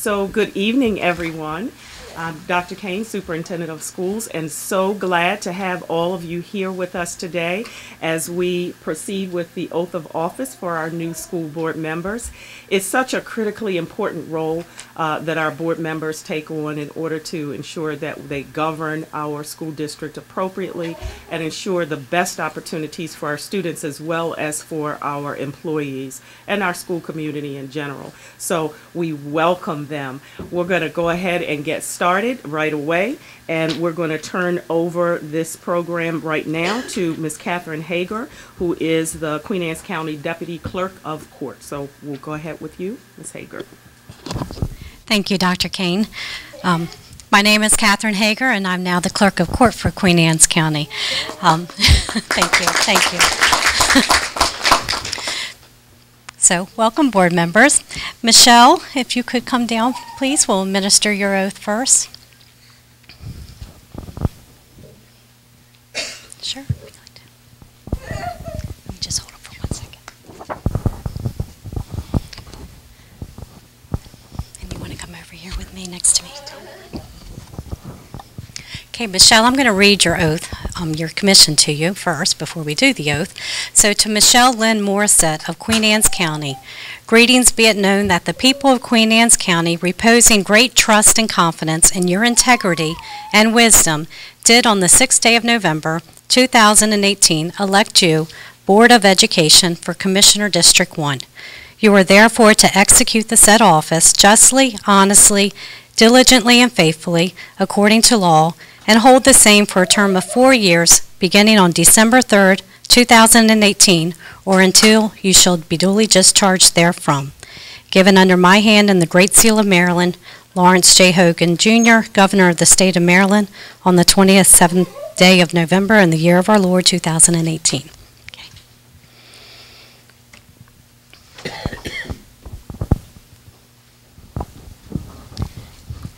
So, good evening, everyone. I'm Dr. Kane, Superintendent of Schools, and so glad to have all of you here with us today as we proceed with the oath of office for our new school board members. It's such a critically important role uh, that our board members take on in order to ensure that they govern our school district appropriately and ensure the best opportunities for our students as well as for our employees and our school community in general. So we welcome them. We're going to go ahead and get started right away, and we're going to turn over this program right now to Ms. Catherine Hager, who is the Queen Anne's County Deputy Clerk of Court. So we'll go ahead with you, Ms. Hager. Thank you, Dr. Kane. Um, my name is Catherine Hager, and I'm now the Clerk of Court for Queen Anne's County. Um, thank you, thank you. so, welcome, board members. Michelle, if you could come down, please, we'll administer your oath first. Sure. Let me just hold it for one second. And you want to come over here with me next to me? Okay, Michelle, I'm going to read your oath, um, your commission to you first before we do the oath. So to Michelle Lynn Morissette of Queen Anne's County, greetings be it known that the people of Queen Anne's County, reposing great trust and confidence in your integrity and wisdom, did on the 6th day of November, 2018, elect you Board of Education for Commissioner District 1. You are therefore to execute the said office justly, honestly, diligently, and faithfully, according to law, and hold the same for a term of four years, beginning on December 3rd, 2018, or until you shall be duly discharged therefrom. Given under my hand and the Great Seal of Maryland, Lawrence J. Hogan, Jr., Governor of the State of Maryland, on the 27th day of November in the year of our Lord 2018.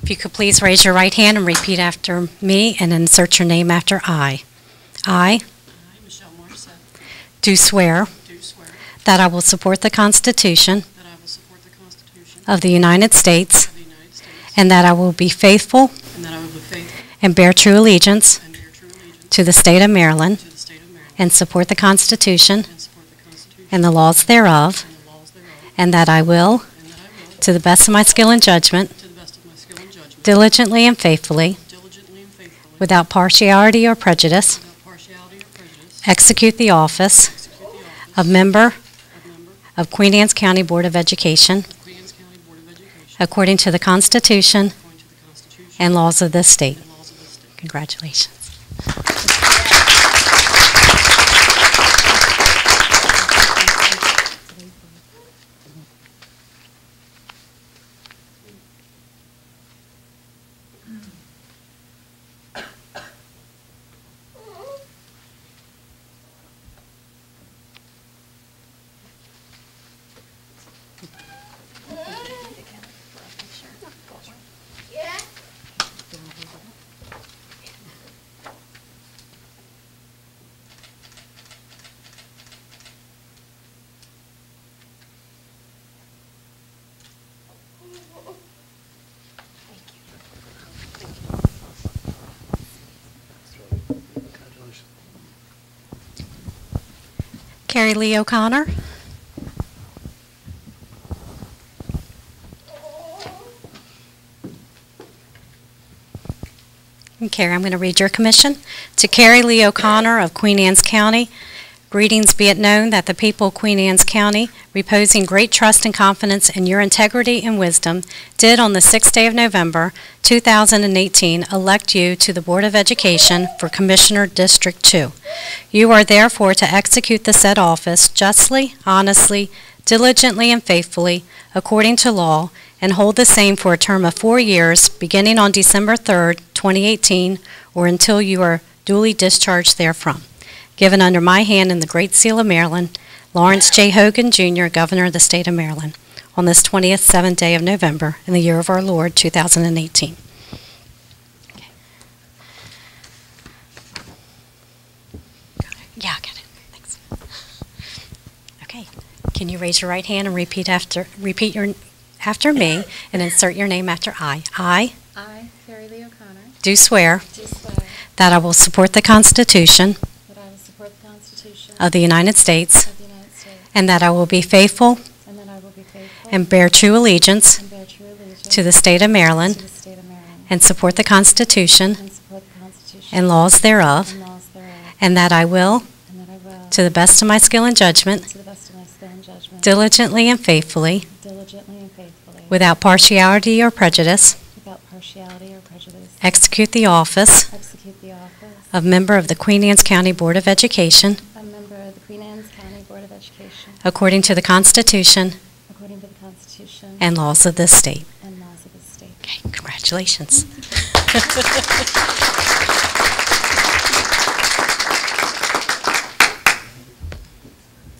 If you could please raise your right hand and repeat after me and insert your name after I. I I, Michelle Morissette, do swear do swear that I will support the Constitution support the Constitution of the United States of the United States and that I will be faithful and that I will be faithful and bear true allegiance bear true allegiance to the state of Maryland to the state of Maryland and support the Constitution and the Constitution and the laws thereof, and the laws thereof, and that I will, and that I will, to the best of my skill and judgment, to the best of my skill and judgment, diligently and faithfully, without partiality or prejudice, execute the office of member of Queen Anne's County Board of Education according to the Constitution and laws of this state. of this state. Congratulations. Carrie Lee O'Connor. Carrie, I'm going to read your commission. To Carrie Lee O'Connor of Queen Anne's County, greetings be it known that the people of Queen Anne's County, reposing great trust and confidence in your integrity and wisdom, did on the 6th day of November, 2018, elect you to the Board of Education for Commissioner District 2. You are therefore to execute the said office justly, honestly, diligently, and faithfully, according to law, and hold the same for a term of four years, beginning on December 3rd, 2018, or until you are duly discharged therefrom. Given under my hand in the Great Seal of Maryland, Lawrence J. Hogan, Jr., Governor of the State of Maryland, on this 20th, 7th day of November, in the year of our Lord, 2018. Okay. Yeah, I got it. Thanks. Okay. Can you raise your right hand and repeat after, repeat your, after me and insert your name after I. I I, Carrie Lee O'Connor, do swear do swear that I will support the Constitution that I will support the Constitution of the United States the United States, and that I will be faithful and that I will be faithful and bear true allegiance bear true allegiance to the state of to Maryland the state of Maryland, and support the Constitution and the Constitution and laws thereof, and laws thereof, and that I will, and that I will, to the best of my skill and judgment, to the best of my skill and judgment, diligently and faithfully, diligently and faithfully, without partiality or prejudice, without partiality or prejudice, execute the office execute the office of member of the Queen Anne's County Board of Education of member of the Queen Anne's County Board of Education, according to the Constitution according to the Constitution and laws of this state. and laws of the state. Okay, congratulations.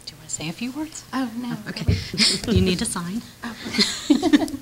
Do you want to say a few words? Oh, no. Okay. You need to sign. Could oh.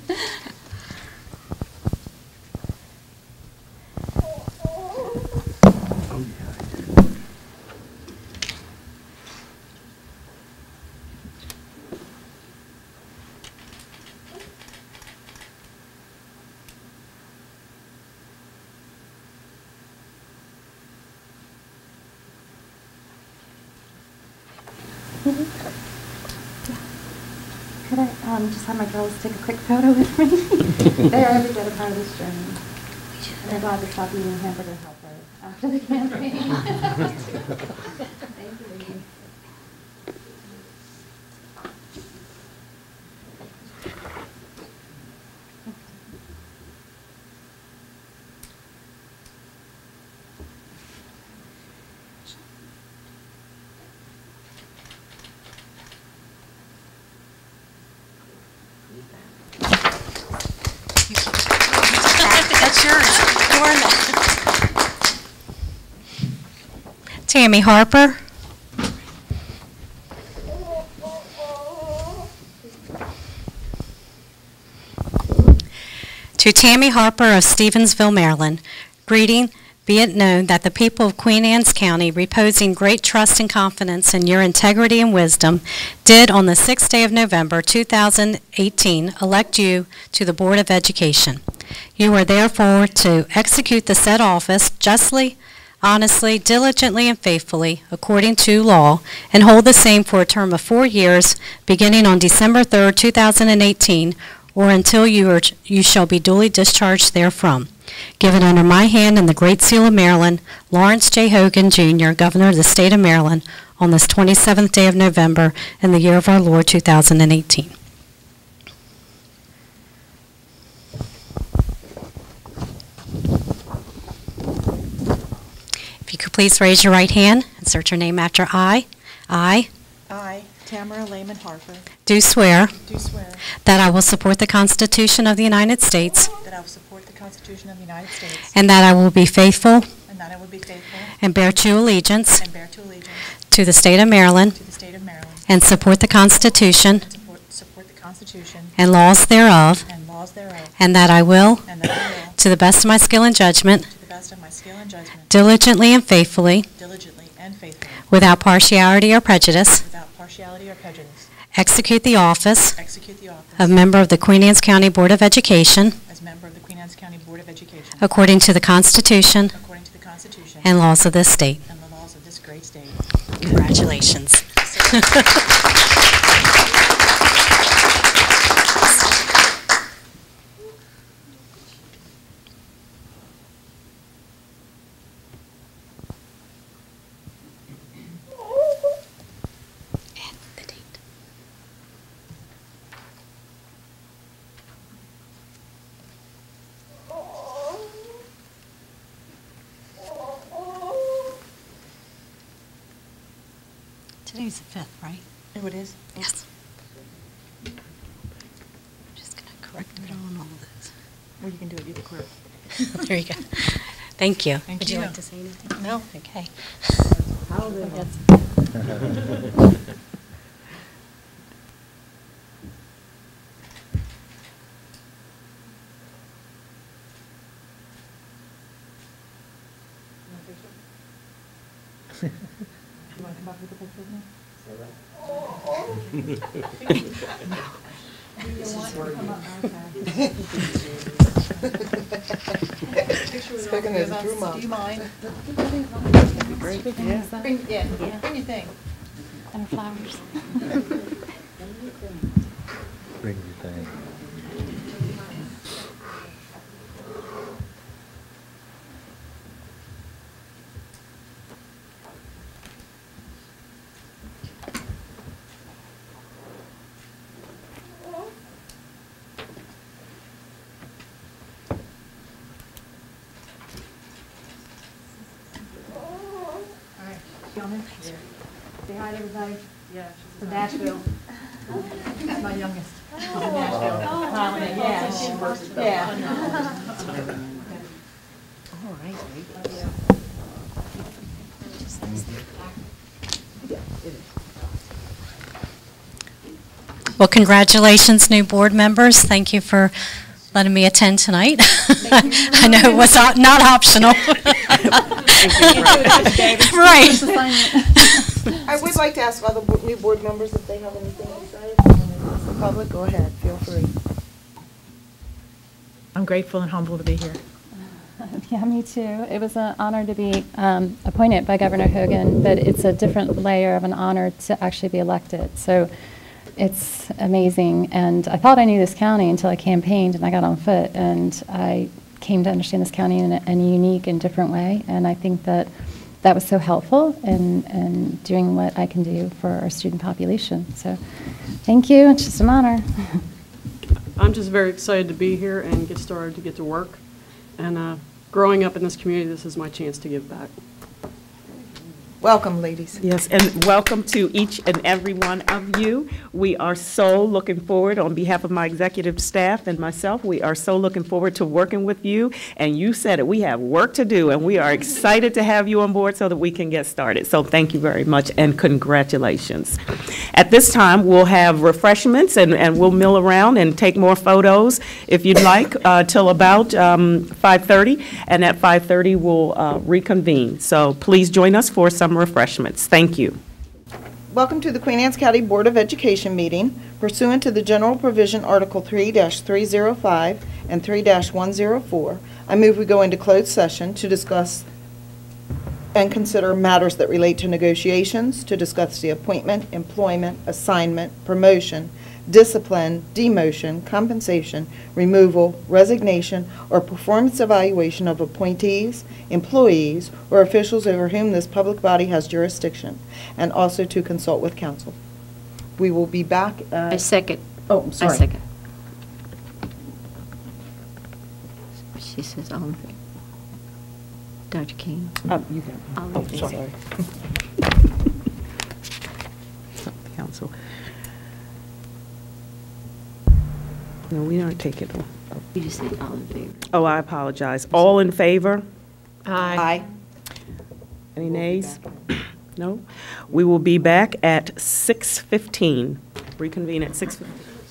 um, just had my girls take a quick photo with me? They're every bit a part of this journey. And they're glad to stop eating hamburger helper after the campaign. Thank you. That's yours. Tammy Harper. To Tammy Harper of Stevensville, Maryland, greeting. Be it known that the people of Queen Anne's County, reposing great trust and confidence in your integrity and wisdom, did on the 6th day of November 2018 elect you to the Board of Education. You are therefore to execute the said office justly, honestly, diligently, and faithfully, according to law, and hold the same for a term of four years, beginning on December 3, 2018, or until you are, you shall be duly discharged therefrom. Given under my hand and the Great Seal of Maryland, Lawrence J. Hogan, Jr., Governor of the State of Maryland, on this 27th day of November in the year of our Lord 2018. Could please raise your right hand, and insert your name after I. I I, Tamara Lehman Harper, do swear do swear that I will support the Constitution of the United States that I will support the Constitution of the United States and that I will be faithful and that I will be faithful and bear true allegiance and bear true allegiance to the state of Maryland to the state of Maryland and support the Constitution and support, support the Constitution and laws thereof, and laws thereof, and that I will, and that I will, to the best of my skill and judgment, to the best of my skill and judgment, diligently and faithfully, diligently and faithfully, without partiality or prejudice, without partiality or prejudice, execute the office execute the office of member of the Queen Anne's County Board of Education. as member of the Queen Anne's County Board of Education. According to the Constitution according to the Constitution. and laws of this state. and the laws of this great state. Congratulations. And the date. Today's the fifth, right? Oh, it is? Yes. I'm just going to correct it on all this. Well, you can do it, you're the clerk. There you go. Thank you. Thank Would you you. like to say anything? No. Okay. You want to come up with a picture of me? Spoken as a true mom. Do you mind? Great, Bring, yeah, bring your thing. And flowers. Bring your thing. Right, gentlemen. Say hi to everybody. Yeah. From Nashville. That's my youngest. She's in Nashville. Smiling at- Yeah. Yeah. All right. Well, congratulations, new board members. Thank you for letting me attend tonight. I know it was not optional. Right. I would like to ask other bo- new board members if they have anything to say. Public, go ahead, feel free. I'm grateful and humbled to be here. Yeah, me too. It was an honor to be um, appointed by Governor Hogan, but it's a different layer of an honor to actually be elected. So it's amazing. And I thought I knew this county until I campaigned and I got on foot. And I came to understand this county in a, in a unique and different way. And I think that that was so helpful in, in doing what I can do for our student population. So thank you. It's just an honor. I'm just very excited to be here and get started to get to work. And uh, growing up in this community, this is my chance to give back. Welcome, ladies. Yes, and welcome to each and every one of you. We are so looking forward, on behalf of my executive staff and myself, we are so looking forward to working with you. And you said it, we have work to do, and we are excited to have you on board so that we can get started. So thank you very much, and congratulations. At this time, we'll have refreshments, and, and we'll mill around and take more photos if you'd like, uh, till about um, 5:30. And at 5:30, we'll uh, reconvene. So please join us for some refreshments. Thank you. Welcome to the Queen Anne's County Board of Education meeting pursuant to the General Provision Article 3-305 and 3-104. I move we go into closed session to discuss and consider matters that relate to negotiations, to discuss the appointment, employment, assignment, promotion, discipline, demotion, compensation, removal, resignation, or performance evaluation of appointees, employees, or officials over whom this public body has jurisdiction, and also to consult with counsel. We will be back I second. oh, I'm I sorry. second. She says all in favor. Dr. Kane? Um, You can. All in Oh, favor. sorry. Council. No, we aren't taking it. You just say all in favor. Oh, I apologize. All in favor? Aye. Any nays? No? We will be back at 6:15. Reconvene at 6.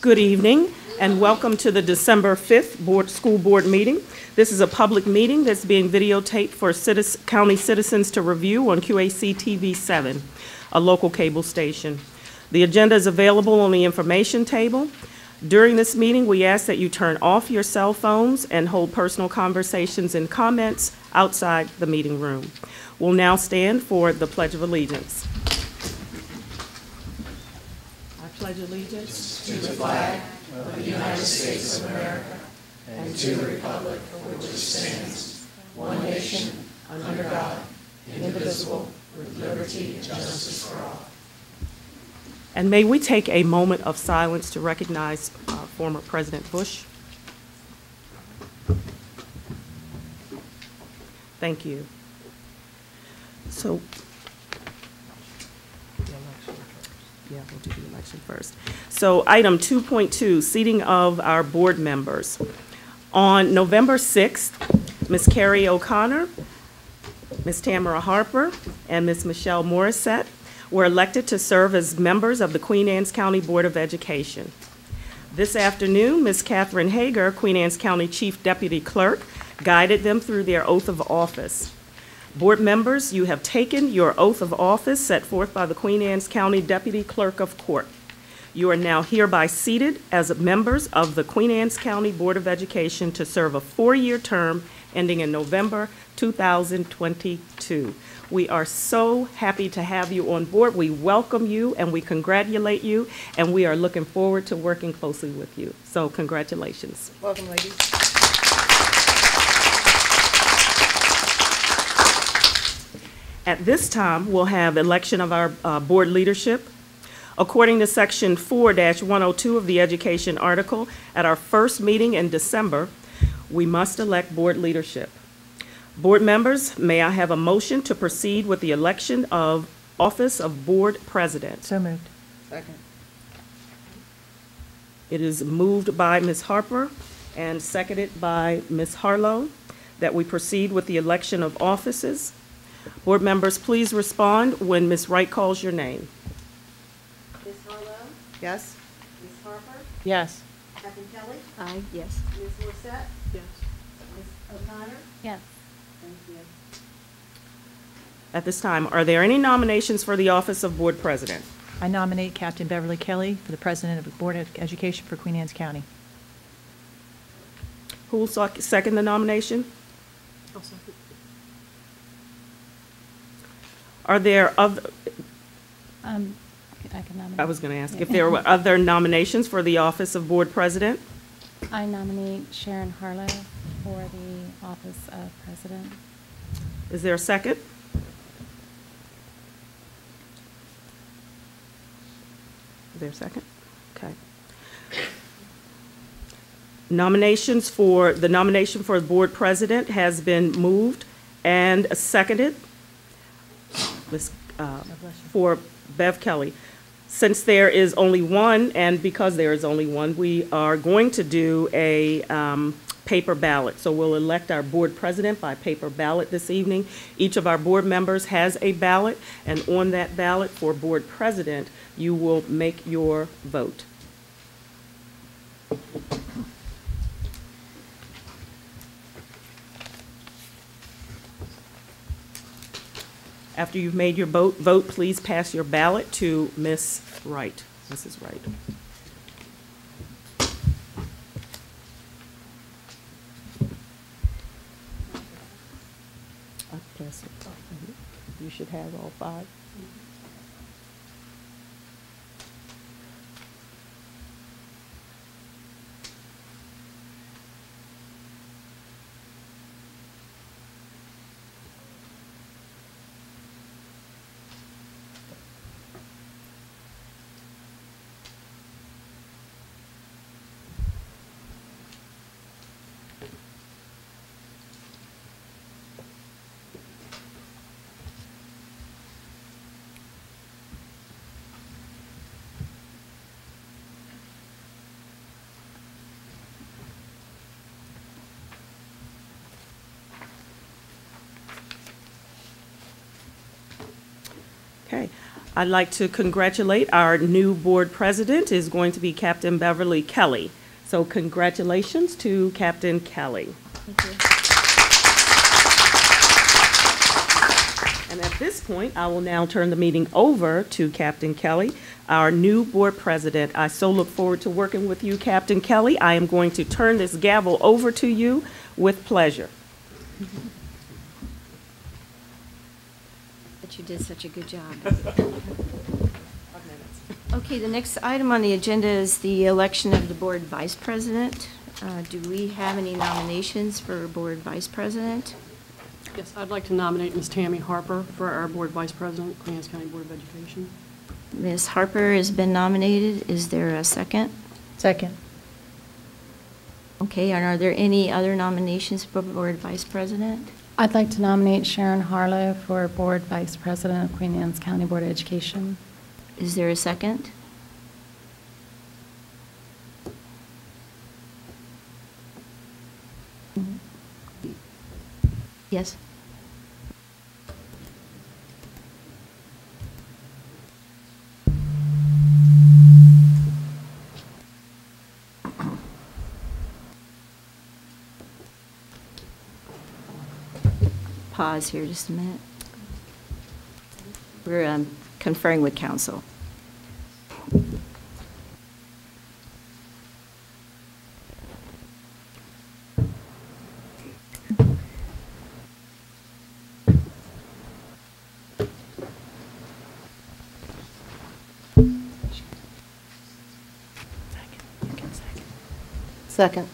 Good evening, and welcome to the December 5th Board, School Board meeting. This is a public meeting that's being videotaped for citiz- county citizens to review on QAC TV 7, a local cable station. The agenda is available on the information table. During this meeting, we ask that you turn off your cell phones and hold personal conversations and comments outside the meeting room. We'll now stand for the Pledge of Allegiance. I pledge allegiance to the flag of the United States of America and to the republic for which it stands, one nation under God, indivisible, with liberty And may we take a moment of silence to recognize uh, former President Bush? Thank you. So. Yeah, we'll do the election first. So item 2.2, seating of our board members. On November 6th, Ms. Carrie O'Connor, Ms. Tamara Harper, and Ms. Michelle Morissette were elected to serve as members of the Queen Anne's County Board of Education. This afternoon, Ms. Catherine Hager, Queen Anne's County Chief Deputy Clerk, guided them through their oath of office. Board members, you have taken your oath of office set forth by the Queen Anne's County Deputy Clerk of Court. You are now hereby seated as members of the Queen Anne's County Board of Education to serve a four-year term ending in November 2022. We are so happy to have you on board. We welcome you and we congratulate you, and we are looking forward to working closely with you. So congratulations. Welcome, ladies. At this time, we'll have election of our uh, board leadership. According to Section 4-102 of the Education article, at our first meeting in December, we must elect board leadership. Board members, may I have a motion to proceed with the election of office of board president? So moved. Second. It is moved by Ms. Harper and seconded by Ms. Harlow that we proceed with the election of offices. Board members, please respond when Ms. Wright calls your name. Ms. Harlow, Yes? Ms. Harper, Yes. Captain Kelly, Aye, yes. Ms. Morissette, Yes. Ms. O'Connor. Yes. Thank you. At this time, are there any nominations for the office of board president? I nominate Captain Beverly Kelly for the President of the Board of Education for Queen Anne's County. Who will sec- second the nomination? I'll second. Are there other, Um, I can nominate. I was going to ask if there were other nominations for the office of board president? I nominate Sharon Harlow for the office of president. Is there a second? There a second? Okay. Nominations for, the nomination for board president has been moved and seconded Ms., uh, for Bev Kelly. Since there is only one, and because there is only one, we are going to do a um, paper ballot. So we'll elect our board president by paper ballot this evening. Each of our board members has a ballot, and on that ballot for board president, you will make your vote. After you've made your vote, vote, please pass your ballot to Ms. Wright, Mrs. Wright. I'll. You should have all five. Okay. I'd like to congratulate our new board president is going to be Captain Beverly Kelly. So congratulations to Captain Kelly. And at this point, I will now turn the meeting over to Captain Kelly, our new board president. I so look forward to working with you, Captain Kelly. I am going to turn this gavel over to you with pleasure. But you did such a good job. Okay, the next item on the agenda is the election of the board vice president. Uh, Do we have any nominations for board vice president? Yes, I'd like to nominate Ms. Tammy Harper for our Board Vice President, Queen Anne's County Board of Education. Ms. Harper has been nominated. Is there a second? Second. Okay, and are there any other nominations for board vice president? I'd like to nominate Sharon Harlow for board vice president of Queen Anne's County Board of Education. Is there a second? Yes? pause here just a minute. We're um, conferring with counsel. Second.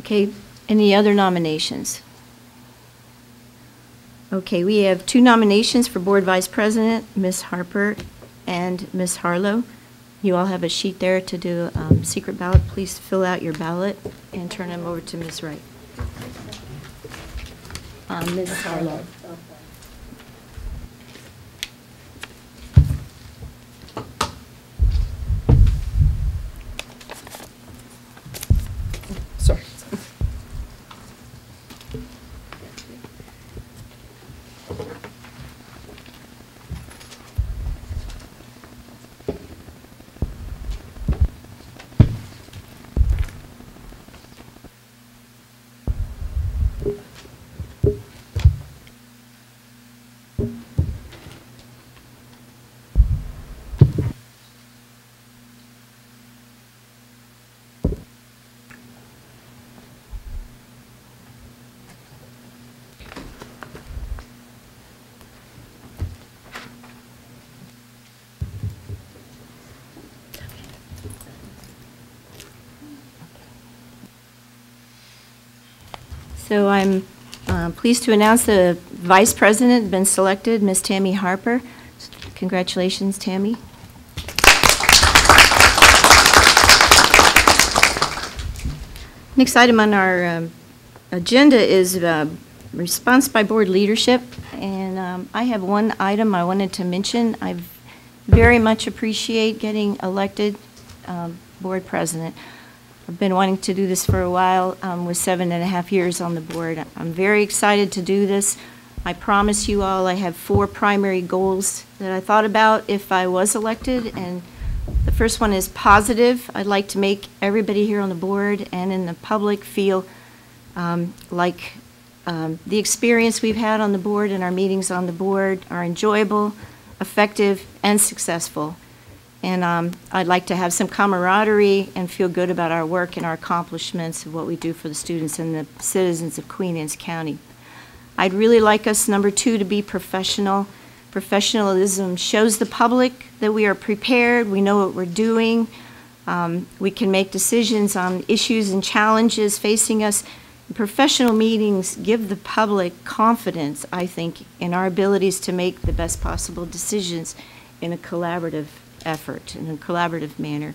Okay, any other nominations? Okay, we have two nominations for Board Vice President, Ms. Harper and Ms. Harlow. You all have a sheet there to do um, secret ballot. Please fill out your ballot and turn them over to Ms. Wright. Um, Ms. Harlow. Sorry. So I'm uh, pleased to announce the Vice President has been selected, Ms. Tammy Harper. Congratulations, Tammy. Next item on our um, agenda is uh, response by board leadership, and um, I have one item I wanted to mention. I very much appreciate getting elected um, board president. I've been wanting to do this for a while, um, with seven and a half years on the board. I'm very excited to do this. I promise you all, I have four primary goals that I thought about if I was elected, and the first one is positive. I'd like to make everybody here on the board and in the public feel um, like um, the experience we've had on the board and our meetings on the board are enjoyable, effective, and successful. And um, I'd like to have some camaraderie and feel good about our work and our accomplishments of what we do for the students and the citizens of Queen Anne's County. I'd really like us, number two, to be professional. Professionalism shows the public that we are prepared, we know what we're doing, um, we can make decisions on issues and challenges facing us. Professional meetings give the public confidence, I think, in our abilities to make the best possible decisions in a collaborative effort, in a collaborative manner.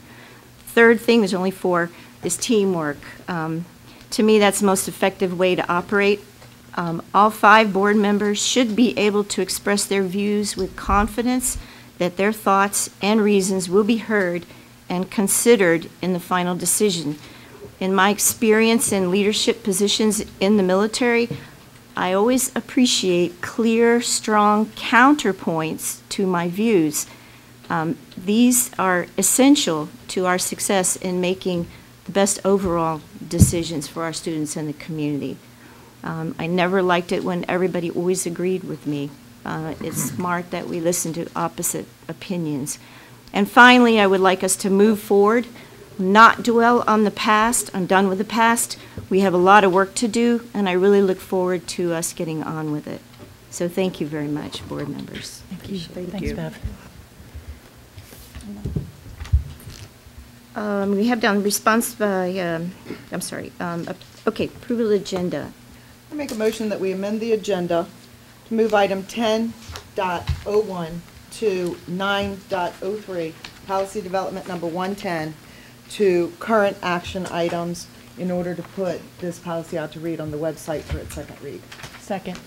Third thing, there's only four, is teamwork. Um, to me, that's the most effective way to operate. Um, all five board members should be able to express their views with confidence that their thoughts and reasons will be heard and considered in the final decision. In my experience in leadership positions in the military, I always appreciate clear, strong counterpoints to my views. Um, these are essential to our success in making the best overall decisions for our students and the community. Um, I never liked it when everybody always agreed with me. Uh, it's smart that we listen to opposite opinions. And finally, I would like us to move forward, not dwell on the past. I'm done with the past. We have a lot of work to do, and I really look forward to us getting on with it. So thank you very much, board members. Thank you. Thank Thanks, you. Bev. Um, We have down response by, um, I'm sorry, um, ap- okay, approval agenda. I make a motion that we amend the agenda to move item 10.01 to 9.03, policy development number 110, to current action items in order to put this policy out to read on the website for its second read. Second.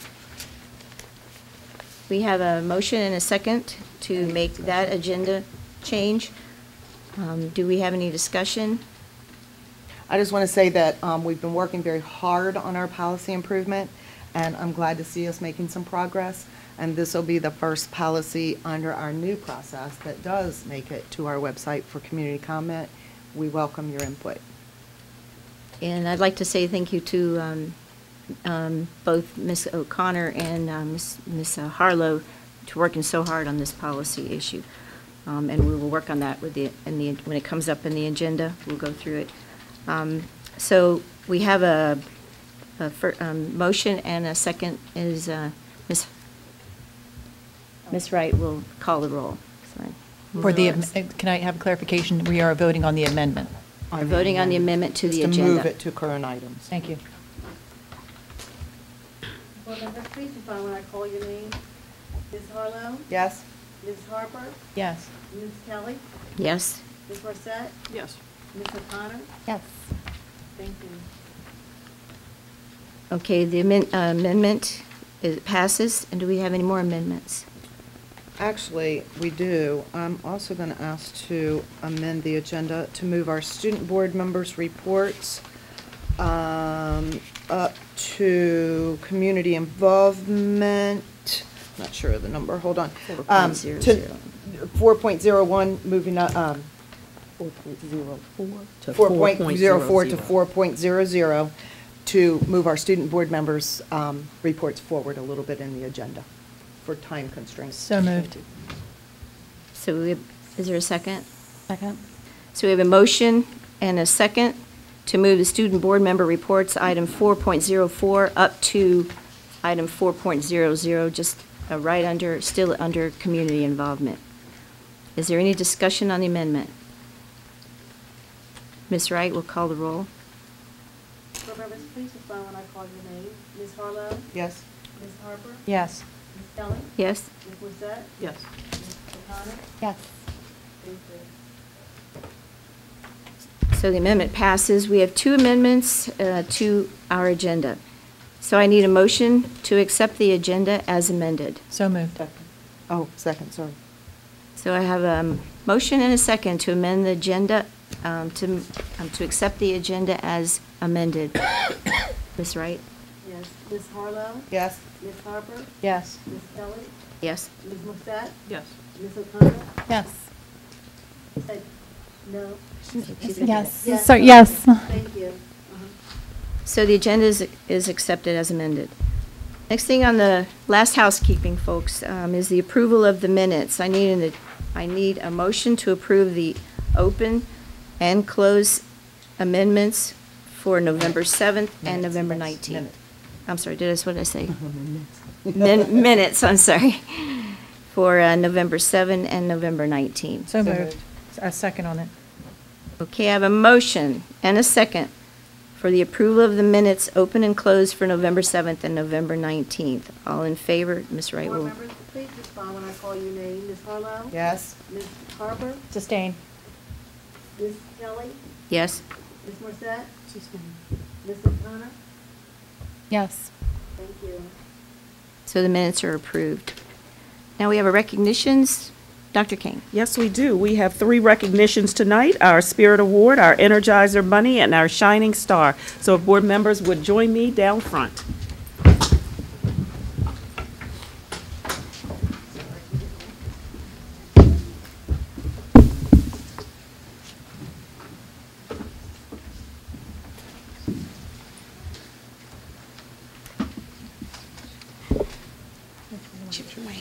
We have a motion and a second to make that agenda change. Um, Do we have any discussion? I just want to say that um, we've been working very hard on our policy improvement, and I'm glad to see us making some progress. And this will be the first policy under our new process that does make it to our website for community comment. We welcome your input. And I'd like to say thank you to um, um, both Ms. O'Connor and uh, Ms. Ms. Harlow to working so hard on this policy issue. Um, And we will work on that with the, in the, when it comes up in the agenda, we'll go through it. Um, So we have a, a fir- um, motion and a second is uh, Ms. Ms. Wright will call the roll. Sorry. For the, am- uh, can I have a clarification? We are voting on the amendment. On We're voting on the amendment to the Just to move it to current items. Thank you. Board members, please respond when I call your name. Ms. Harlow? Yes? Ms. Harper? Yes. Ms. Kelly? Yes? Ms. Morissette? Yes. Ms. O'Connor? Yes. Thank you. Okay, the amen- uh, amendment passes, and do we have any more amendments? Actually, we do. I'm also going to ask to amend the agenda to move our student board members' reports um, up to community involvement, not sure of the number, hold on. Um, to 4.00. 4.01, moving, up, um, 4.04 to 4.04 to 4.00. 4.00, to move our student board members' um, reports forward a little bit in the agenda for time constraints. So moved. So we, is there a second? Second? So we have a motion and a second to move the student board member reports, item 4.04, up to item 4.00, just uh, right under, still under community involvement. Is there any discussion on the amendment? Ms. Wright will call the roll. Board members, please respond when I call your name. Ms. Harlow? Yes? Ms. Harper? Yes. Ms. Kelly? Yes? Ms. Morissette? Yes. Ms. O'Connor? Yes. Thank you. So the amendment passes. We have two amendments uh, to our agenda. So I need a motion to accept the agenda as amended. So moved. Oh, second, sorry. So I have a um, motion and a second to amend the agenda, um, to, um, to accept the agenda as amended. Ms. Wright? Yes. Ms. Harlow? Yes? Ms. Harper? Yes. Ms. Kelly? Yes. Ms. Morissette? Yes. Ms. O'Connor? Yes. Said no. Yes. Yes. So, yes. Thank you. So the agenda is, is accepted as amended. Next thing on the last housekeeping, folks, um, is the approval of the minutes. I need, an I need a motion to approve the open and close amendments for November 7th and Minutes, November 19th. minutes. I'm sorry, did I, what did I say? Min- Minutes, I'm sorry, for uh, November 7 and November 19. So So moved. moved. A second on it. Okay, I have a motion and a second for the approval of the minutes open and closed for November 7th and November 19th. All in favor, Ms. Wright will. members, please respond when I call your name. Ms. Harlow? Yes? Ms. Harper? Sustain. Ms. Kelly? Yes? Ms. Morissette? Ms. O'Connor? Yes. Thank you. So the minutes are approved. Now we have a recognitions. Dr. Kane. Yes, we do. We have three recognitions tonight, our Spirit Award, our Energizer Bunny, and our Shining Star. So if board members would join me down front. Jim and Wayne.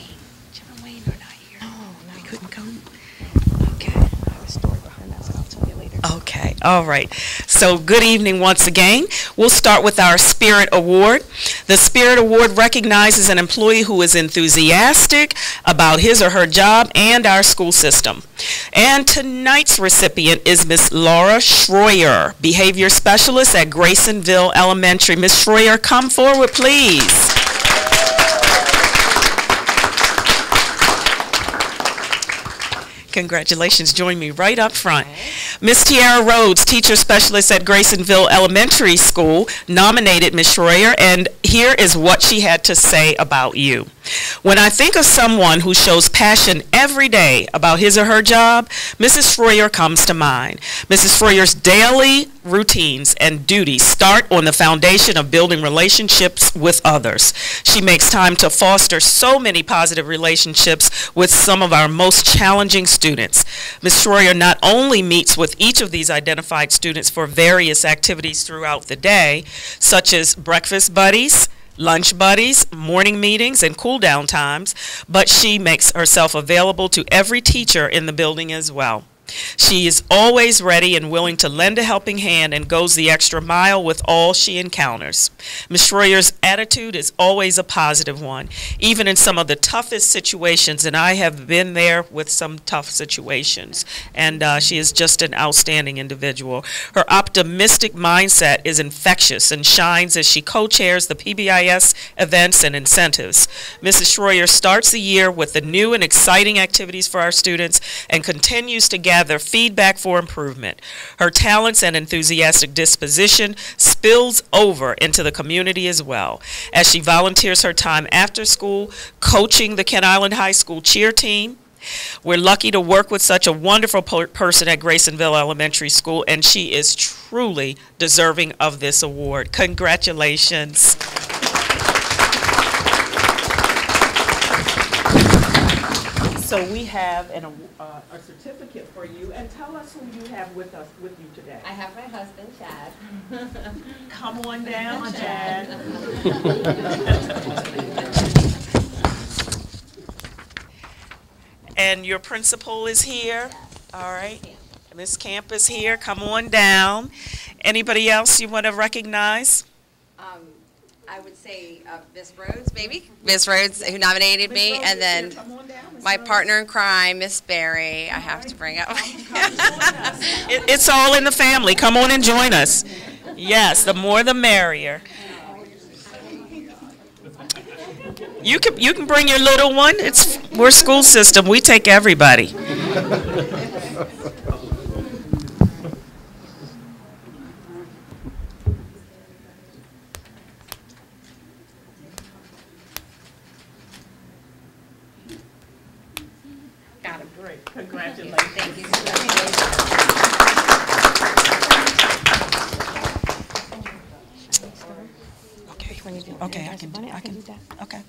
Jim and Wayne are not here. No, they couldn't come. Okay. I have a story behind that, but I'll tell you later. Okay, all right. So good evening once again. We'll start with our Spirit Award. The Spirit Award recognizes an employee who is enthusiastic about his or her job and our school system. And tonight's recipient is Miss Laura Schroyer, Behavior Specialist at Graysonville Elementary. Miss Schroyer, come forward, please. Congratulations. Join me right up front. Miss Tiara Rhodes, teacher specialist at Graysonville Elementary School, nominated Miss Schroyer, and here is what she had to say about you. When I think of someone who shows passion every day about his or her job, Mrs. Schroyer comes to mind. Mrs. Schroyer's daily routines and duties start on the foundation of building relationships with others. She makes time to foster so many positive relationships with some of our most challenging students. Ms. Schroyer not only meets with each of these identified students for various activities throughout the day, such as breakfast buddies, lunch buddies, morning meetings, and cool down times, but she makes herself available to every teacher in the building as well. She is always ready and willing to lend a helping hand and goes the extra mile with all she encounters. Ms. Schroyer's attitude is always a positive one, even in some of the toughest situations, and I have been there with some tough situations. And uh, she is just an outstanding individual. Her optimistic mindset is infectious and shines as she co-chairs the PBIS events and incentives. Mrs. Schroyer starts the year with the new and exciting activities for our students and continues to gather feedback for improvement. Her talents and enthusiastic disposition spills over into the community as well, as she volunteers her time after school coaching the Kent Island High School cheer team. We're lucky to work with such a wonderful per- person at Grasonville Elementary School, and she is truly deserving of this award. Congratulations. So we have an, uh, a certificate for you, and tell us who you have with us, with you today. I have my husband, Chad. Come on down, Chad. And your principal is here, all right? Miss Camp is here, come on down. Anybody else you want to recognize? I would say uh, Miss Rhodes, maybe? Miss Rhodes, who nominated me, and then my partner in crime, Miss Barry, I have to bring up. It, it's all in the family, come on and join us. Yes, the more the merrier. You can, you can bring your little one, it's, we're a school system, we take everybody. congratulations. Thank you much. Okay, okay, I can, I can, okay.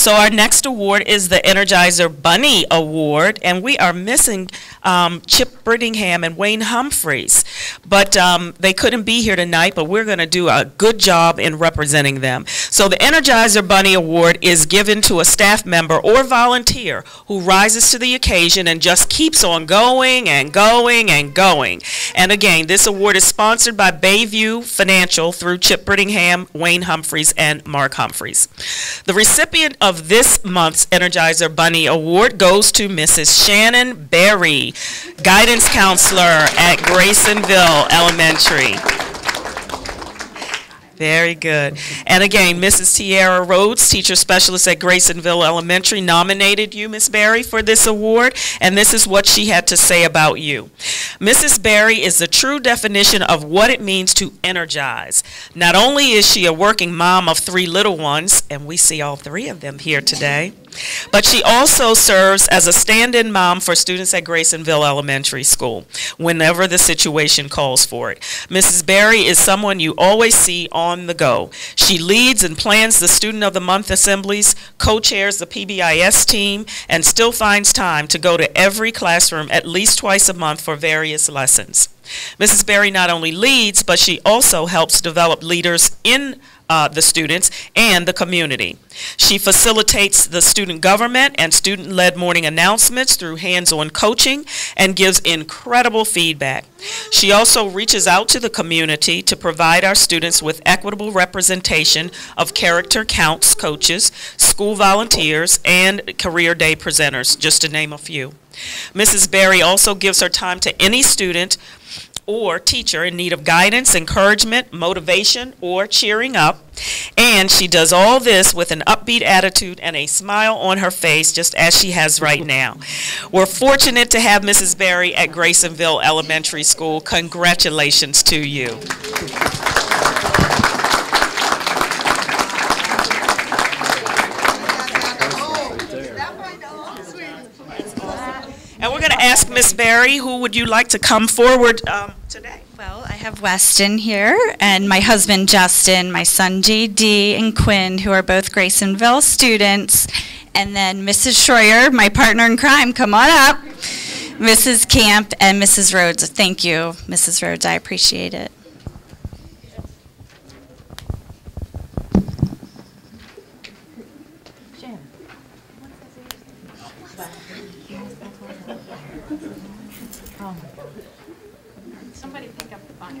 So our next award is the Energizer Bunny Award, and we are missing um, Chip Brittingham and Wayne Humphreys. But um, they couldn't be here tonight, but we're going to do a good job in representing them. So the Energizer Bunny Award is given to a staff member or volunteer who rises to the occasion and just keeps on going and going and going. And again, this award is sponsored by Bayview Financial through Chip Brittingham, Wayne Humphreys, and Mark Humphreys. The recipient of this month's Energizer Bunny Award goes to Mrs. Shannon Berry, guidance counselor at Grasonville Elementary. Very good. And again, Mrs. Tierra Rhodes, teacher specialist at Grasonville Elementary, nominated you, Miss Barry, for this award, and this is what she had to say about you. Mrs. Barry is the true definition of what it means to energize. Not only is she a working mom of three little ones, and we see all three of them here today, but she also serves as a stand-in mom for students at Grasonville Elementary School whenever the situation calls for it. Mrs. Berry is someone you always see on the go. She leads and plans the Student of the Month assemblies, co-chairs the PBIS team, and still finds time to go to every classroom at least twice a month for various lessons. Mrs. Berry not only leads, but she also helps develop leaders in uh, the students and the community. She facilitates the student government and student-led morning announcements through hands-on coaching and gives incredible feedback. She also reaches out to the community to provide our students with equitable representation of character counts coaches, school volunteers, and career day presenters, just to name a few. Mrs. Berry also gives her time to any student or teacher in need of guidance, encouragement, motivation, or cheering up. And she does all this with an upbeat attitude and a smile on her face, just as she has right now. We're fortunate to have Mrs. Berry at Grasonville Elementary School. Congratulations to you. And we're going to ask Miss Barry, who would you like to come forward um, today? Well, I have Weston here, and my husband Justin, my son JD, and Quinn, who are both Grasonville students, and then Mrs. Schroyer, my partner in crime. Come on up. Mrs. Camp and Mrs. Rhodes. Thank you, Mrs. Rhodes. I appreciate it. Somebody pick up the bunny.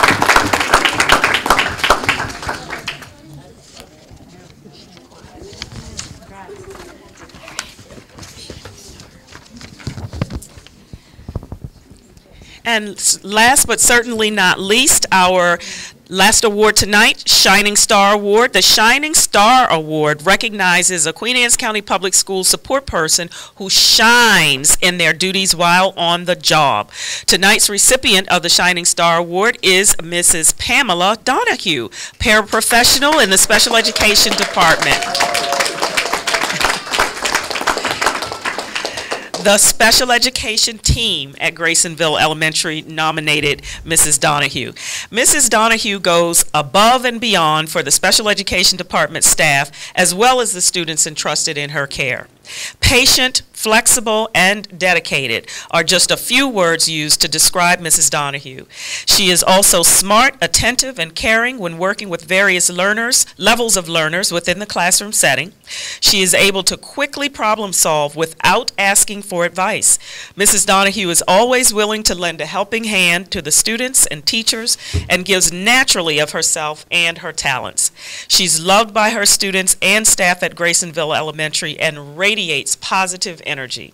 And last but certainly not least, our last award tonight, Shining Star Award. The Shining Star Award recognizes a Queen Anne's County Public School support person who shines in their duties while on the job. Tonight's recipient of the Shining Star Award is Mrs. Pamela Donahue, paraprofessional in the Special Education Department. The special education team at Grasonville Elementary nominated Mrs. Donahue. Mrs. Donahue goes above and beyond for the special education department staff as well as the students entrusted in her care. Patient, flexible, and dedicated are just a few words used to describe Mrs. Donahue. She is also smart, attentive, and caring when working with various learners, levels of learners within the classroom setting. She is able to quickly problem solve without asking for advice. Mrs. Donahue is always willing to lend a helping hand to the students and teachers and gives naturally of herself and her talents. She's loved by her students and staff at Grasonville Elementary and radiates positive energy.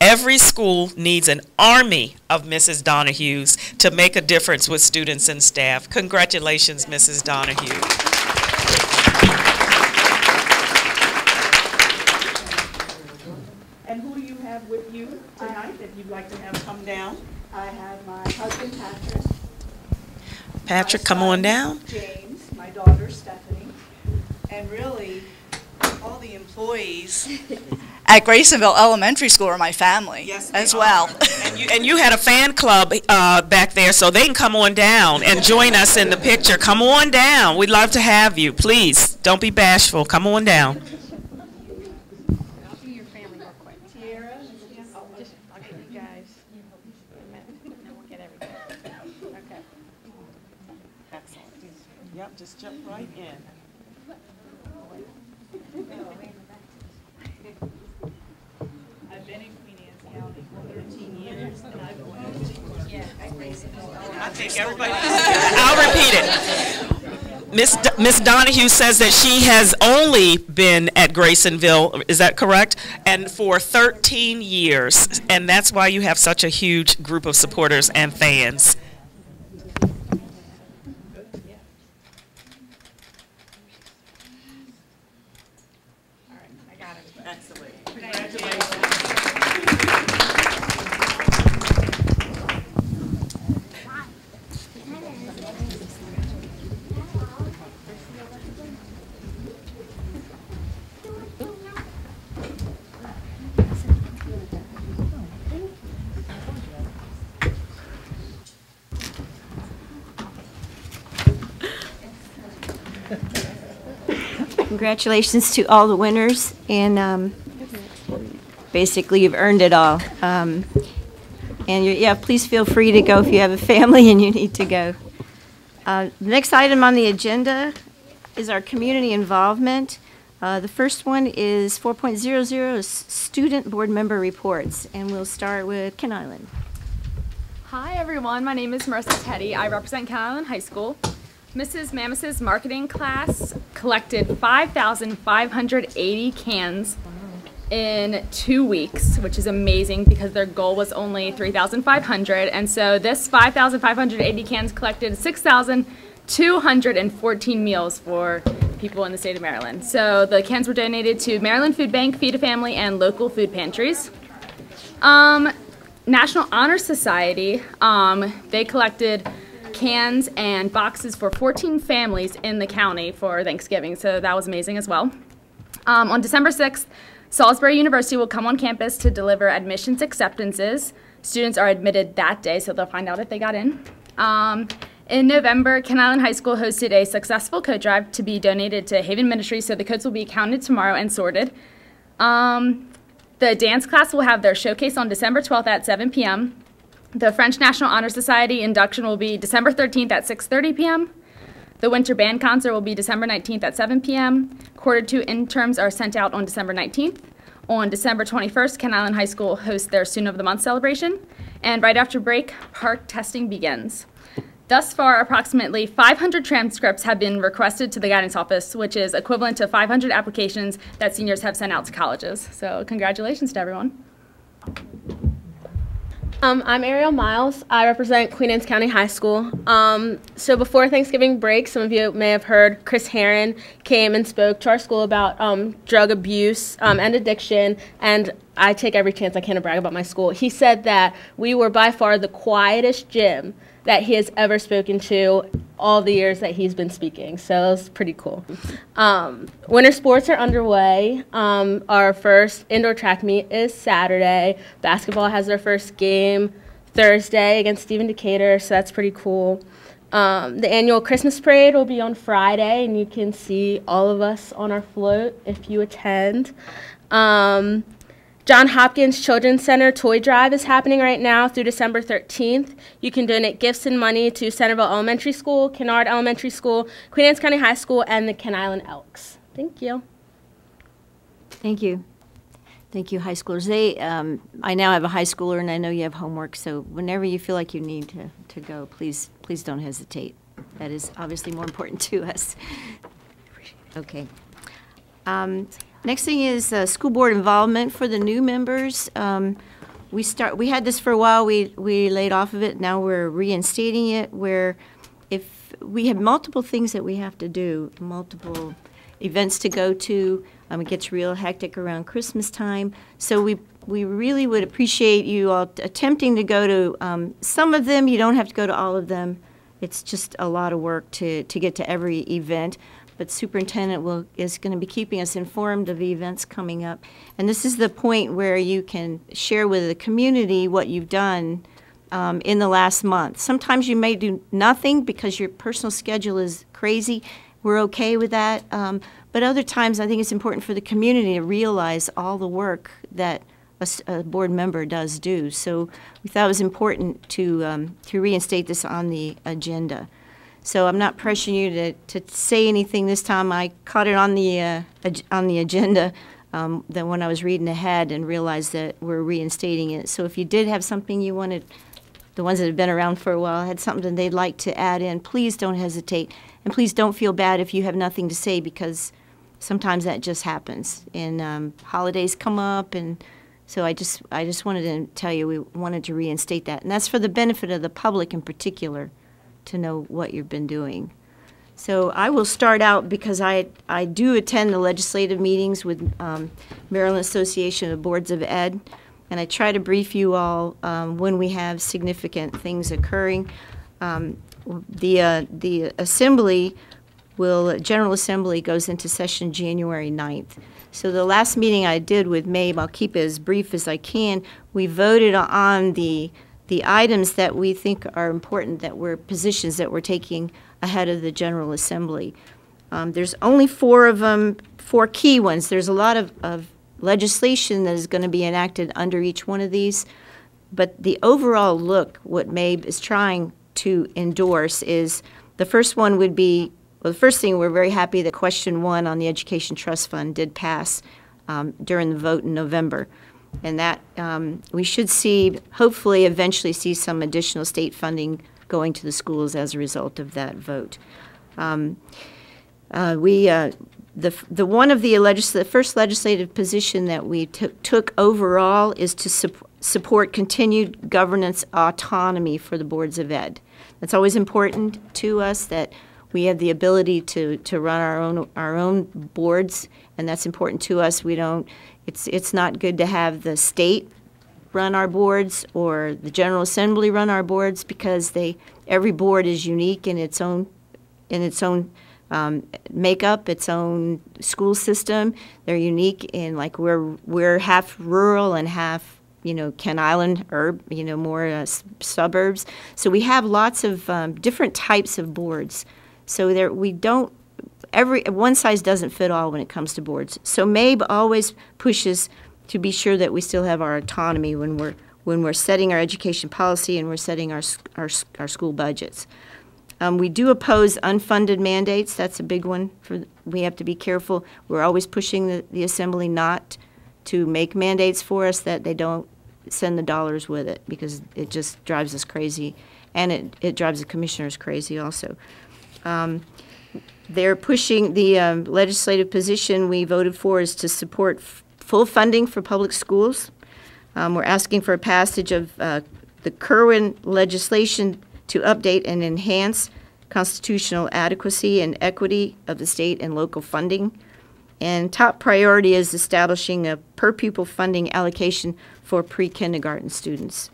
Every school needs an army of Mrs. Donahues to make a difference with students and staff. Congratulations, Mrs. Donahue. And who do you have with you tonight that you'd like to have come down? I have my husband Patrick, Patrick, come on down. James, my daughter Stephanie, and really, all the employees at Grasonville Elementary School are my family as well. And you, and you had a fan club uh, back there, so they can come on down and join us in the picture. Come on down. We'd love to have you. Please, don't be bashful. Come on down. I'll do your family real quick. Tiara, I'll just, I'll get you guys. And then we'll get everything. Okay. Excellent. Yep, just jump right in. I've been in Queen Anne's County for 13 years, and I've worked at Grasonville. I think everybody I'll repeat it. Miss D- Miss Donahue says that she has only been at Grasonville, is that correct? And for 13 years, and that's why you have such a huge group of supporters and fans. Congratulations to all the winners, and um, basically, you've earned it all. Um, And, yeah, please feel free to go if you have a family and you need to go. Uh, The next item on the agenda is our community involvement. Uh, The first one is 4.00, is Student Board Member Reports, and we'll start with Kent Island. Hi everyone, my name is Marissa Teddy. I represent Kent Island High School. Mrs. Mammus's marketing class collected 5,580 cans in two weeks, which is amazing because their goal was only 3,500. And so this 5,580 cans collected 6,214 meals for people in the state of Maryland. So the cans were donated to Maryland Food Bank, Feed a Family, and local food pantries. Um, National Honor Society, um, they collected cans and boxes for 14 families in the county for Thanksgiving, so that was amazing as well. Um, on December 6th, Salisbury University will come on campus to deliver admissions acceptances. Students are admitted that day, so they'll find out if they got in. Um, in November, Kent Island High School hosted a successful coat drive to be donated to Haven Ministries, so the coats will be counted tomorrow and sorted. Um, The dance class will have their showcase on December 12th at 7 p.m. The French National Honor Society induction will be December 13th at 6:30 p.m. The winter band concert will be December 19th at 7 p.m. Quarter two interms are sent out on December 19th. On December 21st, Kent Island High School hosts their Student of the Month celebration. And right after break, PARCC testing begins. Thus far, approximately 500 transcripts have been requested to the guidance office, which is equivalent to 500 applications that seniors have sent out to colleges. So congratulations to everyone. Um, I'm Ariel Miles. I represent Queen Anne's County High School. Um, so before Thanksgiving break, some of you may have heard Chris Herren came and spoke to our school about um, drug abuse um, and addiction, and I take every chance I can to brag about my school. He said that we were by far the quietest gym that he has ever spoken to all the years that he's been speaking. So it was pretty cool. Um, winter sports are underway. Um, our first indoor track meet is Saturday. Basketball has their first game Thursday against Stephen Decatur, so that's pretty cool. Um, the annual Christmas parade will be on Friday, and you can see all of us on our float if you attend. Um, John Hopkins Children's Center Toy Drive is happening right now through December 13th. You can donate gifts and money to Centreville Elementary School, Kennard Elementary School, Queen Anne's County High School, and the Kent Island Elks. Thank you. Thank you. Thank you, high schoolers. They, um, I now have a high schooler, and I know you have homework, so whenever you feel like you need to, to go, please, please don't hesitate. That is obviously more important to us. Okay. Um, Next thing is uh, school board involvement for the new members. Um, we start. We had this for a while. We we laid off of it. Now we're reinstating it. Where if we have multiple things that we have to do, multiple events to go to. Um, it gets real hectic around Christmas time. So we we really would appreciate you all attempting to go to um, some of them. You don't have to go to all of them. It's just a lot of work to, to get to every event but superintendent will, is going to be keeping us informed of events coming up. And this is the point where you can share with the community what you've done um, in the last month. Sometimes you may do nothing because your personal schedule is crazy. We're okay with that. Um, but other times, I think it's important for the community to realize all the work that a, a board member does do. So we thought it was important to um, to reinstate this on the agenda. So I'm not pressuring you to, to say anything this time. I caught it on the uh, on the agenda um, that when I was reading ahead and realized that we're reinstating it. So if you did have something you wanted, the ones that have been around for a while had something they'd like to add in, please don't hesitate, and please don't feel bad if you have nothing to say because sometimes that just happens. And um, holidays come up, and so I just I just wanted to tell you we wanted to reinstate that, and that's for the benefit of the public in particular to know what you've been doing. So I will start out because I, I do attend the legislative meetings with um, Maryland Association of Boards of Ed, and I try to brief you all um, when we have significant things occurring. Um, the, uh, the assembly will, General Assembly goes into session January 9th. So the last meeting I did with MABE, I'll keep it as brief as I can, we voted on the the items that we think are important that we're positions that we're taking ahead of the General Assembly. Um, there's only four of them, four key ones. There's a lot of, of legislation that is going to be enacted under each one of these, but the overall look, what MABE is trying to endorse is the first one would be, well, the first thing we're very happy that question one on the Education Trust Fund did pass um, during the vote in November and that um, we should see, hopefully, eventually see some additional state funding going to the schools as a result of that vote. Um, uh, we uh, the the one of the, legis- the first legislative position that we took overall is to su- support continued governance autonomy for the boards of ed. That's always important to us that we have the ability to, to run our own our own boards, and that's important to us. We don't it's, it's not good to have the state run our boards or the General Assembly run our boards because they, every board is unique in its own, in its own um, makeup, its own school system. They're unique in like we're we're half rural and half you know Kent Island or you know more uh, suburbs. So we have lots of um, different types of boards. So there we don't every one size doesn't fit all when it comes to boards. So MABE always pushes to be sure that we still have our autonomy when we're when we're setting our education policy and we're setting our our, our school budgets. Um, we do oppose unfunded mandates. That's a big one. For we have to be careful. We're always pushing the, the assembly not to make mandates for us that they don't send the dollars with it because it just drives us crazy, and it it drives the commissioners crazy also. Um, they're pushing the um, legislative position we voted for is to support full funding for public schools. Um, we're asking for a passage of uh, the Kirwan legislation to update and enhance constitutional adequacy and equity of the state and local funding. And top priority is establishing a per pupil funding allocation for pre kindergarten students.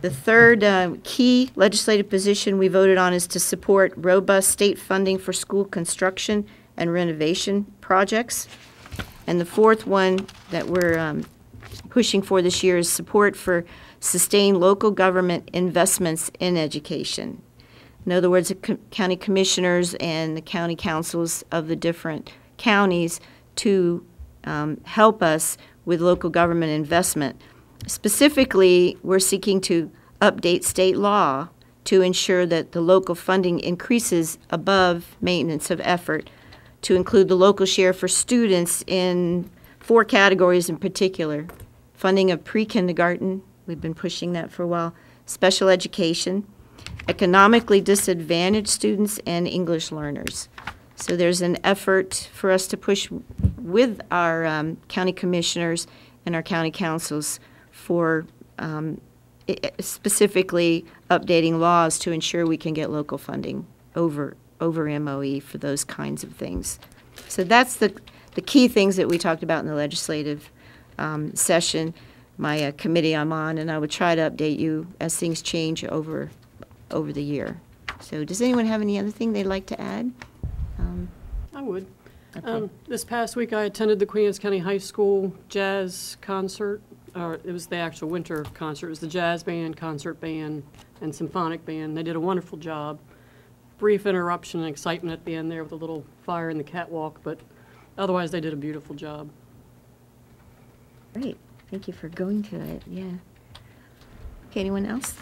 The third uh, key legislative position we voted on is to support robust state funding for school construction and renovation projects. And the fourth one that we're um, pushing for this year is support for sustained local government investments in education. In other words, the co- county commissioners and the county councils of the different counties to um, help us with local government investment. Specifically, we're seeking to update state law to ensure that the local funding increases above maintenance of effort to include the local share for students in four categories in particular. Funding of pre-kindergarten, we've been pushing that for a while, special education, economically disadvantaged students, and English learners. So there's an effort for us to push with our um, county commissioners and our county councils for um, specifically updating laws to ensure we can get local funding over, over MOE for those kinds of things. So that's the, the key things that we talked about in the legislative um, session, my uh, committee I'm on, and I would try to update you as things change over, over the year. So does anyone have any other thing they'd like to add? Um, I would. Okay. Um, This past week, I attended the Queen Anne's County High School Jazz Concert, or it was the actual winter concert. It was the jazz band, concert band, and symphonic band. They did a wonderful job. Brief interruption and excitement at the end there with a little fire in the catwalk, but otherwise, they did a beautiful job. Great, thank you for going to it, yeah. Okay, anyone else?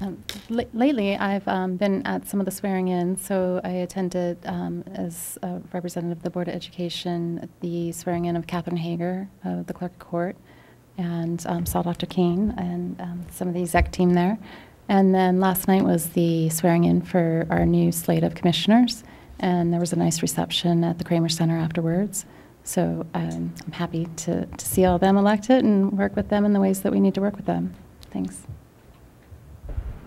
Um, la- Lately, I've um, been at some of the swearing-in, so I attended um, as a representative of the Board of Education, the swearing-in of Catherine Hager, uh, the clerk of court, and um, saw Dr. Kane and um, some of the exec team there. And then last night was the swearing-in for our new slate of commissioners, and there was a nice reception at the Kramer Center afterwards. So um, I'm happy to, to see all them elected and work with them in the ways that we need to work with them. Thanks.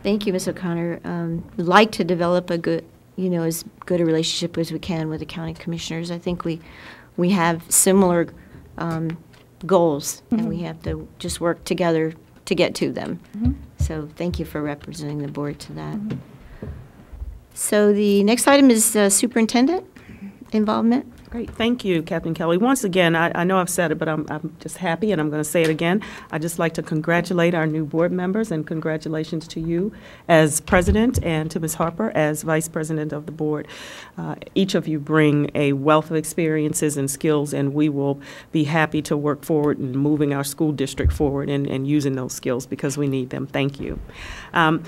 Thank you, Ms. O'Connor. Um, We'd like to develop a good, you know, as good a relationship as we can with the county commissioners. I think we, we have similar um, goals, and we Mhm. have to just work together to get to them. Mhm. So thank you for representing the board to that. So the next item is uh, superintendent involvement. Great, thank you, Captain Kelly. Once again, I, I know I've said it, but I'm, I'm just happy, and I'm going to say it again. I'd just like to congratulate our new board members, and congratulations to you as president and to Ms. Harper as vice president of the board. Uh, each of you bring a wealth of experiences and skills, and we will be happy to work forward in moving our school district forward and, and using those skills because we need them. Thank you. Um,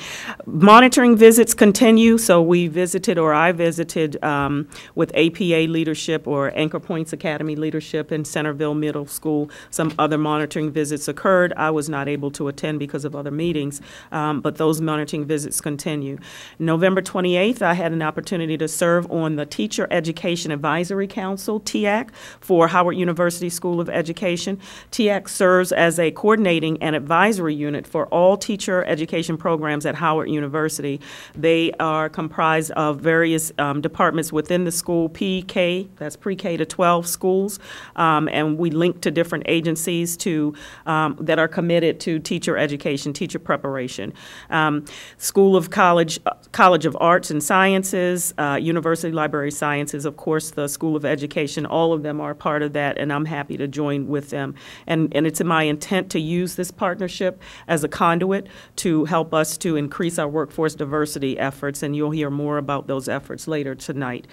monitoring visits continue, so we visited, or I visited, um, with APA leadership or Anchor Points Academy leadership in Centreville Middle School. Some other monitoring visits occurred. I was not able to attend because of other meetings, um, but those monitoring visits continue. November 28th, I had an opportunity to serve on the Teacher Education Advisory Council, TEAC, for Howard University School of Education. TEAC serves as a coordinating and advisory unit for all teacher education programs at Howard University. They are comprised of various um, departments within the school, PK, that's pre-K to 12 schools, um, and we link to different agencies to um, that are committed to teacher education, teacher preparation. Um, School of College, uh, College of Arts and Sciences, uh, University Library Sciences, of course, the School of Education, all of them are part of that, and I'm happy to join with them. And, and it's my intent to use this partnership as a conduit to help us to increase our workforce diversity efforts, and you'll hear more about those efforts later tonight.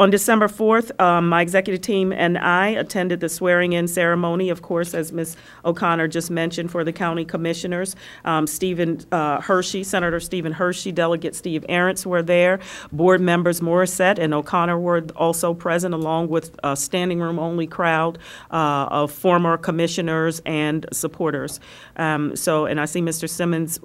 On December 4th, um, my executive team and I attended the swearing-in ceremony, of course, as Ms. O'Connor just mentioned, for the county commissioners. Um, Stephen uh, Hershey, Senator Stephen Hershey, Delegate Steve Arentz were there. Board members Morissette and O'Connor were also present, along with a standing room only crowd uh, of former commissioners and supporters. Um, so, and I see Mr. Simmons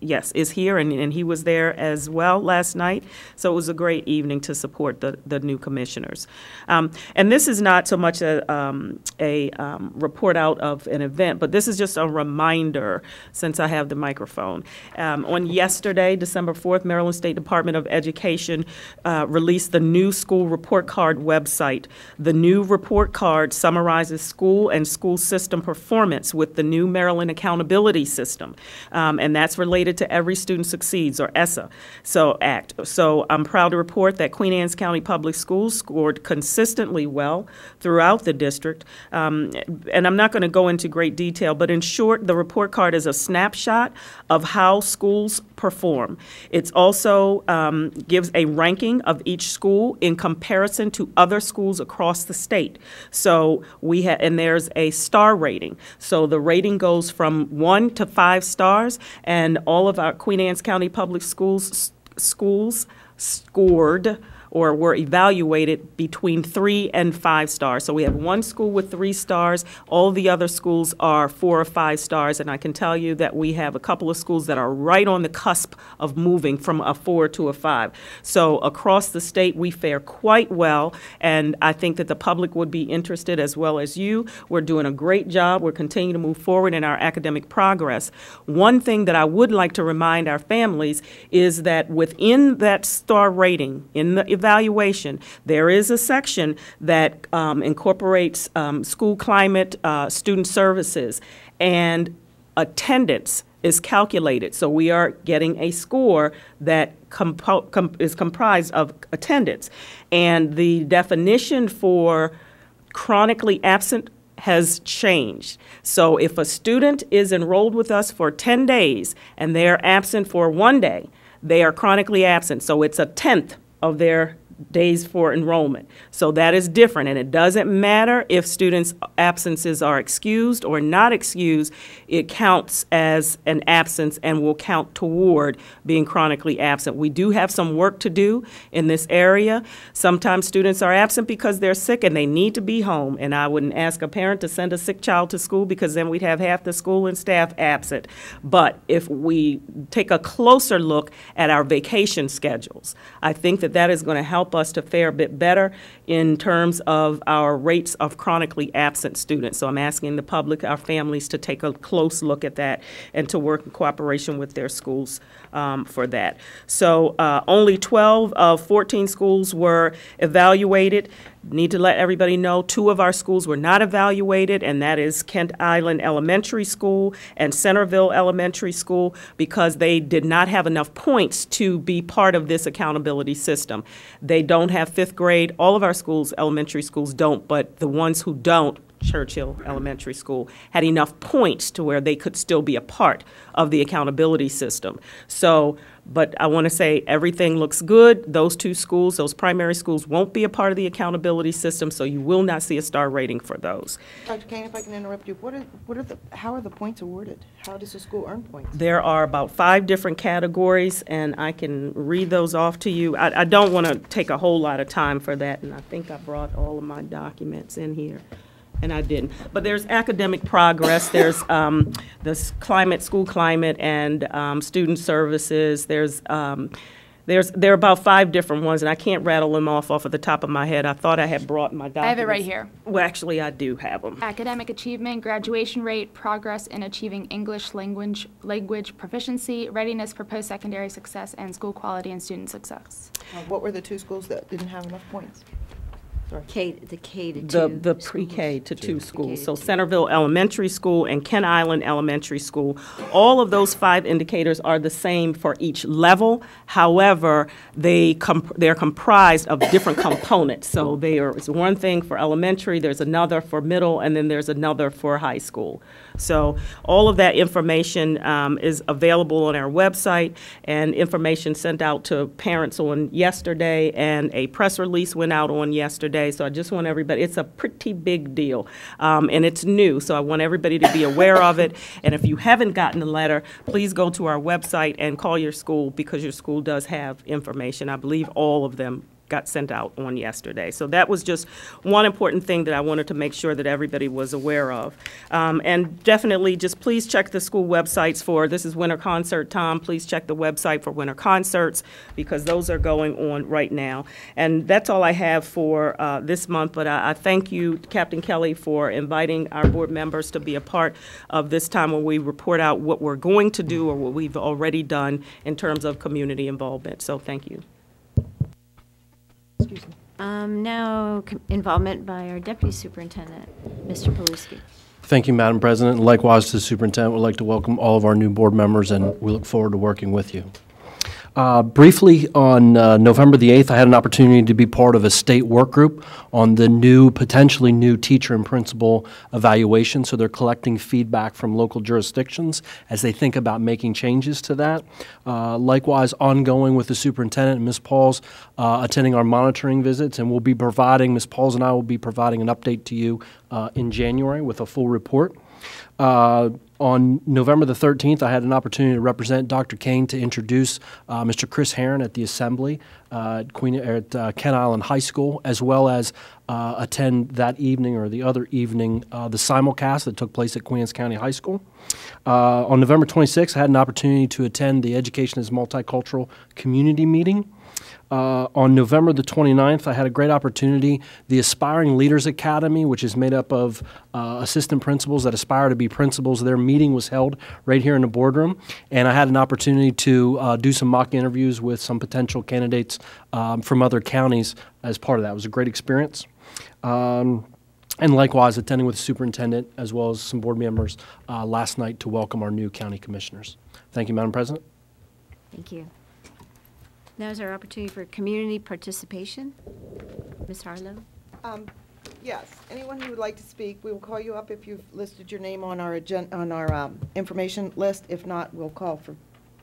yes, is here, and, and he was there as well last night. So it was a great evening to support the, the new commissioners. Um, and this is not so much a, um, a um, report out of an event, but this is just a reminder since I have the microphone. Um, on yesterday, December 4th, Maryland State Department of Education uh, released the new school report card website. The new report card summarizes school and school system performance with the new Maryland Accountability System. Um, and that's related to Every Student Succeeds, or ESSA, so Act. So I'm proud to report that Queen Anne's County Public Schools scored consistently well throughout the district. Um, and I'm not going to go into great detail, but in short, the report card is a snapshot of how schools perform. It also um, gives a ranking of each school in comparison to other schools across the state. So we have, and there's a star rating. So the rating goes from one to five stars, and all of our Queen Anne's County Public Schools schools scored or were evaluated between three and five stars. So we have one school with three stars. All the other schools are four or five stars. And I can tell you that we have a couple of schools that are right on the cusp of moving from a four to a five. So across the state, we fare quite well. And I think that the public would be interested as well as you. We're doing a great job. We're continuing to move forward in our academic progress. One thing that I would like to remind our families is that within that star rating, in the evaluation, there is a section that um, incorporates um, school climate, uh, student services, and attendance is calculated. So we are getting a score that compo- com- is comprised of attendance. And the definition for chronically absent has changed. So if a student is enrolled with us for 10 days and they are absent for one day, they are chronically absent. So it's a tenth of their days for enrollment. So that is different, and it doesn't matter if students' absences are excused or not excused, it counts as an absence and will count toward being chronically absent. We do have some work to do in this area. Sometimes students are absent because they're sick and they need to be home, and I wouldn't ask a parent to send a sick child to school because then we'd have half the school and staff absent. But if we take a closer look at our vacation schedules, I think that that is going to help us to fare a bit better in terms of our rates of chronically absent students. So I'm asking the public, our families, to take a close look at that and to work in cooperation with their schools um, for that. So uh, only 12 of 14 schools were evaluated. Need to let everybody know two of our schools were not evaluated, and that is Kent Island Elementary School and Centreville Elementary School because they did not have enough points to be part of this accountability system. They don't have fifth grade. All of our schools, elementary schools, don't, but the ones who don't, Churchill Elementary School had enough points to where they could still be a part of the accountability system. So, but I want to say everything looks good. Those two schools, those primary schools, won't be a part of the accountability system, so you will not see a star rating for those. Dr. Kane, if I can interrupt you, what are, what are the, how are the points awarded? How does the school earn points? There are about five different categories, and I can read those off to you. I, I don't want to take a whole lot of time for that, and I think I brought all of my documents in here and I didn't. But there's academic progress. There's um, this climate, school climate, and um, student services. There's um, there's there are about five different ones, and I can't rattle them off off of the top of my head. I thought I had brought my documents. I have it right here. Well, actually, I do have them. Academic achievement, graduation rate, progress in achieving English language language proficiency, readiness for post-secondary success, and school quality and student success. Uh, What were the two schools that didn't have enough points? K, the K to two. The, the pre-K to two schools. So Centreville Elementary School and Kent Island Elementary School. All of those five indicators are the same for each level. However, they com- they're comprised of different components. So there's one thing for elementary, there's another for middle, and then there's another for high school. So all of that information um, is available on our website, and information sent out to parents on yesterday, and a press release went out on yesterday. So I just want everybody, it's a pretty big deal, um, and it's new, so I want everybody to be aware of it. And if you haven't gotten the letter, please go to our website and call your school, because your school does have information. I believe all of them got sent out on yesterday. So that was just one important thing that I wanted to make sure that everybody was aware of. Um, and definitely just please check the school websites for, this is winter concert time, please check the website for winter concerts because those are going on right now. And that's all I have for uh, this month, but I, I thank you, Captain Kelly, for inviting our board members to be a part of this time when we report out what we're going to do or what we've already done in terms of community involvement. So thank you. Um, now, involvement by our deputy superintendent, Mr. Paluski. Thank you, Madam President. Likewise, the superintendent, we'd like to welcome all of our new board members, and we look forward to working with you. Uh, Briefly, on uh, November the 8th, I had an opportunity to be part of a state work group on the new, potentially new teacher and principal evaluation. So they're collecting feedback from local jurisdictions as they think about making changes to that. Uh, Likewise, ongoing with the superintendent and Ms. Pauls uh, attending our monitoring visits, and we'll be providing, Ms. Pauls and I will be providing an update to you uh, in January with a full report. Uh, on November the 13th, I had an opportunity to represent Dr. Kane to introduce uh, Mr. Chris Herren at the Assembly uh, at, Queen, at uh, Kent Island High School, as well as uh, attend that evening or the other evening uh, the simulcast that took place at Queens County High School. Uh, on November 26th, I had an opportunity to attend the Education as Multicultural Community Meeting. Uh, on November the 29th, I had a great opportunity. The Aspiring Leaders Academy, which is made up of uh, assistant principals that aspire to be principals, their meeting was held right here in the boardroom. And I had an opportunity to uh, do some mock interviews with some potential candidates um, from other counties as part of that. It was a great experience. Um, and likewise, attending with the superintendent as well as some board members uh, last night to welcome our new county commissioners. Thank you, Madam President. Thank you. Now is our opportunity for community participation. Ms. Harlow? Um, Yes, anyone who would like to speak, we will call you up if you've listed your name on our agen, on our um, information list. If not, we'll call for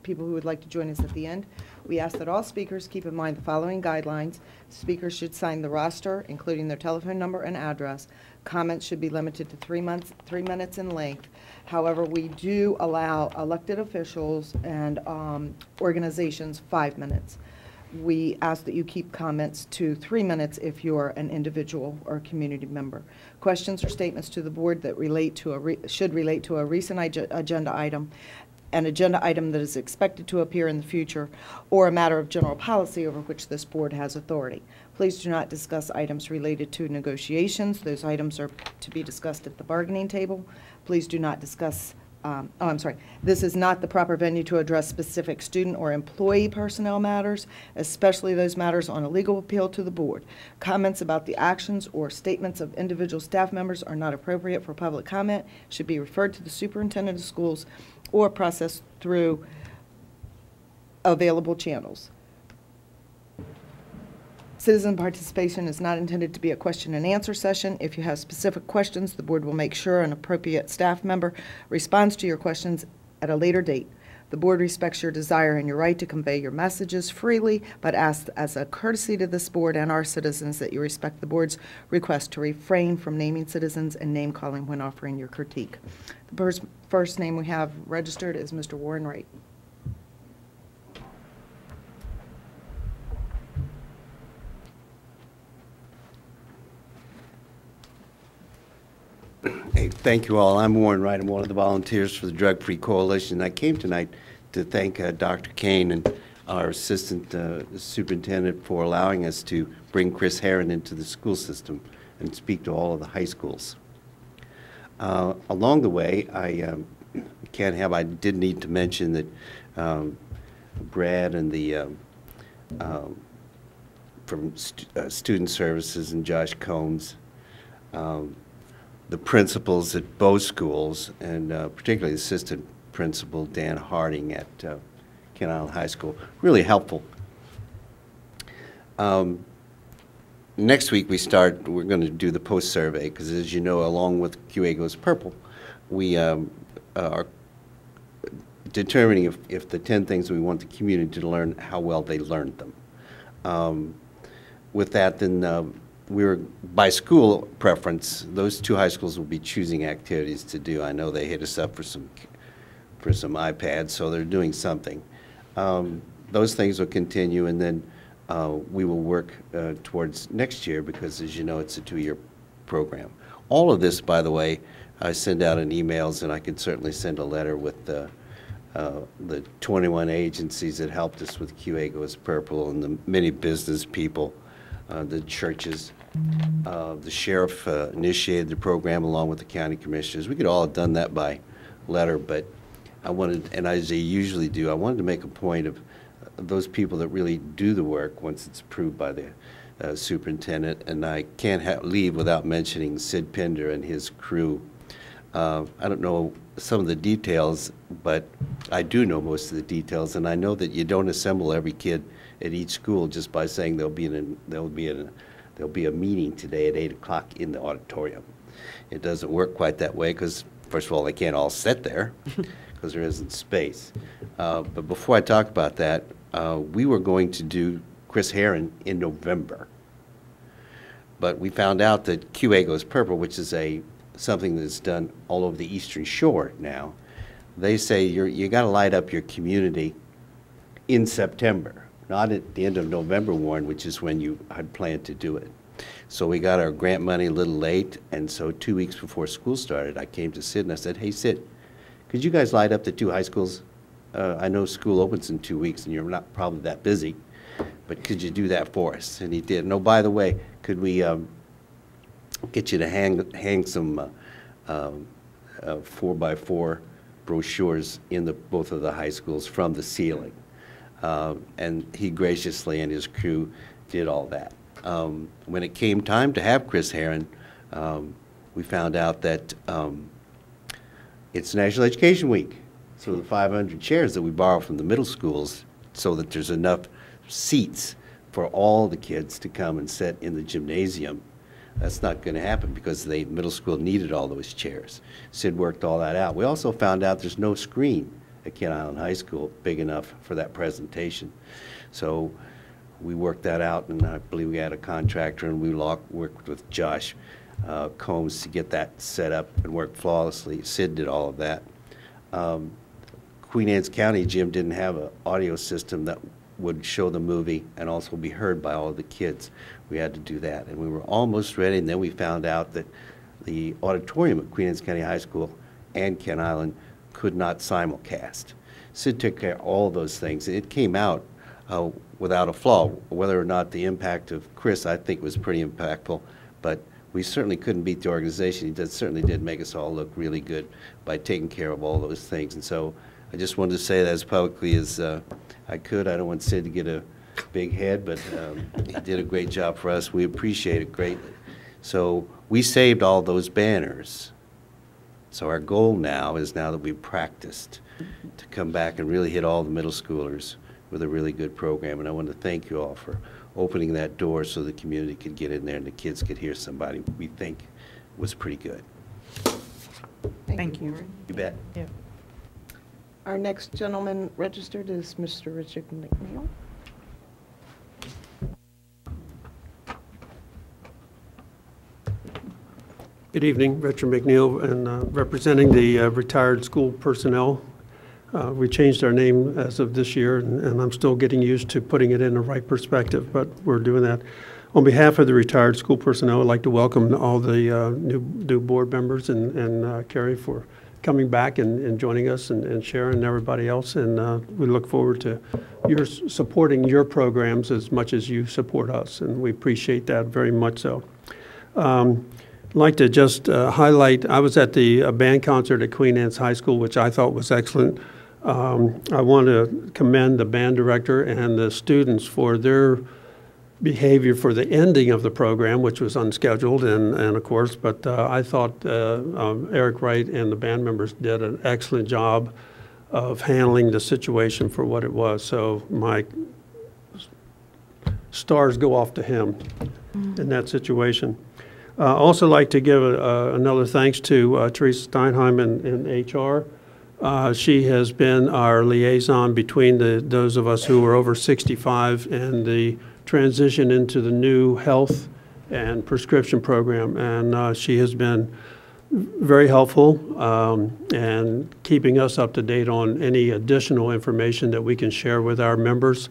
people who would like to join us at the end. We ask that all speakers keep in mind the following guidelines. Speakers should sign the roster, including their telephone number and address. Comments should be limited to three months, three minutes in length. However, we do allow elected officials and um, organizations five minutes. We ask that you keep comments to three minutes if you're an individual or community member. Questions or statements to the board that relate to a, re- should relate to a recent ag- agenda item, an agenda item that is expected to appear in the future, or a matter of general policy over which this board has authority. Please do not discuss items related to negotiations. Those items are to be discussed at the bargaining table. Please do not discuss, um, oh, I'm sorry, this is not the proper venue to address specific student or employee personnel matters, especially those matters on a legal appeal to the board. Comments about the actions or statements of individual staff members are not appropriate for public comment, should be referred to the superintendent of schools or processed through available channels. Citizen participation is not intended to be a question and answer session. If you have specific questions, the board will make sure an appropriate staff member responds to your questions at a later date. The board respects your desire and your right to convey your messages freely, but asks as a courtesy to this board and our citizens that you respect the board's request to refrain from naming citizens and name-calling when offering your critique. The first name we have registered is Mr. Warren Wright. Hey, thank you all. I'm Warren Wright. I'm one of the volunteers for the Drug Free Coalition. I came tonight to thank uh, Dr. Kane and our assistant uh, superintendent for allowing us to bring Chris Herren into the school system and speak to all of the high schools. Uh, along the way, I um, can't have, I did need to mention that um, Brad and the um, um, from stu- uh, Student Services and Josh Combs, um, the principals at both schools, and uh, particularly Assistant Principal Dan Harding at uh, Kent Island High School. Really helpful. Um, Next week, we start, we're going to do the post-survey, because as you know, along with QA Goes Purple, we um, are determining if, if the 10 things we want the community to learn, how well they learned them. Um, With that, then, uh, we're, by school preference, those two high schools will be choosing activities to do. I know they hit us up for some, for some iPads, so they're doing something. Um, Those things will continue, and then uh, we will work uh, towards next year, because as you know, it's a two-year program. All of this, by the way, I send out in emails, and I can certainly send a letter with the, uh, the 21 agencies that helped us with QA Goes Purple, and the many business people, uh, the churches. Uh, The sheriff uh, initiated the program along with the county commissioners. We could all have done that by letter, but I wanted, and as I usually do, I wanted to make a point of those people that really do the work once it's approved by the uh, superintendent. And I can't leave without mentioning Sid Pinder and his crew. Uh, I don't know some of the details, but I do know most of the details, and I know that you don't assemble every kid at each school just by saying there'll be an, there'll be an, there'll be a meeting today at eight o'clock in the auditorium. It doesn't work quite that way because, first of all, they can't all sit there because there isn't space. Uh, but before I talk about that, uh, we were going to do Chris Herren in November. But we found out that QA Goes Purple, which is a, something that's done all over the Eastern Shore now, they say you're, you got to light up your community in September, not at the end of November, Warren, which is when you had planned to do it. So we got our grant money a little late, and so two weeks before school started, I came to Sid and I said, hey, Sid, could you guys light up the two high schools? Uh, I know school opens in two weeks, and you're not probably that busy, but could you do that for us? And he did. No, by the way, could we um, get you to hang, hang some uh, um, uh, four-by-four brochures in the, both of the high schools from the ceiling? Uh, And he graciously and his crew did all that. Um, When it came time to have Chris Herren, um, we found out that um, it's National Education Week. So the 500 chairs that we borrow from the middle schools, so that there's enough seats for all the kids to come and sit in the gymnasium, that's not going to happen because the middle school needed all those chairs. Sid worked all that out. We also found out there's no screen at Kent Island High School big enough for that presentation. So we worked that out, and I believe we had a contractor, and we worked with Josh uh, Combs to get that set up and work flawlessly. Sid did all of that. Um, Queen Anne's County gym didn't have an audio system that would show the movie and also be heard by all of the kids. We had to do that, and we were almost ready, and then we found out that the auditorium at Queen Anne's County High School and Kent Island could not simulcast. Sid took care of all those things. It came out uh, without a flaw. Whether or not the impact of Chris, I think, was pretty impactful, but we certainly couldn't beat the organization. He did, certainly did make us all look really good by taking care of all those things. And so I just wanted to say that as publicly as uh, I could. I don't want Sid to get a big head, but um, he did a great job for us. We appreciate it greatly. So we saved all those banners. So our goal now is now that we've practiced to come back and really hit all the middle schoolers with a really good program. And I want to thank you all for opening that door so the community could get in there and the kids could hear somebody we think was pretty good. Thank you. You bet. Yeah. Our next gentleman registered is Mr. Richard McNeil. Good evening, Richard McNeil, and uh, representing the uh, retired school personnel. Uh, We changed our name as of this year, and and I'm still getting used to putting it in the right perspective, but we're doing that. On behalf of the retired school personnel, I'd like to welcome all the uh, new new board members and and uh, Carrie for coming back and and joining us, and and Sharon and everybody else, and uh, we look forward to your supporting your programs as much as you support us, and we appreciate that very much so. Um, like to just uh, highlight, I was at the uh, band concert at Queen Anne's High School, which I thought was excellent. Um, I want to commend the band director and the students for their behavior for the ending of the program, which was unscheduled, and, and of course, but uh, I thought uh, um, Eric Wright and the band members did an excellent job of handling the situation for what it was. So my stars go off to him in that situation. Uh, Also like to give uh, another thanks to uh, Teresa Steinheim in, in HR. Uh, She has been our liaison between the, those of us who are over 65 and the transition into the new health and prescription program. And uh, she has been very helpful um, and keeping us up to date on any additional information that we can share with our members.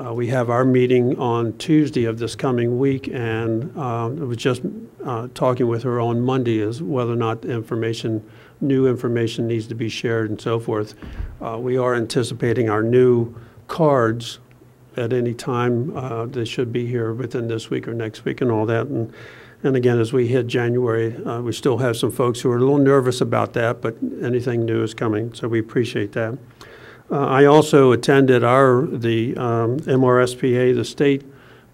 Uh, We have our meeting on Tuesday of this coming week, and um, I was just uh, talking with her on Monday as whether or not information, new information needs to be shared and so forth. Uh, We are anticipating our new cards at any time. Uh, They should be here within this week or next week and all that. And and again, as we hit January, uh, we still have some folks who are a little nervous about that, but anything new is coming, so we appreciate that. Uh, I also attended our, the um, MRSPA, the state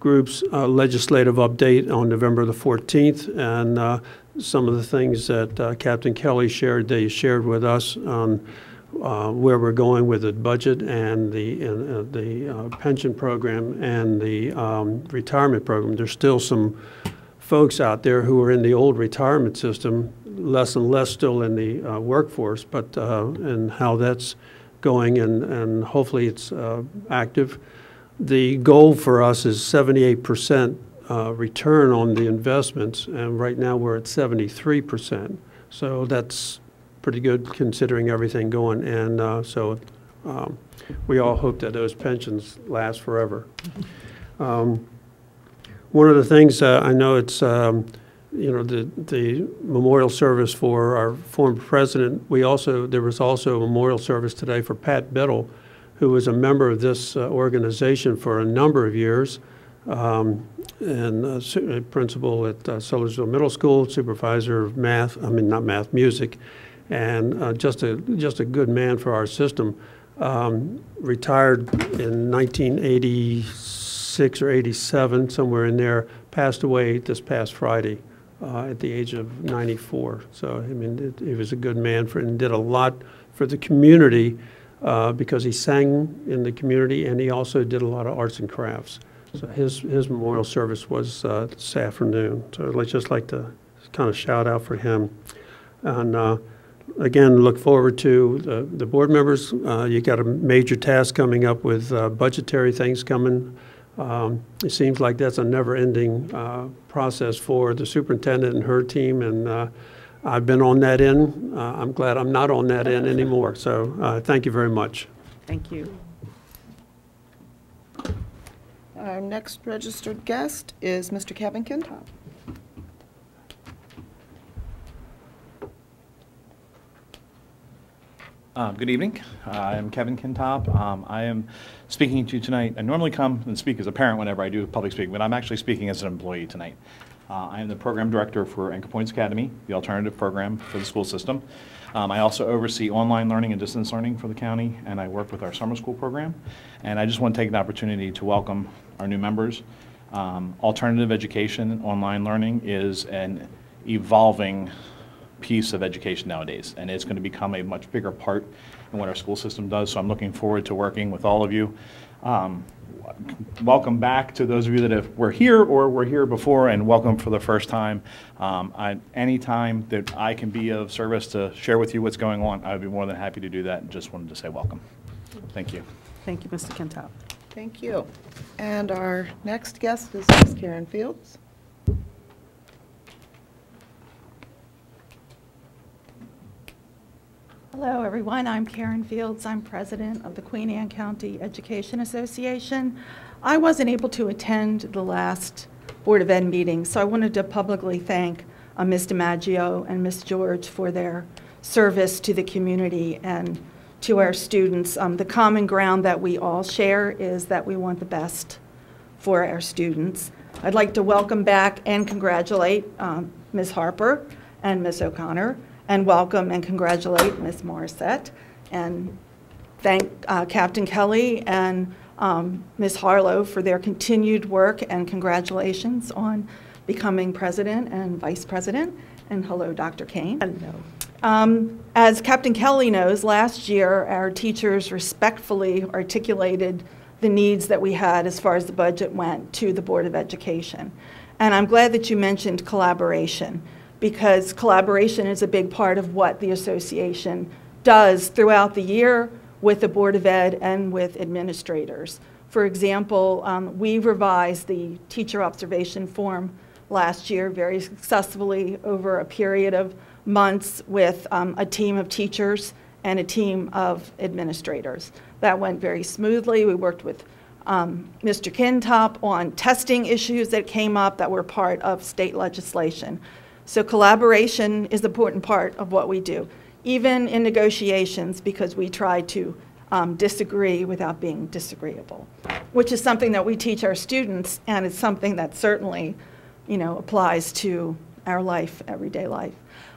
group's uh, legislative update on November the 14th, and uh, some of the things that uh, Captain Kelly shared, they shared with us on uh, where we're going with the budget and the, and, uh, the pension program and the um, retirement program. There's still some folks out there who are in the old retirement system, less and less still in the workforce, but, and how that's going, and, and hopefully it's uh, active. The goal for us is 78% uh, return on the investments, and right now we're at 73%. So that's pretty good considering everything going, and uh, so um, we all hope that those pensions last forever. Um, one of the things, uh, I know it's, um, you know, the, the memorial service for our former president, we also, there was also a memorial service today for Pat Biddle, who was a member of this uh, organization for a number of years, um, and uh, principal at uh, Sudlersville Middle School, supervisor of math, I mean, not math, music, and uh, just a, just a good man for our system. Um, Retired in 1986 or 87, somewhere in there, passed away this past Friday uh, at the age of 94. So, I mean, it- he was a good man for, and did a lot for the community uh, because he sang in the community and he also did a lot of arts and crafts. So his, his memorial service was uh, this afternoon. So I'd just like to kind of shout out for him. And uh, again, look forward to the, the board members. Uh, You got a major task coming up with uh, budgetary things coming. Um, It seems like that's a never-ending uh, process for the superintendent and her team, and uh, I've been on that end. Uh, I'm glad I'm not on that end anymore, so uh, thank you very much. Thank you. Our next registered guest is Mr. Kevin Kintop. Um, Good evening. Uh, I am Kevin Kintop. Um, I am speaking to you tonight. I normally come and speak as a parent whenever I do public speaking, but I'm actually speaking as an employee tonight. Uh, I am the program director for Anchor Points Academy, the alternative program for the school system. Um, I also oversee online learning and distance learning for the county, and I work with our summer school program. And I just want to take an opportunity to welcome our new members. Um, Alternative education, online learning is an evolving piece of education nowadays, and it's going to become a much bigger part in what our school system does. So I'm looking forward to working with all of you. Um, welcome back to those of you that have, were here or were here before, and welcome for the first time. Um, I, anytime that I can be of service to share with you what's going on, I'd be more than happy to do that. And just wanted to say welcome. Thank you. Thank you, Mr. Kintop. Thank you. And our next guest is Ms. Karen Fields. Hello, everyone. I'm Karen Fields. I'm president of the Queen Anne County Education Association. I wasn't able to attend the last Board of Ed meeting, so I wanted to publicly thank uh, Ms. DiMaggio and Ms. George for their service to the community and to our students. Um, The common ground that we all share is that we want the best for our students. I'd like to welcome back and congratulate um, Ms. Harper and Ms. O'Connor, and welcome and congratulate Ms. Morissette, and thank uh, Captain Kelly and um, Ms. Harlow for their continued work and congratulations on becoming president and vice president. And hello, Dr. Kane. Hello. Um, as Captain Kelly knows, last year our teachers respectfully articulated the needs that we had as far as the budget went to the Board of Education. And I'm glad that you mentioned collaboration because collaboration is a big part of what the association does throughout the year with the Board of Ed and with administrators. For example, um, we revised the teacher observation form last year very successfully over a period of months with um, a team of teachers and a team of administrators. That went very smoothly. We worked with um, Mr. Kintop on testing issues that came up that were part of state legislation. So collaboration is an important part of what we do, even in negotiations because we try to um, disagree without being disagreeable, which is something that we teach our students and it's something that certainly, you know, applies to our life, everyday life.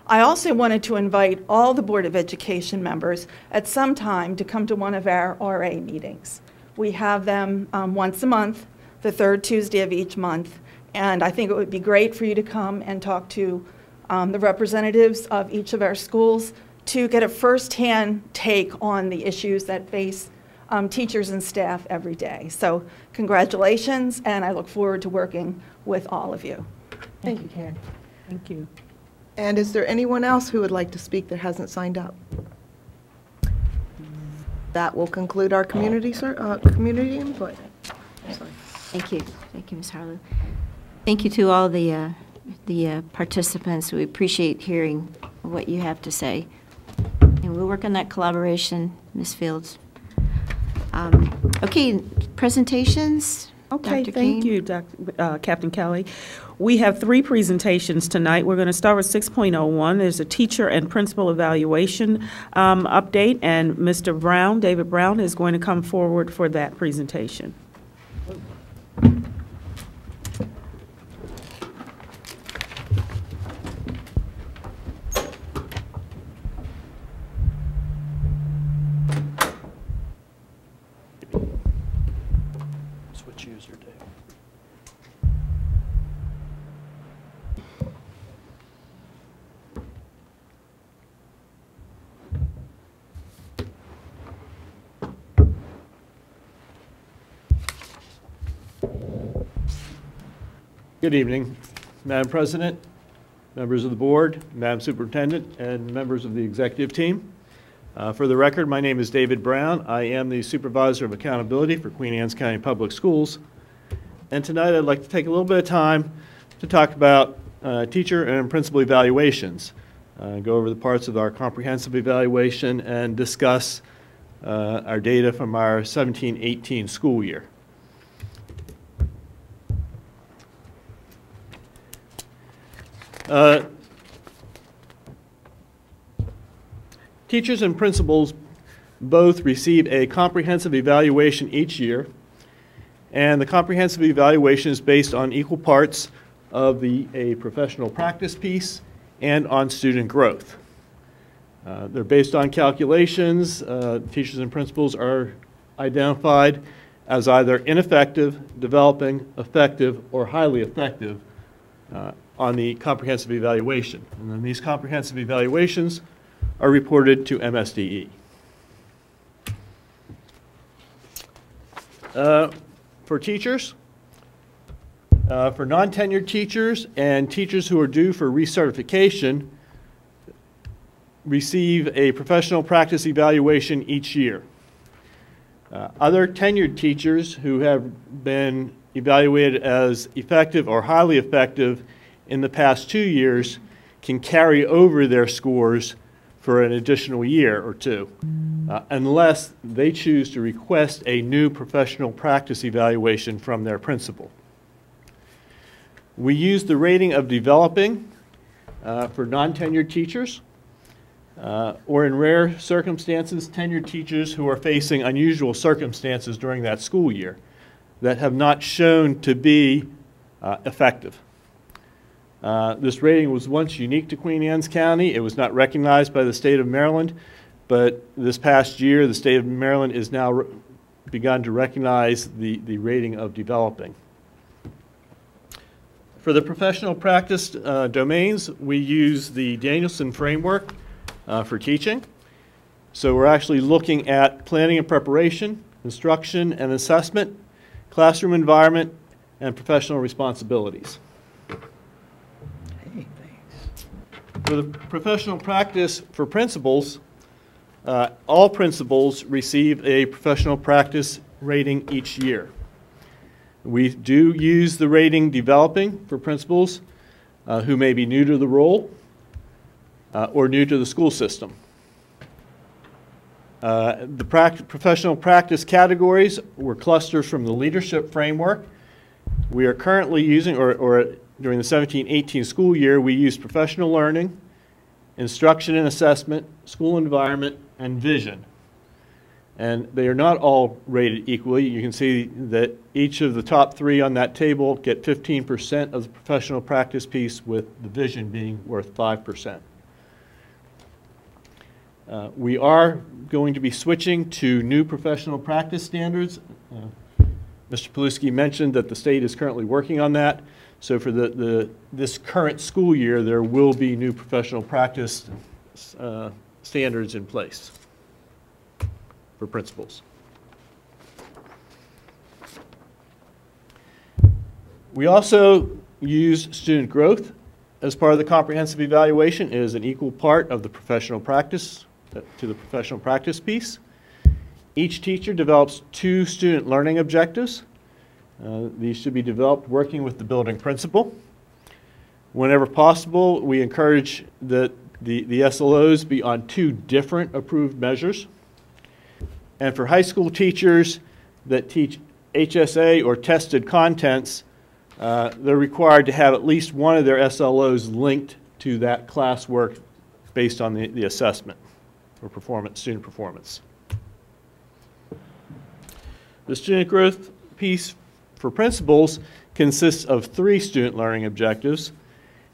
I also wanted to invite all the Board of Education members at some time to come to one of our RA meetings. We have them um, once a month, the third Tuesday of each month, and I think it would be great for you to come and talk to um, the representatives of each of our schools to get a firsthand take on the issues that face um, teachers and staff every day. So congratulations, and I look forward to working with all of you. Thank you, Karen. Thank you. And is there anyone else who would like to speak that hasn't signed up? That will conclude our community, ser- uh, community input. Sorry. Thank you. Thank you, Ms. Harlow. Thank you to all the, uh, the uh, participants. We appreciate hearing what you have to say. And we'll work on that collaboration, Ms. Fields. Um, Okay, presentations? Okay, Dr. thank Kane? you, Dr. uh, Captain Kelly. We have three presentations tonight. We're going to start with 6.01. There's a teacher and principal evaluation um, update, and Mr. Brown, David Brown, is going to come forward for that presentation. Good evening, Madam President, members of the board, Madam Superintendent, and members of the executive team. Uh, For the record, my name is David Brown. I am the Supervisor of Accountability for Queen Anne's County Public Schools. And tonight, I'd like to take a little bit of time to talk about uh, teacher and principal evaluations, uh, go over the parts of our comprehensive evaluation, and discuss uh, our data from our 17-18 school year. Uh, Teachers and principals both receive a comprehensive evaluation each year, and the comprehensive evaluation is based on equal parts of the, a professional practice piece and on student growth. Uh, They're based on calculations. Uh, Teachers and principals are identified as either ineffective, developing, effective, or highly effective uh, on the comprehensive evaluation. And then these comprehensive evaluations are reported to MSDE. Uh, For teachers, uh, for non-tenured teachers and teachers who are due for recertification, receive a professional practice evaluation each year. Uh, Other tenured teachers who have been evaluated as effective or highly effective in the past two years can carry over their scores for an additional year or two, uh, unless they choose to request a new professional practice evaluation from their principal. We use the rating of developing uh, for non-tenured teachers, uh, or in rare circumstances, tenured teachers who are facing unusual circumstances during that school year that have not shown to be uh, effective. Uh, This rating was once unique to Queen Anne's County. It was not recognized by the state of Maryland, but this past year, the state of Maryland is now begun to recognize the, the rating of developing. For the professional practice uh, domains, we use the Danielson framework uh, for teaching. So we're actually looking at planning and preparation, instruction and assessment, classroom environment, and professional responsibilities. For the professional practice for principals, uh, all principals receive a professional practice rating each year. We do use the rating developing for principals uh, who may be new to the role uh, or new to the school system. Uh, the pract professional practice categories were clusters from the leadership framework. We are currently using, or, or during the 17-18 school year, we used professional learning, instruction and assessment, school environment, and vision. And they are not all rated equally. You can see that each of the top three on that table get 15% of the professional practice piece with the vision being worth 5%. Uh, we are going to be switching to new professional practice standards. Uh, Mr. Paluski mentioned that the state is currently working on that. So for the, the, this current school year, there will be new professional practice uh, standards in place for principals. We also use student growth as part of the comprehensive evaluation. It is an equal part of the professional practice uh, to the professional practice piece. Each teacher develops two student learning objectives. Uh, these should be developed working with the building principal. Whenever possible, we encourage that the, the SLOs be on two different approved measures. And for high school teachers that teach HSA or tested contents, uh, they're required to have at least one of their SLOs linked to that classwork based on the, the assessment or performance, student performance. The student growth piece for principals consists of three student learning objectives,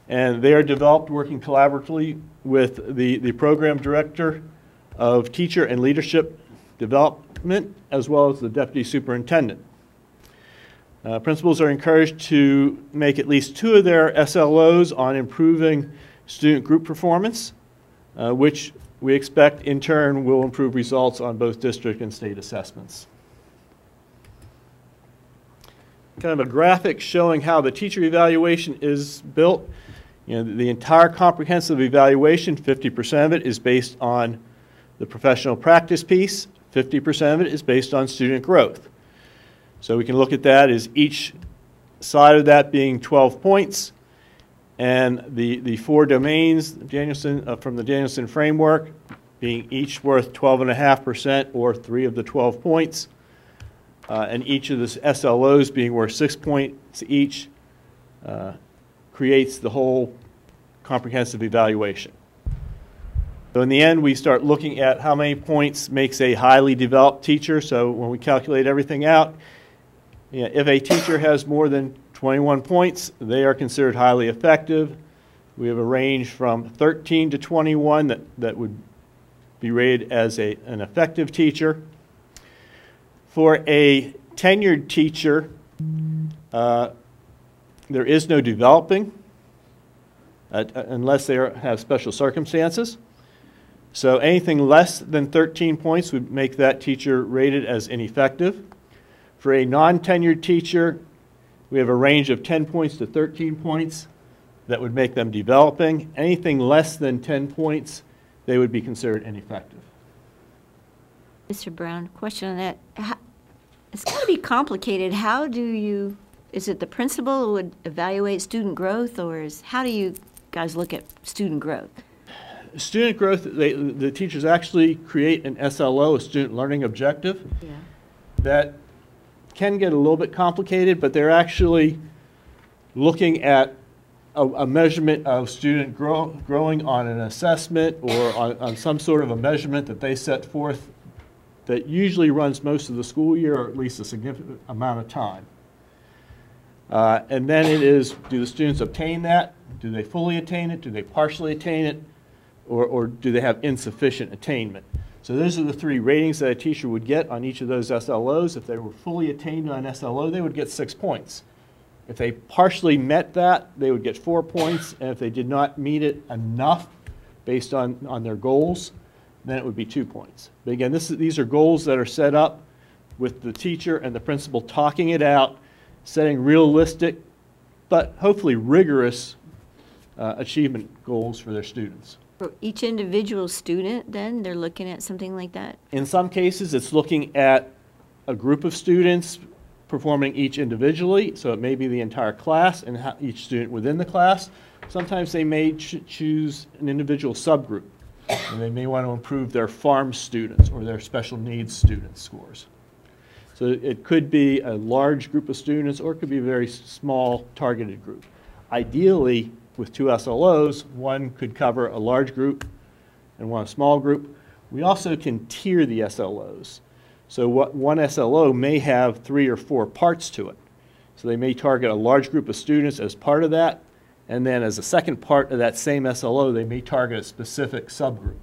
and they are developed working collaboratively with the, the program director of teacher and leadership development, as well as the deputy superintendent. Uh, principals are encouraged to make at least two of their SLOs on improving student group performance, uh, which we expect in turn will improve results on both district and state assessments kind of a graphic showing how the teacher evaluation is built. You know, the entire comprehensive evaluation, 50% of it is based on the professional practice piece, 50% of it is based on student growth. So we can look at that as each side of that being 12 points, and the, the four domains Danielson, uh, from the Danielson framework being each worth 12.5% or three of the 12 points uh, and each of the SLOs being worth six points each uh, creates the whole comprehensive evaluation. So in the end, we start looking at how many points makes a highly developed teacher. So when we calculate everything out, you know, if a teacher has more than 21 points, they are considered highly effective. We have a range from 13 to 21 that, that would be rated as a, an effective teacher. For a tenured teacher, uh, there is no developing uh, uh, unless they are, have special circumstances. So anything less than 13 points would make that teacher rated as ineffective. For a non-tenured teacher, we have a range of 10 points to 13 points that would make them developing. Anything less than 10 points, they would be considered ineffective. Mr. Brown, question on that. How, it's going to be complicated. How do you, is it the principal who would evaluate student growth, or is, how do you guys look at student growth? Student growth, they, the teachers actually create an SLO, a student learning objective, yeah. that can get a little bit complicated, but they're actually looking at a, a measurement of student grow, growing on an assessment or on, on some sort of a measurement that they set forth that usually runs most of the school year or at least a significant amount of time. Uh, and then it is, do the students obtain that? Do they fully attain it? Do they partially attain it? Or, or do they have insufficient attainment? So those are the three ratings that a teacher would get on each of those SLOs. If they were fully attained on SLO, they would get six points. If they partially met that, they would get four points, and if they did not meet it enough based on, on their goals, then it would be two points. But again, this is, these are goals that are set up with the teacher and the principal talking it out, setting realistic, but hopefully rigorous uh, achievement goals for their students. For each individual student, then, they're looking at something like that? In some cases, it's looking at a group of students performing each individually, so it may be the entire class and each student within the class. Sometimes they may ch- choose an individual subgroup, and they may want to improve their farm students or their special needs student scores. So it could be a large group of students, or it could be a very small targeted group. Ideally, with two SLOs, one could cover a large group and one a small group. We also can tier the SLOs. So what one SLO may have three or four parts to it. So they may target a large group of students as part of that, and then as a second part of that same SLO, they may target a specific subgroup.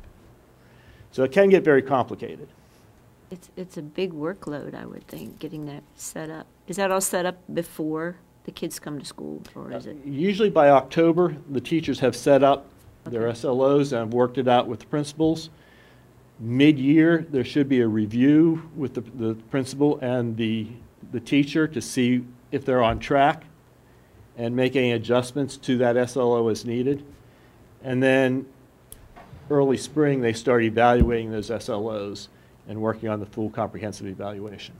So it can get very complicated. It's, it's a big workload, I would think, getting that set up. Is that all set up before the kids come to school, or is it? Uh, usually by October, the teachers have set up their SLOs and have worked it out with the principals. Mid-year, there should be a review with the, the principal and the, the teacher to see if they're on track and make any adjustments to that SLO as needed. And then early spring, they start evaluating those SLOs and working on the full comprehensive evaluation.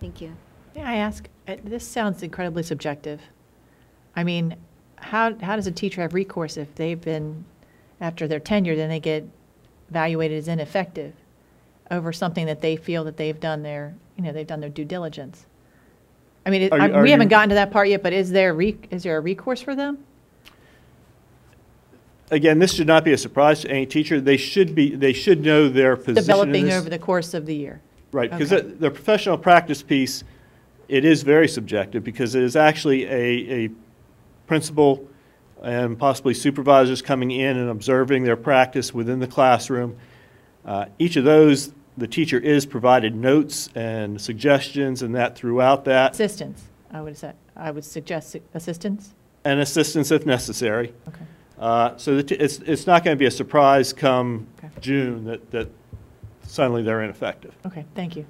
Thank you. May I ask, uh, this sounds incredibly subjective. I mean, how, how does a teacher have recourse if they've been, after their tenure, then they get evaluated as ineffective over something that they feel that they've done their, you know, they've done their due diligence? I mean, it- Are you- I- are we haven't gotten to that part yet, but is there, re- is there a recourse for them? Again, this should not be a surprise to any teacher. They should be, they should know their position in Developing this. over the course of the year? Right, because Okay. the the professional practice piece, it is very subjective because it is actually a, a principal and possibly supervisors coming in and observing their practice within the classroom. Uh, Each of those, the teacher is provided notes and suggestions and that throughout that, Assistance, I would say, I would suggest assistance? and assistance if necessary. Okay. Uh, So it's, it's not going to be a surprise come June that, that suddenly they're ineffective. Okay, thank you.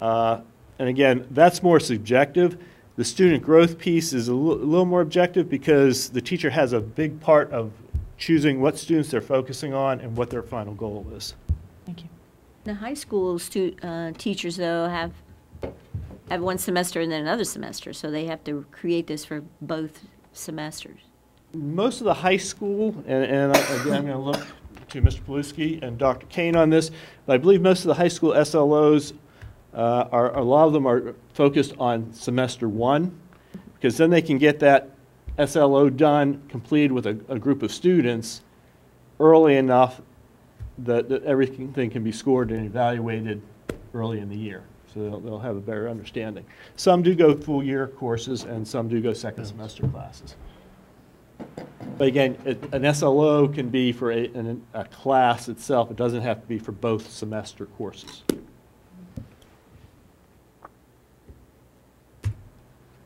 Uh, And again, that's more subjective. The student growth piece is a a little more objective because the teacher has a big part of choosing what students they're focusing on and what their final goal is. The high school stu, uh, teachers, though, have, have one semester and then another semester, so they have to create this for both semesters. Most of the high school, and, and again, I'm going to look to Mr. Paluski and Dr. Kane on this, but I believe most of the high school SLOs uh, are, a lot of them are focused on semester one, because then they can get that SLO done, completed with a, a group of students early enough that, that everything can be scored and evaluated early in the year. So they'll, they'll have a better understanding. Some do go full year courses and some do go second semester classes. But again, it- an SLO can be for a, an- a class itself. It doesn't have to be for both semester courses.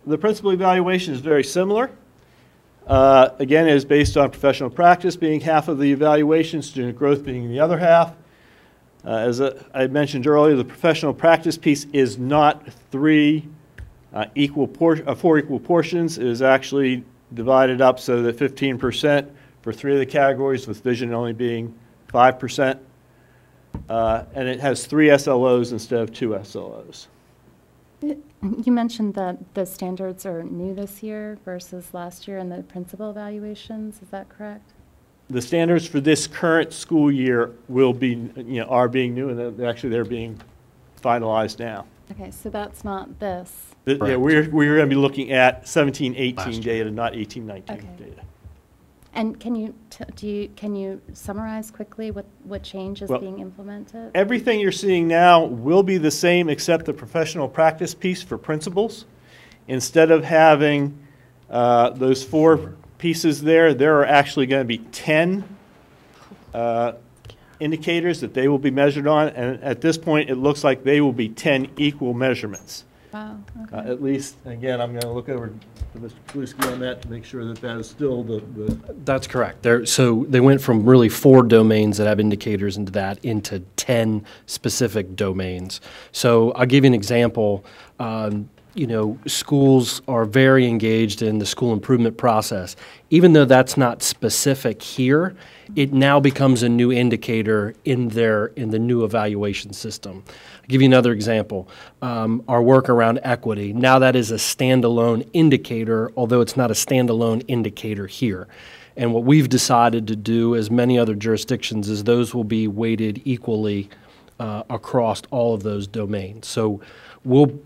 The principal evaluation is very similar. Uh, Again, it is based on professional practice being half of the evaluation, student growth being the other half. Uh, As uh, I mentioned earlier, the professional practice piece is not three uh, equal uh, four equal portions. It is actually divided up so that 15% for three of the categories, with vision only being 5%. Uh, And it has three SLOs instead of two SLOs. You mentioned that the standards are new this year versus last year in the principal evaluations, is that correct? The standards for this current school year will be, you know, are being new, and they're- actually, they're being finalized now. Okay, so that's not this. Th- Yeah, we're, we're going to be looking at 17, 18 data, not 18, 19 Okay. data. And can you, do you, can you summarize quickly what, what change is Well, being implemented? Everything you're seeing now will be the same except the professional practice piece for principals. Instead of having uh, those four pieces there, there are actually going to be 10 uh, indicators that they will be measured on, and at this point, it looks like they will be 10 equal measurements. Wow, Uh, At least, again, I'm going to look over to Mr. Paluski on that to make sure that that is still the, the That's correct. There, so they went from really four domains that have indicators into that into 10 specific domains. So I'll give you an example. Um, you know, schools are very engaged in the school improvement process. Even though that's not specific here, it now becomes a new indicator in their in the new evaluation system. I'll give you another example. Um, our work around equity. Now that is a standalone indicator, although it's not a standalone indicator here. And what we've decided to do, as many other jurisdictions, is those will be weighted equally uh, across all of those domains. So we'll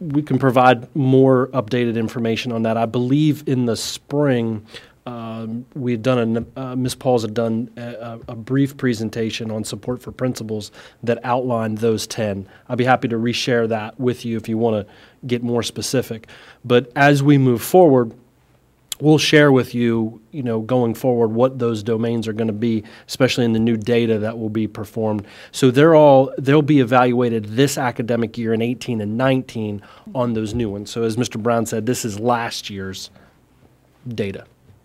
we can provide more updated information on that. I believe in the spring, um, we had done, a, uh. Pauls had done a, a brief presentation on support for principals that outlined those 10. I'd be happy to reshare that with you if you want to get more specific. But as we move forward, we'll share with you, you know, going forward what those domains are going to be, especially in the new data that will be performed. So they're all they'll be evaluated this academic year in 18 and 19 on those new ones. So as Mr. Brown said, this is last year's data.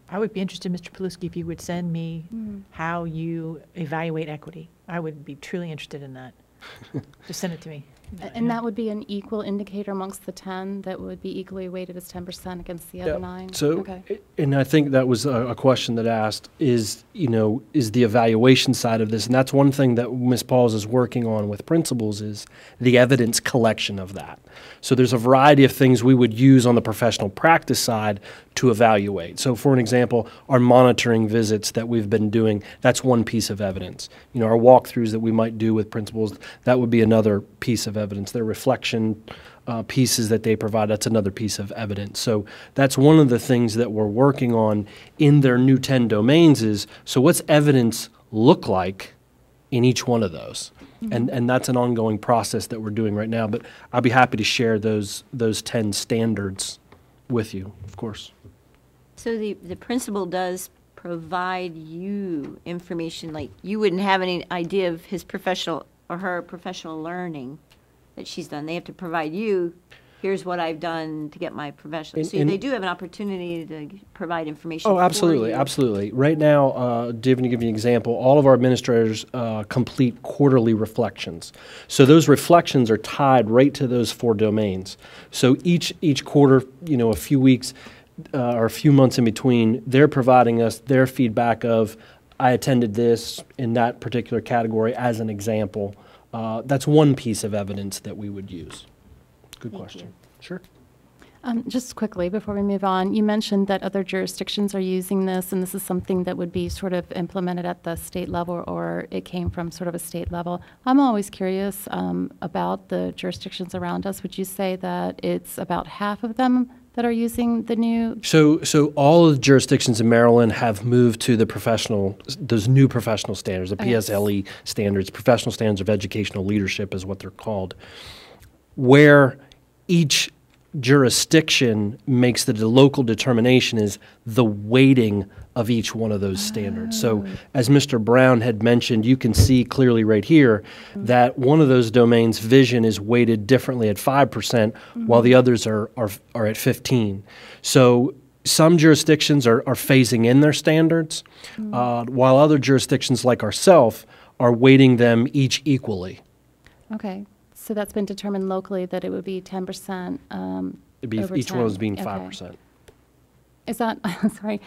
I would be interested, Mr. Paluski, if you would send me Mm. how you evaluate equity. I would be truly interested in that. Just send it to me. A- And that would be an equal indicator amongst the 10 that would be equally weighted as 10% against the other Yeah. nine? So, Okay. and I think that was a, a question that asked is, you know, is the evaluation side of this, and that's one thing that Ms. Pauls is working on with principals is the evidence collection of that. So there's a variety of things we would use on the professional practice side to evaluate. So for an example, our monitoring visits that we've been doing, that's one piece of evidence. You know, our walkthroughs that we might do with principals, that would be another piece of evidence. Their reflection uh, pieces that they provide, that's another piece of evidence. So that's one of the things that we're working on in their new 10 domains is, so what's evidence look like in each one of those? And, mm-hmm. and that's an ongoing process that we're doing right now, but I'll be happy to share those, those 10 standards with you, of course. So the, the principal does provide you information, like you wouldn't have any idea of his professional or her professional learning that she's done. They have to provide you, here's what I've done to get my professional. And- So and- they do have an opportunity to provide information Oh, absolutely, absolutely. Right now, uh, David, to give you an example, all of our administrators uh, complete quarterly reflections. So those reflections are tied right to those four domains. So each each quarter, you know, a few weeks uh, or a few months in between, they're providing us their feedback of, I attended this in that particular category as an example. Uh, that's one piece of evidence that we would use. Good question. Sure. Um, Just quickly, before we move on, you mentioned that other jurisdictions are using this, and this is something that would be sort of implemented at the state level, or it came from sort of a state level. I'm always curious um, about the jurisdictions around us. Would you say that it's about half of them that are using the new? So, so all of the jurisdictions in Maryland have moved to the professional, those new professional standards, the PSLE E standards, professional standards of educational leadership is what they're called, where each jurisdiction makes the local determination is the weighting of each one of those standards. So, ah. as Mr. Brown had mentioned, you can see clearly right here that one of those domains, vision, is weighted differently at 5%, mm-hmm. while the others are, are, are at 15. So, some jurisdictions are, are phasing in their standards, mm-hmm. uh, while other jurisdictions like ourselves are weighting them each equally. Okay, so that's been determined locally that it would be 10% um, It'd be, each one of those 10. being Okay. 5%. Is that, sorry,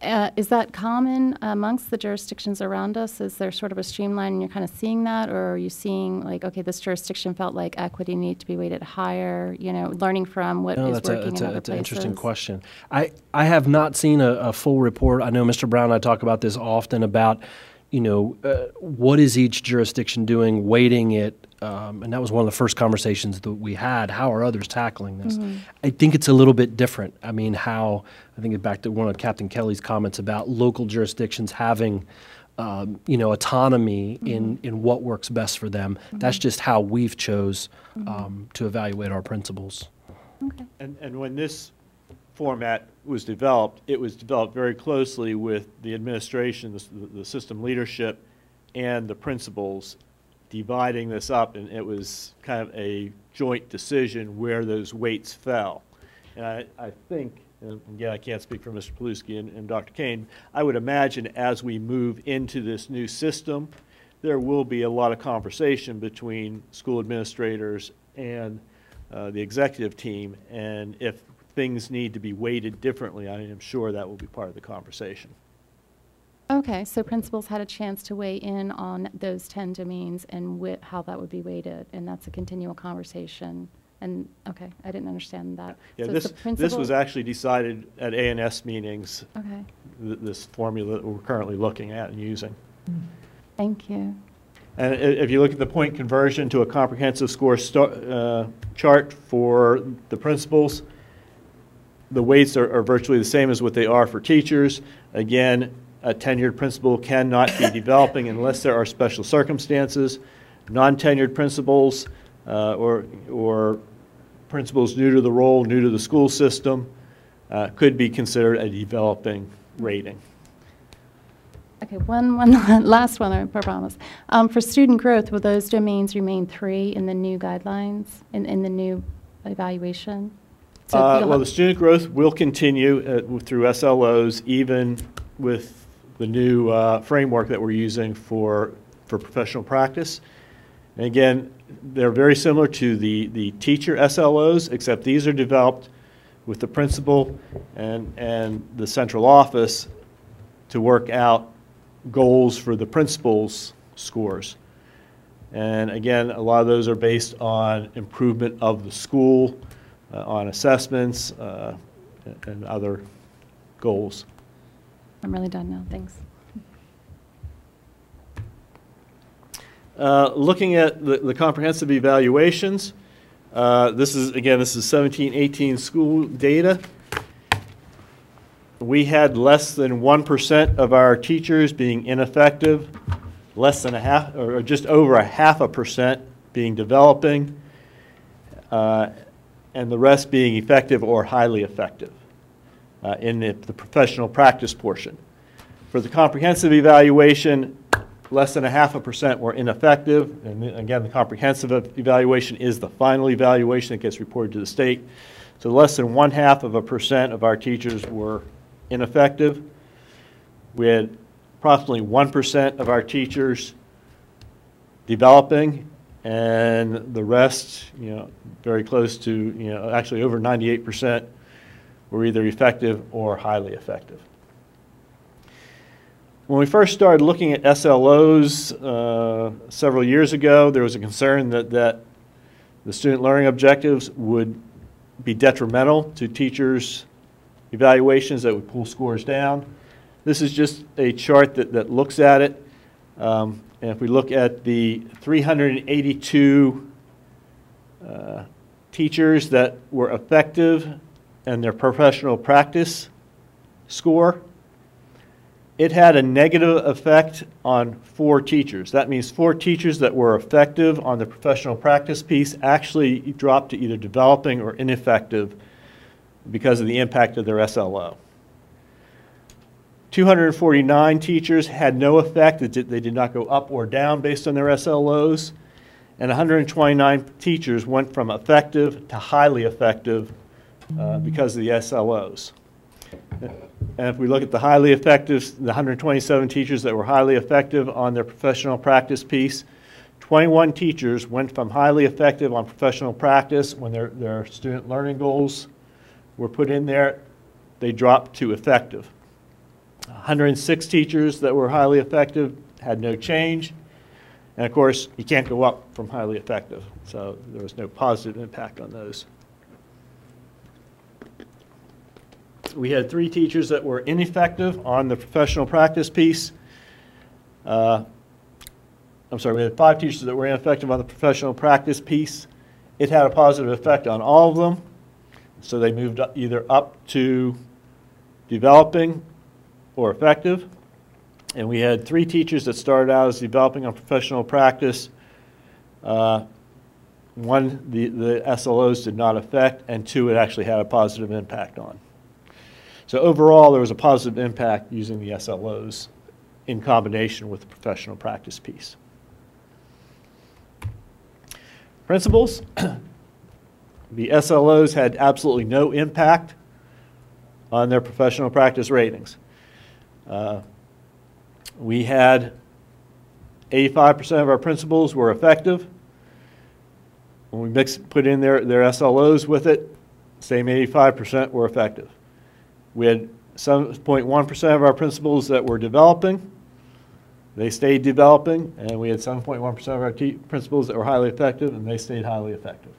uh, is that common amongst the jurisdictions around us? Is there sort of a streamline and you're kind of seeing that? Or are you seeing like, okay, this jurisdiction felt like equity needed to be weighted higher, you know, learning from what No, is that's a, working that's in a, other that's an interesting question. I, I have not seen a, a full report. I know Mr. Brown and I talk about this often about, you know, uh, what is each jurisdiction doing, weighting it, um, and that was one of the first conversations that we had. How are others tackling this? Mhm. I think it's a little bit different. I mean, how I think back to one of Captain Kelly's comments about local jurisdictions having, um, you know, autonomy in in what works best for them. That's just how we've chose um, to evaluate our principals. And, and when this format was developed, it was developed very closely with the administration, the, the system leadership, and the principals dividing this up, and it was kind of a joint decision where those weights fell. And I, I think, and again, I can't speak for Mr. Paluski and, and Dr. Kane, I would imagine as we move into this new system, there will be a lot of conversation between school administrators and uh, the executive team, and if things need to be weighted differently, I am sure that will be part of the conversation. Okay, so principals had a chance to weigh in on those 10 domains and how that would be weighted, and that's a continual conversation. And, okay, I didn't understand that. Yeah, So this, this was actually decided at ANS meetings, Okay, th- this formula that we're currently looking at and using. thank you. And if you look at the point conversion to a comprehensive score uh, chart for the principals, the weights are are virtually the same as what they are for teachers. Again, a tenured principal cannot be developing unless there are special circumstances. Non-tenured principals uh, or, or principals new to the role, new to the school system, uh, could be considered a developing rating. Okay, one, one last one, I promise. Um, For student growth, will those domains remain three in the new guidelines, in, in the new evaluation? So Uh, Well, the student growth will continue uh, through SLOs, even with the new uh, framework that we're using for, for professional practice. And again, they're very similar to the, the teacher SLOs, except these are developed with the principal and, and the central office to work out goals for the principal's scores. And again, a lot of those are based on improvement of the school, uh, on assessments, uh, and other goals. I'm really done now, thanks. Uh, Looking at the the comprehensive evaluations, uh, this is, again, this is 17, 18 school data. We had less than 1% of our teachers being ineffective, less than a half, or just over a half a percent being developing, uh, and the rest being effective or highly effective uh, in the the professional practice portion. For the comprehensive evaluation, less than a half a percent were ineffective. And again, the comprehensive evaluation is the final evaluation that gets reported to the state. So less than one half of a percent of our teachers were ineffective. We had approximately 1% of our teachers developing, and the rest, you know, very close to, you know, actually over 98% were either effective or highly effective. When we first started looking at SLOs uh, several years ago, there was a concern that, that the student learning objectives would be detrimental to teachers' evaluations, that would pull scores down. This is just a chart that, that looks at it. Um, and if we look at the 382 uh, teachers that were effective and their professional practice score, it had a negative effect on four teachers. That means four teachers that were effective on the professional practice piece actually dropped to either developing or ineffective because of the impact of their SLO. 249 teachers had no effect. They did not go up or down based on their SLOs. And 129 teachers went from effective to highly effective uh, because of the SLOs. And if we look at the highly effective, the 127 teachers that were highly effective on their professional practice piece, 21 teachers went from highly effective on professional practice when their, their student learning goals were put in there, they dropped to effective. 106 teachers that were highly effective had no change. And of course, you can't go up from highly effective, so there was no positive impact on those. We had three teachers that were ineffective on the professional practice piece. Uh, I'm sorry, we had five teachers that were ineffective on the professional practice piece. It had a positive effect on all of them, so they moved either up to developing or effective. And we had three teachers that started out as developing on professional practice. Uh, One, the, the SLOs did not affect, and two, it actually had a positive impact on. So overall, there was a positive impact using the SLOs in combination with the professional practice piece. Principals, the SLOs had absolutely no impact on their professional practice ratings. Uh, We had 85% of our principals were effective. When we mix, put in their, their SLOs with it, same 85% were effective. We had 7.1% of our principals that were developing. They stayed developing, and we had 7.1% of our principals that were highly effective, and they stayed highly effective.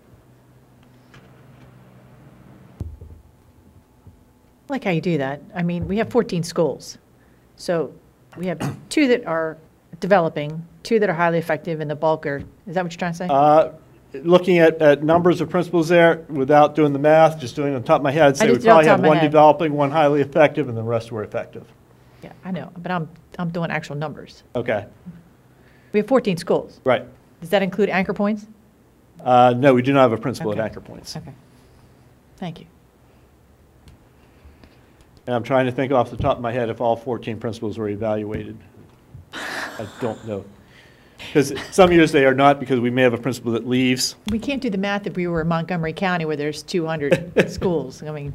I like how you do that. I mean, we have 14 schools. So we have two that are developing, two that are highly effective, and the bulk are, is that what you're trying to say? Uh, Looking at, at numbers of principals there, without doing the math, just doing it on top of my head, I'd say we just did it on probably top had of my one head. developing, one highly effective, and the rest were effective. Yeah, I know, but I'm, I'm doing actual numbers. Okay, We have 14 schools. right. Does that include anchor points? Uh, No, we do not have a principal at Okay. Anchor Points. Okay. Thank you. And I'm trying to think off the top of my head if all 14 principals were evaluated. I don't know. Because some years they are not, because we may have a principal that leaves. We can't do the math if we were in Montgomery County where there's 200 schools. I mean,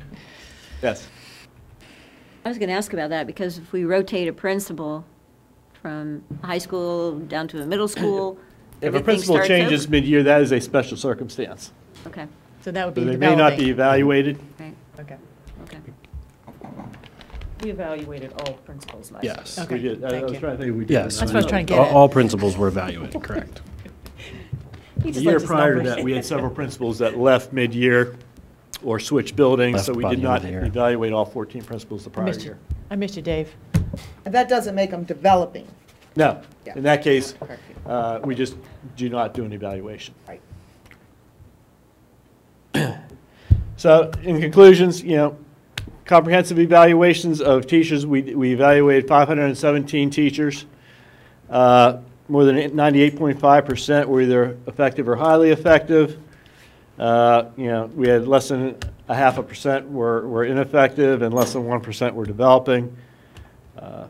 Yes. I was going to ask about that, because if we rotate a principal from high school down to a middle school, If a everything principal starts changes over? mid-year, that is a special circumstance. Okay, so that would So be They may not be developing. evaluated. right, Okay. Okay. We evaluated all principals last year. Yes. We did. I- I thank was you. trying to think we did. Yes. That's what I was trying to get All- at. All principals were evaluated, correct. He The just year likes his prior to numbers. that, we had several principals that left mid-year or switched buildings, Left so we by did the end of not the year. evaluate all 14 principals the I prior missed you. year. I missed you, Dave. And that doesn't make them developing. No, Yeah. in that case, uh, we just do not do an evaluation. Right. So in conclusions, you know, comprehensive evaluations of teachers, we, we evaluated 517 teachers. Uh, More than 98.5% were either effective or highly effective. Uh, You know, we had less than a half a percent were, were ineffective and less than 1% were developing. Uh,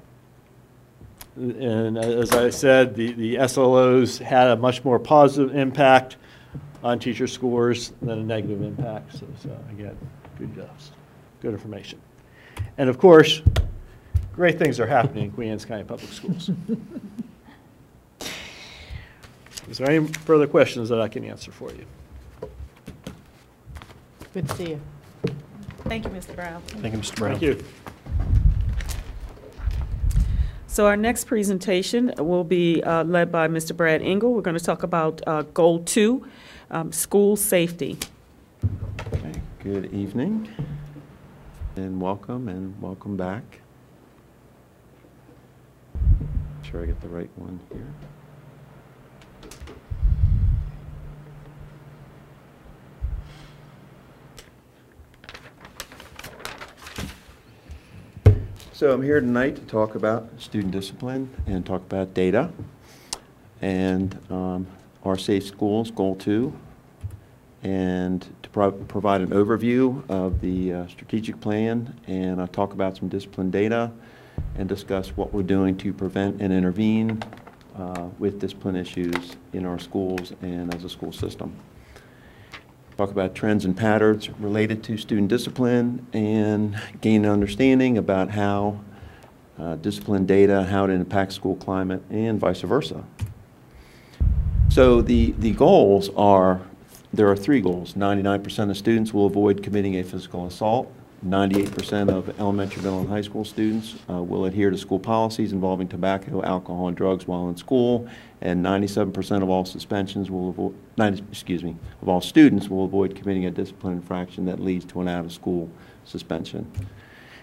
And as I said, the, the SLOs had a much more positive impact on teacher scores than a negative impact. So, so again, good, uh, good information. And of course, great things are happening in Queen Anne's County Public Schools. Is there any further questions that I can answer for you? Good to see you. Thank you, Mr. Brown. Thank you, Mr. Brown. Thank you. So our next presentation will be uh, led by Mr. Brad Engel. We're going to talk about uh, Goal Two, um, school safety. Okay, Good evening, and welcome, and welcome back. Make Sure I get the right one here. So I'm here tonight to talk about student discipline and talk about data and um, our safe schools, goal two, and to pro- provide an overview of the uh, strategic plan, and I'll talk about some discipline data, and discuss what we're doing to prevent and intervene uh, with discipline issues in our schools and as a school system. Talk about trends and patterns related to student discipline, and gain an understanding about how uh, discipline data, how it impacts school climate, and vice versa. So the, the goals are, there are three goals. 99% of students will avoid committing a physical assault. 98% of elementary, middle, and high school students uh, will adhere to school policies involving tobacco, alcohol, and drugs while in school. And 97% of all suspensions will avoid, 90, excuse me, of all students will avoid committing a discipline infraction that leads to an out-of-school suspension.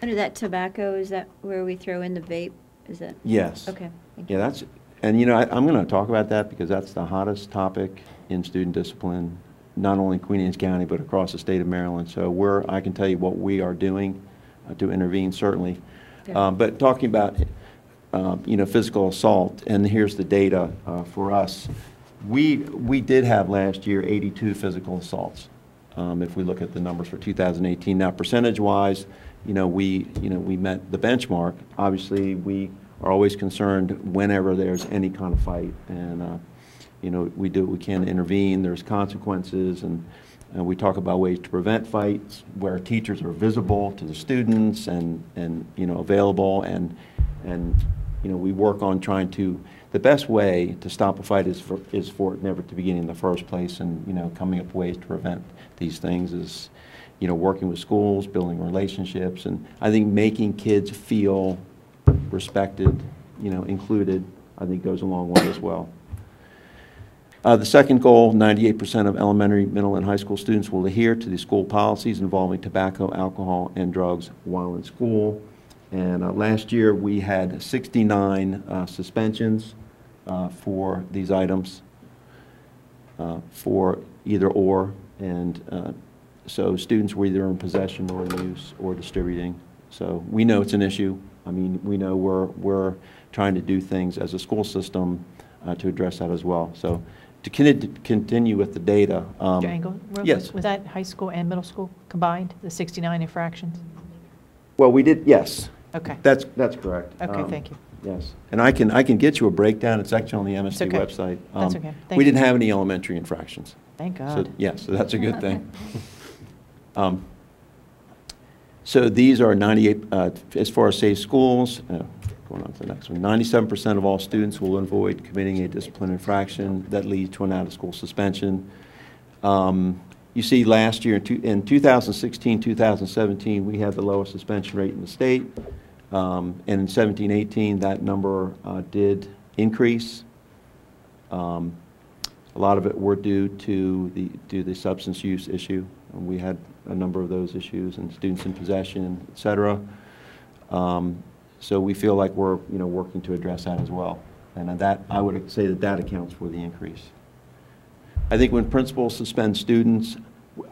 Under that tobacco, is that where we throw in the vape? Is that? Yes. Okay. Yeah, that's, and you know, I, I'm going to talk about that because that's the hottest topic in student discipline, not only in Queen Anne's County, but across the state of Maryland. So we're, I can tell you what we are doing uh, to intervene, certainly. Okay. Um, But talking about, um, you know, physical assault, and here's the data uh, for us. We, we did have last year 82 physical assaults, um, if we look at the numbers for 2018. Now, percentage-wise, you know, we, you know, we met the benchmark. Obviously, we are always concerned whenever there's any kind of fight. And, uh, you know, we do what we can to intervene, there's consequences, and, and we talk about ways to prevent fights where teachers are visible to the students and, and, you know, available, and, and, you know, we work on trying to, the best way to stop a fight is for, is for it never to begin in the first place, and, you know, coming up ways to prevent these things is, you know, working with schools, building relationships, and I think making kids feel respected, you know, included, I think goes a long way as well. Uh, The second goal, 98% of elementary, middle, and high school students will adhere to the school policies involving tobacco, alcohol, and drugs while in school. And uh, last year, we had 69 uh, suspensions uh, for these items, uh, for either or. And uh, so students were either in possession or in use or distributing. So we know it's an issue. I mean, we know we're, we're trying to do things as a school system to address that as well. So to con- continue with the data. um, was- Yes. Was that high school and middle school combined, the 69 infractions? Well, we did, yes. Okay. That's, that's correct. Okay, Um, thank you. Yes. And I can, I can get you a breakdown. It's actually on the MSD okay. website. That's Um, okay. Thank We you. didn't have any elementary infractions. Thank So, God. Yeah, so that's a good thing. Um, So these are 98, uh, as far as safe schools, uh, going on to the next one, 97% of all students will avoid committing a discipline infraction that leads to an out-of-school suspension. Um, You see, last year, in two- in 2016, 2017, we had the lowest suspension rate in the state. Um, And in 17, 18, that number uh, did increase. Um, A lot of it were due to the, to the substance use issue. And We had a number of those issues, and students in possession, et cetera. Um, So we feel like we're, you know, working to address that as well. And that, I would say that that accounts for the increase. I think when principals suspend students,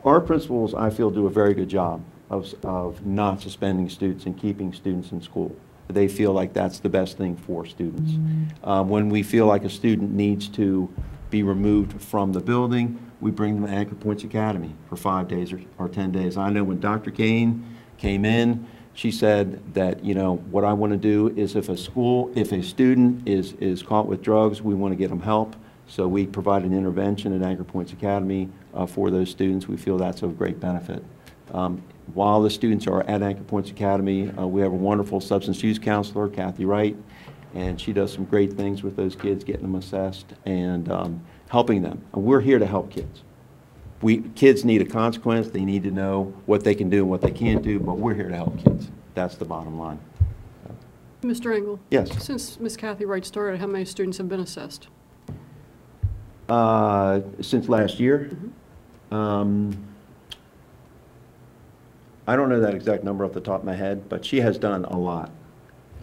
our principals, I feel, do a very good job of, of not suspending students and keeping students in school. They feel like that's the best thing for students. Um, When we feel like a student needs to be removed from the building, we bring them to Anchor Points Academy for five days or, or 10 days. I know when Dr. Kane came in, she said that, you know, what I want to do is if a school, if a student is, is caught with drugs, we want to get them help. So we provide an intervention at Anchor Points Academy uh, for those students. We feel that's of great benefit. Um, While the students are at Anchor Points Academy, uh, we have a wonderful substance use counselor, Kathy Wright, and she does some great things with those kids, getting them assessed and um, helping them. And we're here to help kids. We, kids need a consequence, they need to know what they can do and what they can't do, but we're here to help kids. That's the bottom line. Mr. Engel? Yes. Since Ms. Kathy Wright started, how many students have been assessed? Uh, Since last year? Um, I don't know that exact number off the top of my head, but she has done a lot.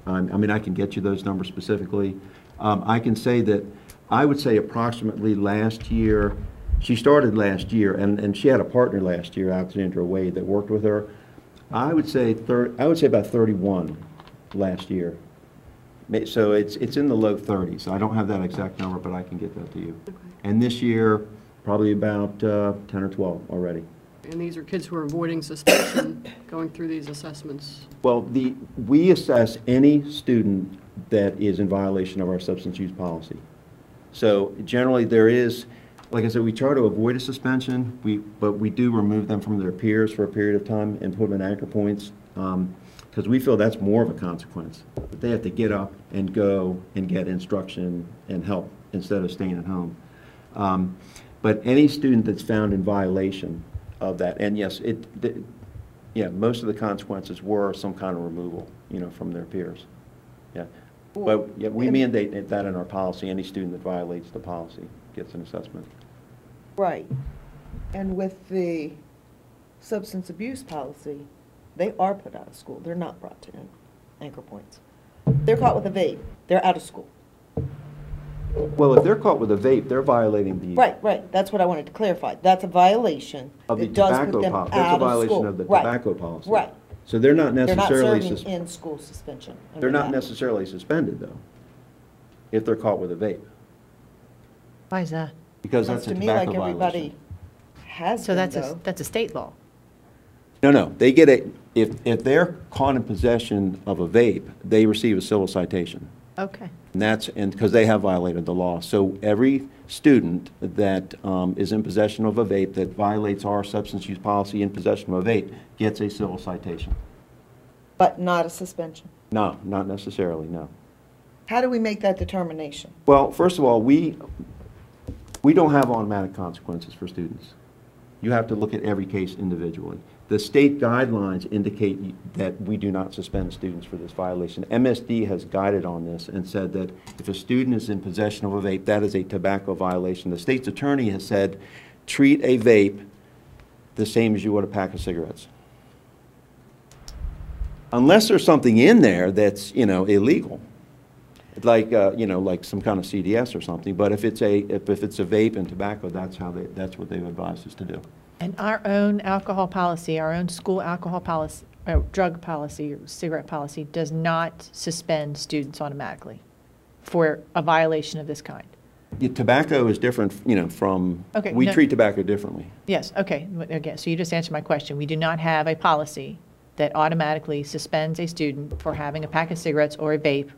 Um, I mean, I can get you those numbers specifically. Um, I can say that, I would say approximately last year, she started last year, and, and she had a partner last year, Alexandra Wade, that worked with her. I would say thir, I would say about 31 last year. So it's, it's in the low 30s. I don't have that exact number, but I can get that to you. And this year, probably about uh, 10 or 12 already. And these are kids who are avoiding suspension, going through these assessments. Well, the, we assess any student that is in violation of our substance use policy. So generally, there is, like I said, we try to avoid a suspension, we, but we do remove them from their peers for a period of time and put them in anchor points, because we feel that's more of a consequence. That they have to get up and go and get instruction and help instead of staying at home. Um, But any student that's found in violation of that, and yes, it, the- yeah, most of the consequences were some kind of removal, you know, from their peers. Yeah. But, yeah, we mandate that in our policy. Any student that violates the policy gets an assessment. Right. And with the substance abuse policy, they are put out of school. They're not brought to an- anchor points. They're caught with a vape, they're out of school. Well, if they're caught with a vape, they're violating the. Right, right, that's what I wanted to clarify. That's a violation. Of the It does put tobacco them policy. That's a out of violation school. of the Right, tobacco policy. Right. So they're not They're not necessarily. serving in-school suspension. They're not that. necessarily suspended, though, if they're caught with a vape, Why is that? because that's Sounds a to me like tobacco violation. everybody has So been, that's a, though. that's a state law. No, no, they get a, if, if they're caught in possession of a vape, they receive a civil citation. Okay. And that's, and, because they have violated the law. So every student that um, is in possession of a vape that violates our substance use policy in possession of a vape gets a civil citation. But not a suspension. No, not necessarily, no. How do we make that determination? Well, first of all, we, we don't have automatic consequences for students. You have to look at every case individually. The state guidelines indicate that we do not suspend students for this violation. MSD has guided on this and said that if a student is in possession of a vape, that is a tobacco violation. The state's attorney has said, treat a vape the same as you would a pack of cigarettes. Unless there's something in there that's, you know, illegal like uh, you know, like some kind of CDS or something. But if it's a if, if it's a vape and tobacco, that's how they that's what they've advised us to do. And our own alcohol policy, our own school alcohol policy, uh, drug policy, or cigarette policy does not suspend students automatically for a violation of this kind. Yeah, tobacco is different, you know, from Okay, we no- treat tobacco differently. Yes, okay, again, so you just answered my question. We do not have a policy that automatically suspends a student for having a pack of cigarettes or a vape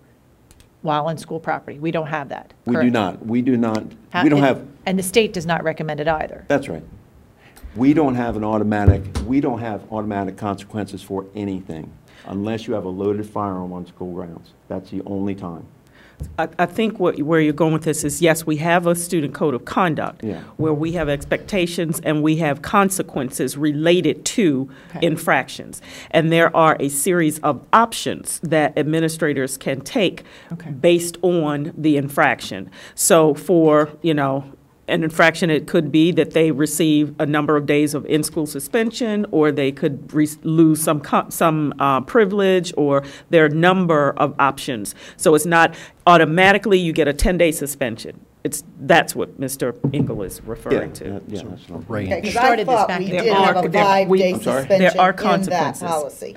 while on school property. We don't have that. We do not. We do not. How- we don't and- have. And the state does not recommend it either. That's right. We don't have an automatic. We don't have automatic consequences for anything unless you have a loaded firearm on school grounds. That's the only time. I, I think what, where you're going with this is, yes, we have a student code of conduct Yeah. where we have expectations and we have consequences related to infractions. And there are a series of options that administrators can take based on the infraction. So for, you know, an infraction, it could be that they receive a number of days of in-school suspension, or they could re- lose some some uh, privilege, or there are a number of options. So it's not automatically you get a 10-day suspension. It's that's what Mr. Engel is referring to. Yeah, yeah, that's not Okay, 'cause I thought we did are- have a five-day suspension There are in that policy.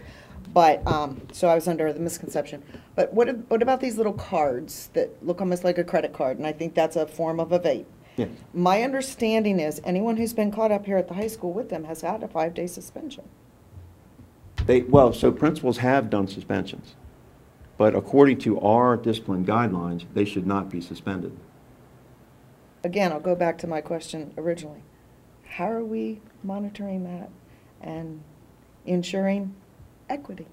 But, um, so I was under the misconception. But what, what about these little cards that look almost like a credit card? And I think that's a form of a vape. Yeah. My understanding is anyone who's been caught up here at the high school with them has had a five-day suspension. They, well, so principals have done suspensions. But according to our discipline guidelines, they should not be suspended. Again, I'll go back to my question originally. How are we monitoring that and ensuring equity?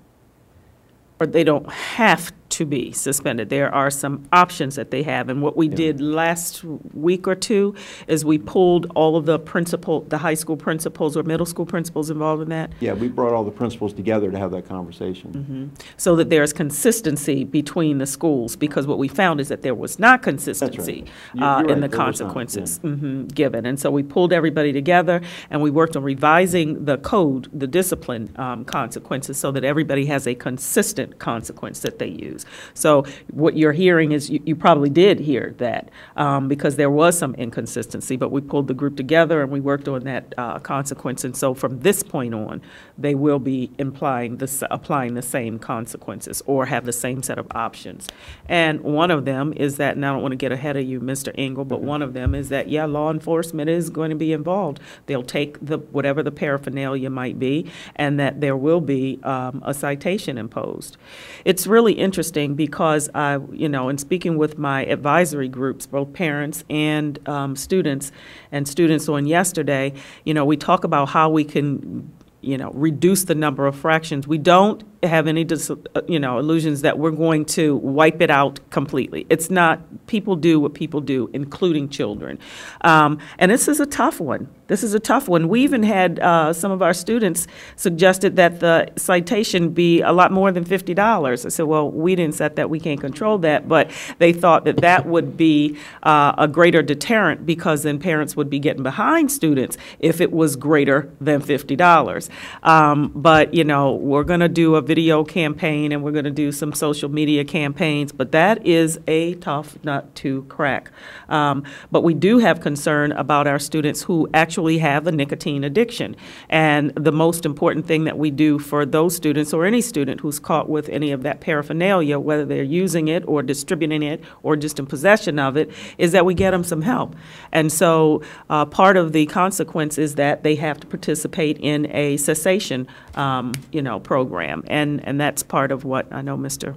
Or they don't have to be suspended. There are some options that they have. And what we did last week or two is we pulled all of the principal, the high school principals or middle school principals involved in that. Yeah, we brought all the principals together to have that conversation. so that there's consistency between the schools, because what we found is that there was not consistency You- uh, you're in right, the there was not, consequences mhm, given. And so we pulled everybody together, and we worked on revising the code, the discipline um, consequences, so that everybody has a consistent consequence that they use. So what you're hearing is, you you probably did hear that, um, because there was some inconsistency, but we pulled the group together and we worked on that uh, consequence. And so from this point on, they will be implying the, applying the same consequences or have the same set of options. And one of them is that, and I don't want to get ahead of you, Mr. Engel, but one of them is that, yeah, law enforcement is going to be involved. They'll take the, whatever the paraphernalia might be, and that there will be um, a citation imposed. It's really interesting because I, you know, in speaking with my advisory groups, both parents and um, students, and students on yesterday, you know, we talk about how we can you know, reduce the number of fractions. We don't have any, dis- uh, you know, illusions that we're going to wipe it out completely. It's not, people do what people do, including children. Um, and this is a tough one. This is a tough one. We even had uh, some of our students suggested that the citation be a lot more than $50. I said, well, we didn't set that, we can't control that, but they thought that that would be uh, a greater deterrent because then parents would be getting behind students if it was greater than $50. Um, but, you know, we're going to do a video campaign and we're going to do some social media campaigns, but that is a tough nut to crack. Um, but we do have concern about our students who actually have a nicotine addiction. And the most important thing that we do for those students or any student who's caught with any of that paraphernalia, whether they're using it or distributing it or just in possession of it, is that we get them some help. And so uh, part of the consequence is that they have to participate in a cessation, um, you know, program. And, and that's part of what I know Mr.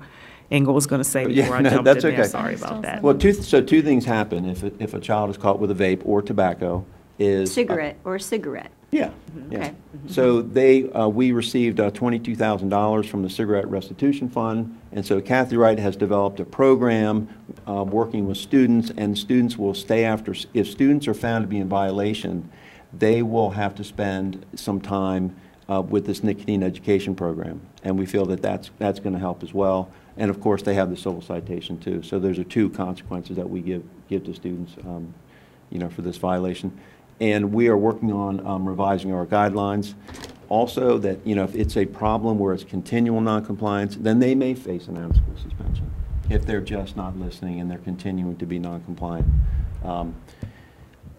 Engel was going to say Yeah, before I no, jumped that's in there. okay. Sorry about that. Well, two, so two things happen if, it- if a child is caught with a vape or tobacco is. Cigarette or cigarette. Yeah, yeah. Okay. So they, uh, we received uh, $22,000 from the Cigarette Restitution Fund, and so Kathy Wright has developed a program uh, working with students, and students will stay after, if students are found to be in violation, they will have to spend some time uh, with this nicotine education program, and we feel that that's, that's going to help as well. And of course, they have the civil citation too. So those are two consequences that we give, give to students, um, you know, for this violation. And we are working on um, revising our guidelines. Also, that, you know, if it's a problem where it's continual noncompliance, then they may face an out-of-school suspension if they're just not listening and they're continuing to be noncompliant. Um,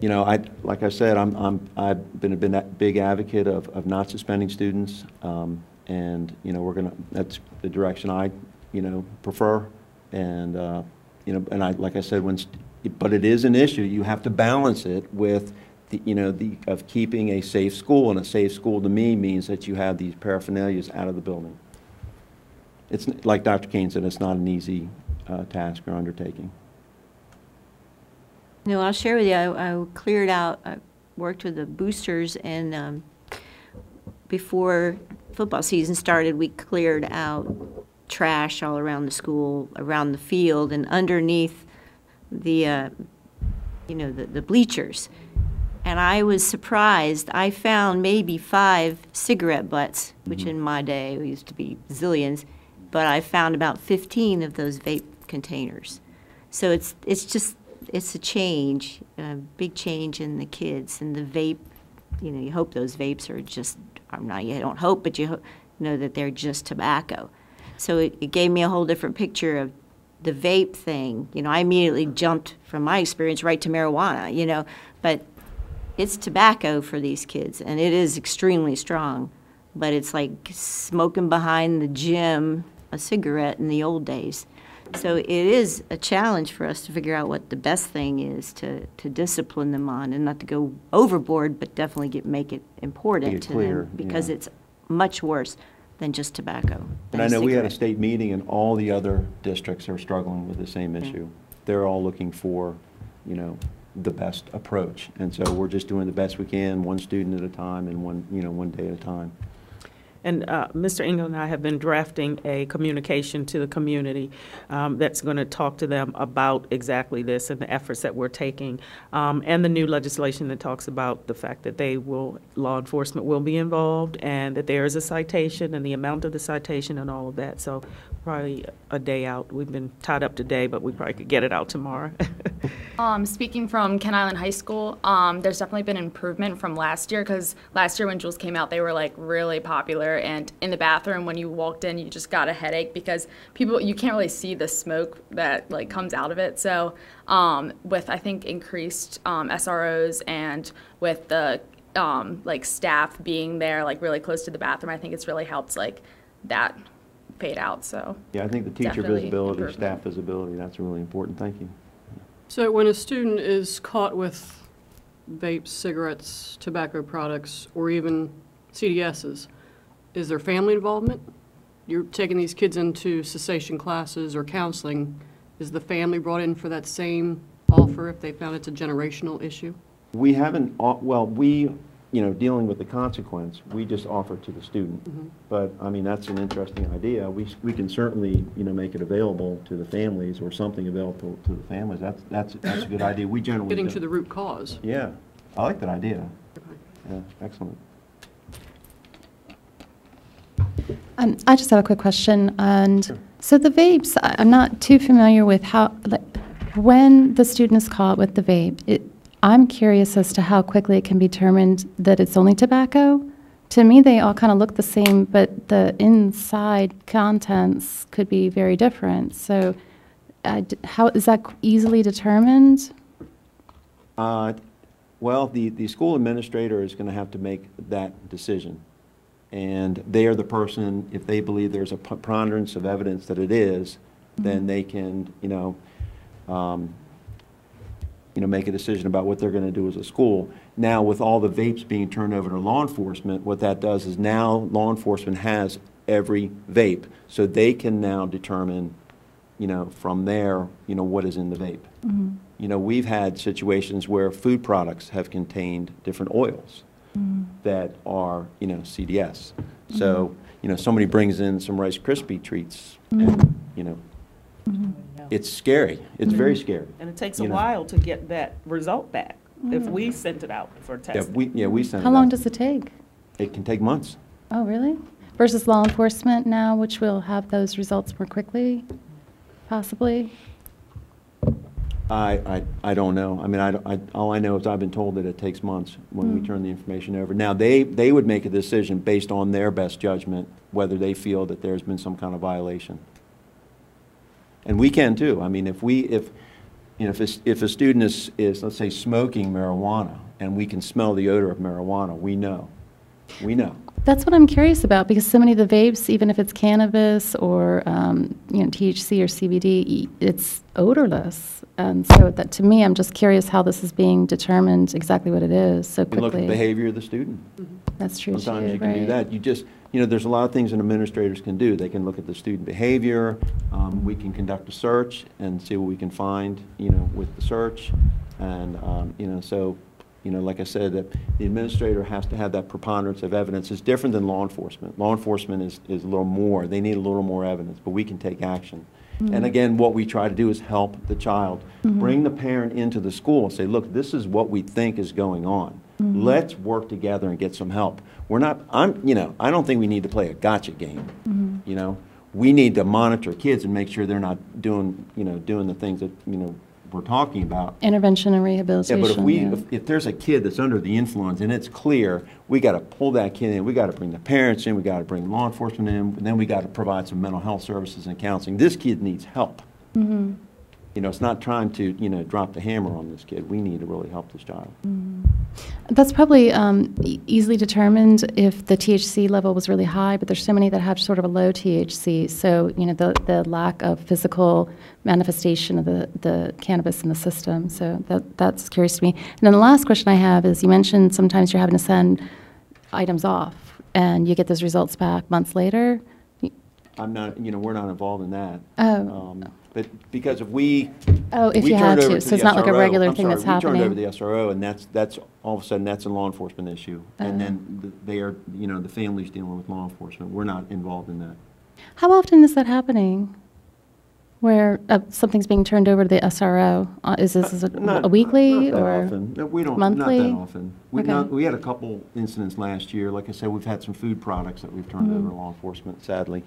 You know, I, like I said, I'm, I'm, I've been a been big advocate of, of not suspending students. um, And, you know, we're gonna, that's the direction I, you know, prefer. And, uh, you know, and I, like I said, when, but it is an issue. You have to balance it with, the you know, the, of keeping a safe school. And a safe school to me means that you have these paraphernalias out of the building. It's, like Dr. Kane said, it's not an easy uh, task or undertaking. No, I'll share with you, I, I cleared out, I worked with the boosters and, um, before football season started, we cleared out trash all around the school, around the field and underneath the, uh, you know, the, the bleachers. And I was surprised, I found maybe five cigarette butts, which in my day used to be zillions, but I found about fifteen of those vape containers. So it's, it's just, it's a change, a big change in the kids and the vape, you know, you hope those vapes are just, I'm not, you don't hope, but you ho- know that they're just tobacco. So it, it gave me a whole different picture of the vape thing. You know, I immediately jumped from my experience right to marijuana, you know, but it's tobacco for these kids and it is extremely strong. But it's like smoking behind the gym a cigarette in the old days. So it is a challenge for us to figure out what the best thing is to, to discipline them on and not to go overboard, but definitely get, make it important it to clear, them because yeah. it's much worse than just tobacco. And I know we had a state meeting, and all the other districts are struggling with the same issue. They're all looking for, you know, the best approach. And so we're just doing the best we can, one student at a time and one, you know, one day at a time. And uh, Mr. Engel and I have been drafting a communication to the community um, that's going to talk to them about exactly this and the efforts that we're taking, um, and the new legislation that talks about the fact that they will, law enforcement will be involved, and that there is a citation and the amount of the citation and all of that. So probably a day out. We've been tied up today, but we probably could get it out tomorrow. Um, speaking from Kent Island High School, um, there's definitely been improvement from last year because last year when Juuls came out, they were like really popular. And in the bathroom, when you walked in, you just got a headache because people you can't really see the smoke that like comes out of it. So um, with I think increased um, SROs and with the um, like staff being there like really close to the bathroom, I think it's really helped like that fade out. So Yeah, I think the teacher visibility, improvement. staff visibility, that's really important. Thank you. So when a student is caught with vapes, cigarettes, tobacco products, or even CDSs, is there family involvement? You're taking these kids into cessation classes or counseling. Is the family brought in for that same offer if they found it's a generational issue? We haven't, uh, well, we, you know, dealing with the consequence, we just offer to the student. Mhm. But, I mean, that's an interesting idea. We, we can certainly, you know, make it available to the families or something available to the families. That's, that's, that's a good idea. We generally Getting don't. to the root cause. Yeah, I like that idea. Yeah, excellent. Um, I just have a quick question. And so the vapes, I- I'm not too familiar with how, like, when the student is caught with the vape, it, I'm curious as to how quickly it can be determined that it's only tobacco. To me, they all kind of look the same, but the inside contents could be very different. So, uh, d- how is that easily determined? Uh, Well, the, the school administrator is going to have to make that decision. And they are the person, if they believe there's a preponderance of evidence that it is, then they can, you know, um, you know, make a decision about what they're going to do as a school. Now, with all the vapes being turned over to law enforcement, what that does is now law enforcement has every vape, so they can now determine you know, from there, you know, what is in the vape. Mhm. You know, we've had situations where food products have contained different oils Mhm. that are, you know, CDS. So, you know, somebody brings in some Rice Krispie treats, and, you know, it's scary. It's very scary. And it takes a know. while to get that result back, if Mm. we sent it out for testing. Yeah, testing. we, yeah, we send it How long out. does it take? It can take months. Oh, really? Versus law enforcement now, which will have those results more quickly, possibly? I, I, I don't know. I mean, I, I, all I know is I've been told that it takes months when we Mm. turn the information over. Now, they, they would make a decision based on their best judgment, whether they feel that there's been some kind of violation. And we can too. I mean, if we, if, you know, if a, if a student is, is, let's say, smoking marijuana, and we can smell the odor of marijuana, we know. We know. That's what I'm curious about, because so many of the vapes, even if it's cannabis or, um, you know, THC or CBD, it's odorless. And so that, to me, I'm just curious how this is being determined, exactly what it is, so quickly. You look at the behavior of the student. That's true, Sometimes too, you can do that. You just, you know, there's a lot of things that administrators can do. They can look at the student behavior. Um, We can conduct a search and see what we can find, you know, with the search. And, um, you know, so, you know, like I said, that the administrator has to have that preponderance of evidence. It's different than law enforcement. Law enforcement is, is a little more, they need a little more evidence, but we can take action. And Mhm. again, what we try to do is help the child. Mhm. Bring the parent into the school and say, look, this is what we think is going on. Mhm. Let's work together and get some help. We're not, I'm, you know, I don't think we need to play a gotcha game, Mhm. you know? We need to monitor kids and make sure they're not doing, you know, doing the things that, you know, we're talking about. Intervention and rehabilitation. Yeah, but if we, yeah. if, if there's a kid that's under the influence and it's clear, we got to pull that kid in. We got to bring the parents in. We got to bring law enforcement in. And then we got to provide some mental health services and counseling. This kid needs help. Mhm. You know, it's not trying to, you know, drop the hammer on this kid. We need to really help this child. That's probably um, e- easily determined if the THC level was really high, but there's so many that have sort of a low THC. So, you know, the, the lack of physical manifestation of the, the cannabis in the system. So that, that's curious to me. And then the last question I have is you mentioned sometimes you're having to send items off and you get those results back months later. I'm not, you know, we're not involved in that. Oh. Um, But because if we. Oh, if we you had to, so it's the not like a regular I'm thing sorry, that's We turned over happening. the SRO, and that's, that's, all of a sudden, that's a law enforcement issue. And Oh. then th- they are, you know, the family's dealing with law enforcement. We're not involved in that. How often is that happening? Where uh, something's being turned over to the SRO? Uh, Is this is it Not- a weekly or not that or often. No, we don't, monthly? not that often. We, Okay. not, we had a couple incidents last year. Like I said, we've had some food products that we've turned Mhm. over to law enforcement, sadly.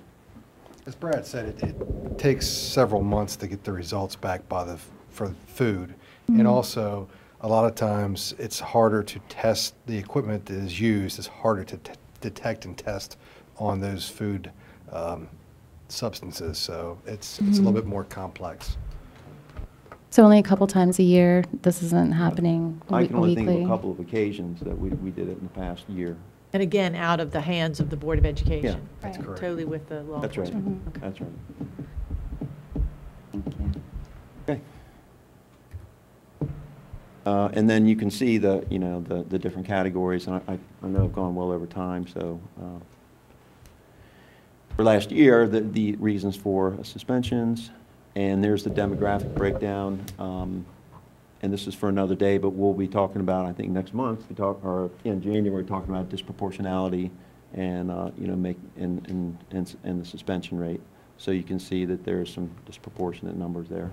As Brad said, it, it takes several months to get the results back by the, for food. Mhm. And also, a lot of times, it's harder to test, the equipment that is used It's harder to t- detect and test on those food um, substances. So it's, it's a little Mhm. bit more complex. So only a couple times a year, this isn't happening I can only think of a couple of occasions that we, we did it in the past year. And again, out of the hands of the Board of Education. Yeah, that's Right. correct. Totally with the law That's right. enforcement. Mm-hmm. That's right. Okay. Uh, And then you can see the, you know, the, the different categories, and I, I I know I've gone well over time, so. uh, For last year, the, the reasons for suspensions, and there's the demographic breakdown. um, And this is for another day, but we'll be talking about, I think, next month, we talk, or in January, we're talking about disproportionality and, uh, you know, make, and, and, and and the suspension rate. So you can see that there's some disproportionate numbers there.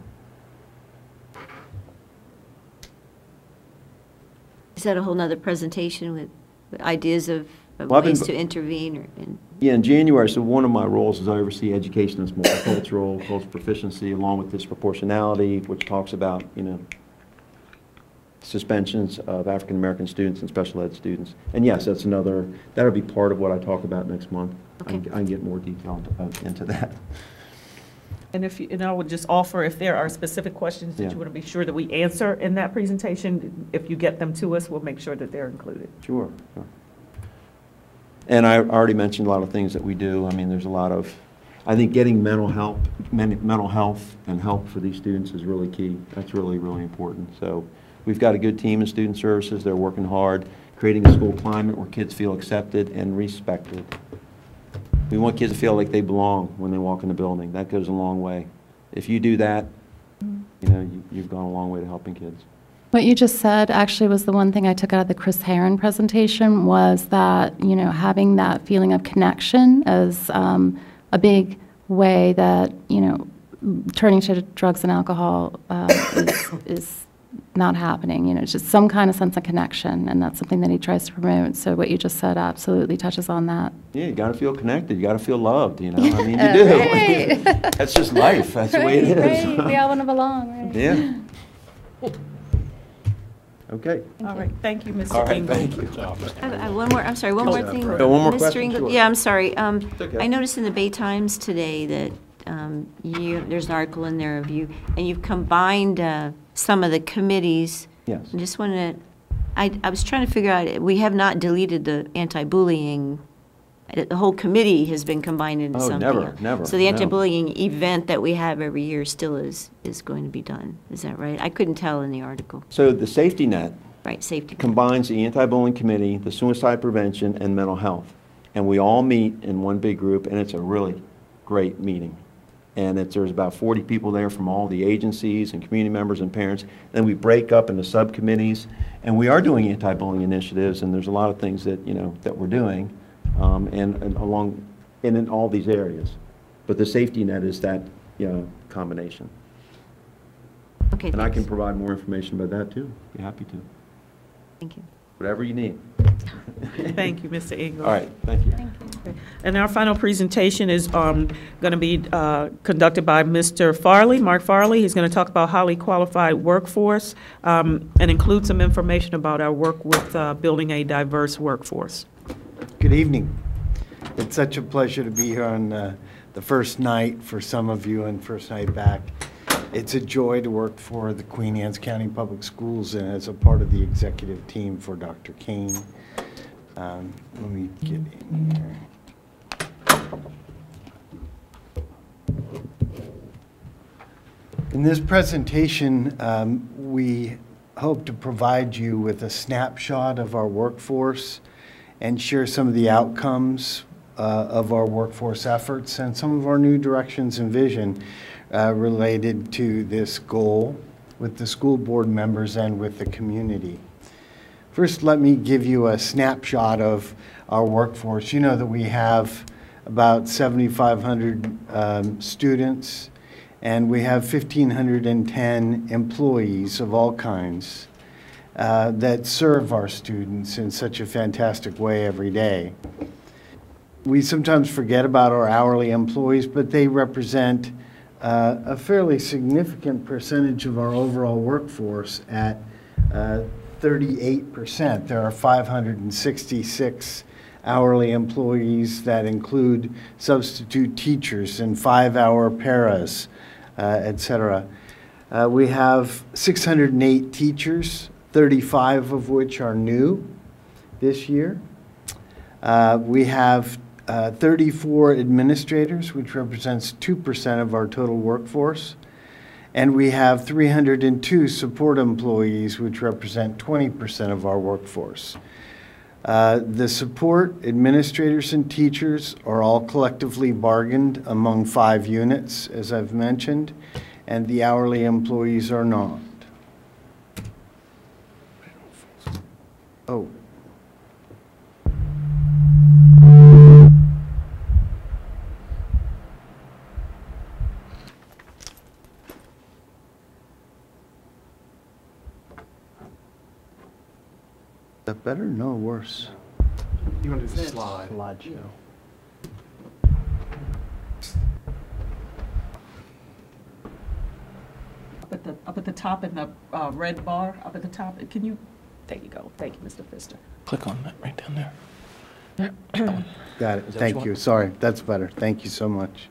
Is that a whole nother presentation with with ideas of of Well, I've been ways to intervene or, in- Yeah, in January, so one of my roles is I oversee education that's multicultural, cultural proficiency, along with disproportionality, which talks about, you know, suspensions of African-American students and special ed students. And yes, that's another, that'll be part of what I talk about next month. I can I can get more detail into- uh, into that. And if, you and I would just offer, if there are specific questions that Yeah. you want to be sure that we answer in that presentation, if you get them to us, we'll make sure that they're included. Sure, sure. And I already mentioned a lot of things that we do. I mean, there's a lot of, I think getting mental health, men- mental health and help for these students is really key. That's really, really important. So we've got a good team in student services. They're working hard, creating a school climate where kids feel accepted and respected. We want kids to feel like they belong when they walk in the building. That goes a long way. if you do that, you know, you- you've gone a long way to helping kids. What you just said actually was the one thing I took out of the Chris Herren presentation was that, you know, having that feeling of connection as um, a big way that, you know, turning to drugs and alcohol uh, is, is not happening. You know, it's just some kind of sense of connection, and that's something that he tries to promote. So what you just said absolutely touches on that. Yeah, you got to feel connected. You got to feel loved, you know? I mean, you Yeah, do. right. That's just life. That's the way it is. Right, We all want to belong, right? Yeah. Okay. All right, thank you, Mr. All right, Engel. thank you. I have- I have one more, I'm sorry, one more thing. yeah, one more Mr. question? Engel- Sure. Yeah, I'm sorry. Um, okay. I noticed in the Bay Times today that um, you, there's an article in there of you, and you've combined uh, some of the committees. Yes. I just wanted to, I, I was trying to figure out, we have not deleted the anti-bullying, the whole committee has been combined into Oh, something. never, never, So the anti-bullying event that we have every year still is, is going to be done. Is that right? I couldn't tell in the article. So the safety net Right, safety. combines the anti-bullying committee, the suicide prevention, and mental health. And we all meet in one big group, and it's a really great meeting. And there's about 40 people there from all the agencies and community members and parents. Then we break up into subcommittees, and we are doing anti-bullying initiatives, and there's a lot of things that, you know, that we're doing, um, and, and along, and in all these areas. But the safety net is that, you know, combination. Okay, And I can provide more information about that, too. Be happy to. Thank you. Whatever you need. Thank you, Mr. Engel. All right, thank you. And our final presentation is going to be uh, conducted by Mr. Farley, Mark Farley. He's going to talk about highly qualified workforce um, and include some information about our work with uh, building a diverse workforce. Good evening. It's such a pleasure to be here on uh, the first night for some of you and first night back. It's a joy to work for the Queen Anne's County Public Schools and as a part of the executive team for Dr. Kane. Um, Let me get in here. In this presentation, um, we hope to provide you with a snapshot of our workforce and share some of the outcomes uh, of our workforce efforts and some of our new directions and vision uh, related to this goal with the school board members and with the community. First, let me give you a snapshot of our workforce. You know that we have about 7,500 um, students, and we have 1,510 employees of all kinds uh, that serve our students in such a fantastic way every day. We sometimes forget about our hourly employees, but they represent uh, a fairly significant percentage of our overall workforce at uh, 38%. There are 566 hourly employees that include substitute teachers and five-hour paras, uh, et cetera. Uh, We have 608 teachers, 35 of which are new this year. Uh, We have uh, 34 administrators, which represents 2% of our total workforce. And we have 302 support employees, which represent 20% of our workforce. Uh, The support administrators and teachers are all collectively bargained among five units, as I've mentioned, and the hourly employees are not. Oh. Is that better? No, worse. You want to do the slide? Slideshow. Up at the, up at the top in the uh, red bar, up at the top, can you, there you go. Thank you, Mr. Pfister. Click on that right down there. Got it, Thank you. you? Sorry, that's better. Thank you so much.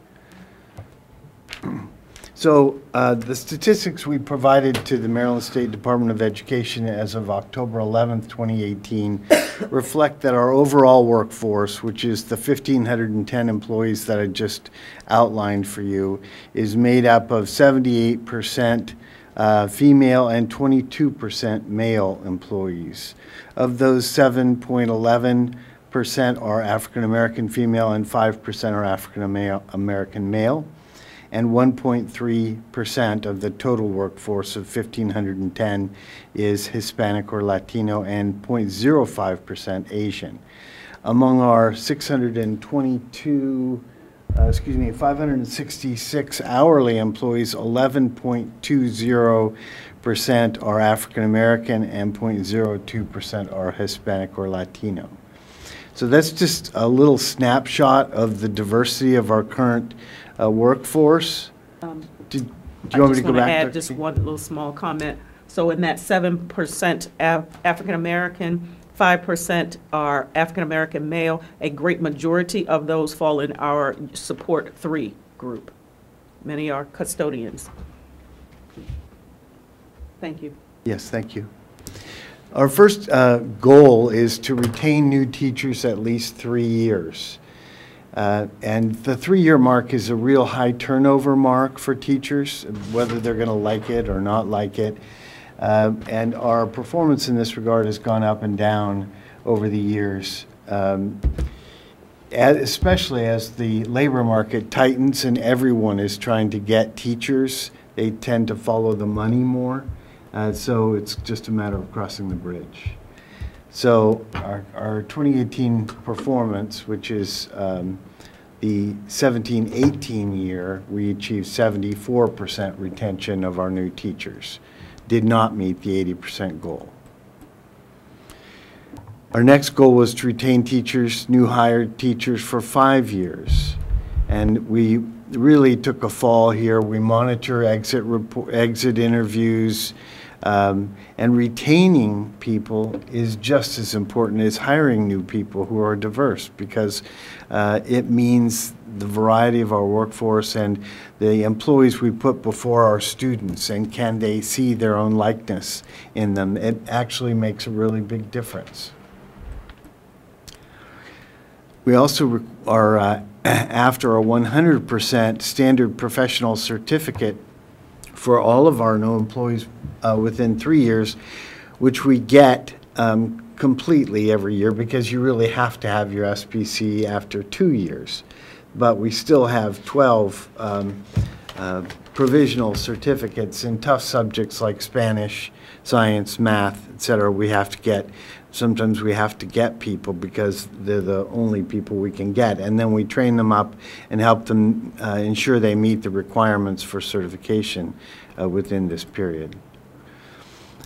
So uh, the statistics we provided to the Maryland State Department of Education as of October 11th, 2018, reflect that our overall workforce, which is the 1,510 employees that I just outlined for you, is made up of 78% uh, female and 22% male employees. Of those, 7.11% are African American female and 5% are African American male. And 1.3% of the total workforce of 1,510 is Hispanic or Latino, and 0.05% Asian. Among our 622, uh, excuse me, 566 hourly employees, 11.20% are African American and 0.02% are Hispanic or Latino. So that's just a little snapshot of the diversity of our current uh, workforce. Um, Did- Do you want me to go I just add just one little small comment. So in that seven percent African-American, five percent are African-American male, a great majority of those fall in our support three group. Many are custodians. Thank you. Yes, thank you. Our first uh, goal is to retain new teachers at least three years. Uh, And the three-year mark is a real high turnover mark for teachers, whether they're going to like it or not like it. Uh, And our performance in this regard has gone up and down over the years, um, a- especially as the labor market tightens and everyone is trying to get teachers. They tend to follow the money more. Uh, So it's just a matter of crossing the bridge. So our, our 2018 performance, which is um, the 17-18 year, we achieved 74% retention of our new teachers. Did not meet the 80% goal. Our next goal was to retain teachers, new hired teachers for five years. And we really took a fall here. We monitor exit, report, exit interviews, um, and retaining people is just as important as hiring new people who are diverse because uh, it means the variety of our workforce and the employees we put before our students and can they see their own likeness in them. It actually makes a really big difference. We also are uh, after a 100% standard professional certificate for all of our new employees uh, within three years, which we get um, completely every year because you really have to have your SPC after two years. But we still have 12 um, uh, provisional certificates in tough subjects like Spanish, science, math, et cetera. We have to get, sometimes we have to get people because they're the only people we can get. And then we train them up and help them uh, ensure they meet the requirements for certification uh, within this period.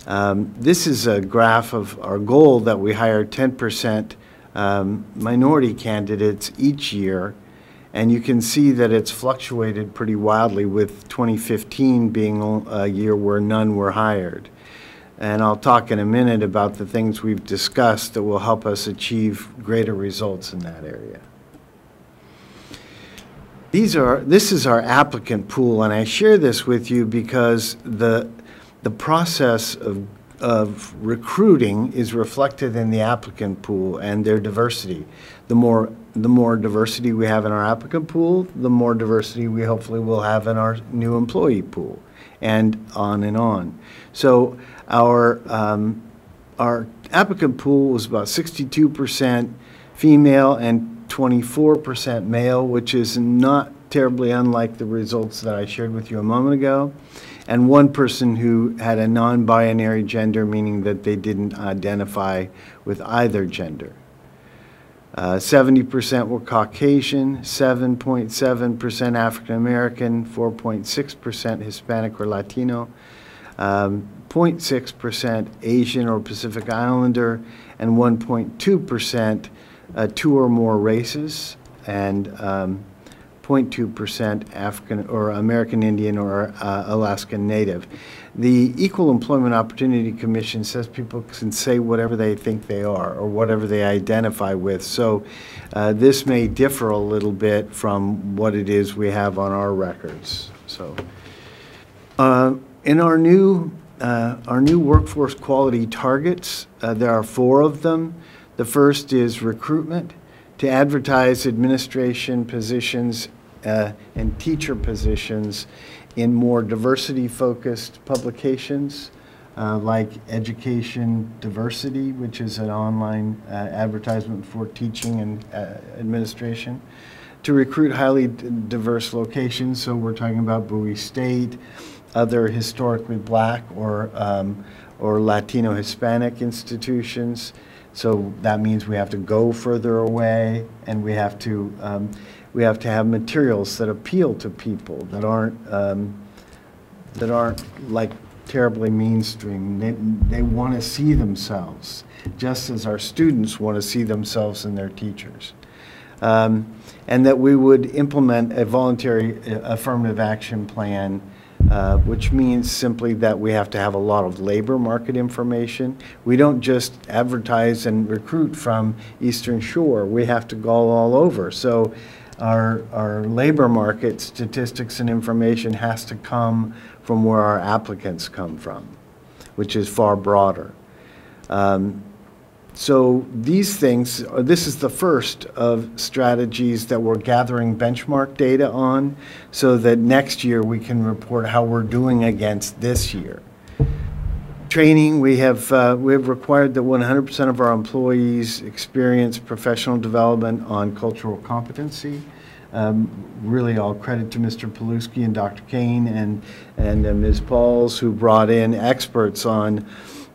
Um, This is a graph of our goal that we hire 10% um, minority candidates each year. And you can see that it's fluctuated pretty wildly with 2015 being a year where none were hired. And I'll talk in a minute about the things we've discussed that will help us achieve greater results in that area. These are, this is our applicant pool, and I share this with you because the, the process of, of recruiting is reflected in the applicant pool and their diversity. The more, the more diversity we have in our applicant pool, the more diversity we hopefully will have in our new employee pool, and on and on. So our, um, our applicant pool was about 62% female and 24% male, which is not terribly unlike the results that I shared with you a moment ago. And one person who had a non-binary gender, meaning that they didn't identify with either gender. Uh, 70% were Caucasian, 7.7% African American, 4.6% Hispanic or Latino, um, 0.6% Asian or Pacific Islander, and 1.2% uh, two or more races, and um, 0.2% African or American Indian or uh, Alaskan Native. The Equal Employment Opportunity Commission says people can say whatever they think they are or whatever they identify with. So uh, this may differ a little bit from what it is we have on our records. So uh, in our new uh, our new workforce quality targets, uh, there are four of them. The first is recruitment to advertise administration positions uh, and teacher positions in more diversity-focused publications uh, like Education Diversity, which is an online uh, advertisement for teaching and uh, administration. to recruit highly diverse locations, so we're talking about Bowie State, other historically black or, um, or Latino Hispanic institutions. So that means we have to go further away, and we have to, um, we have to have materials that appeal to people, that aren't, um, that aren't like terribly mainstream. They, they want to see themselves, just as our students want to see themselves in their teachers. Um, and that we would implement a voluntary uh, affirmative action plan, uh, which means simply that we have to have a lot of labor market information. We don't just advertise and recruit from Eastern Shore. We have to go all over. So our, our labor market statistics and information has to come from where our applicants come from, which is far broader. Um, so these things, uh, this is the first of strategies that we're gathering benchmark data on so that next year we can report how we're doing against this year. Training, we have, uh, we have required that 100% of our employees experience professional development on cultural competency. Um, Really, all credit to Mr. Paluski and Dr. Kane and, and uh, Ms. Pauls, who brought in experts on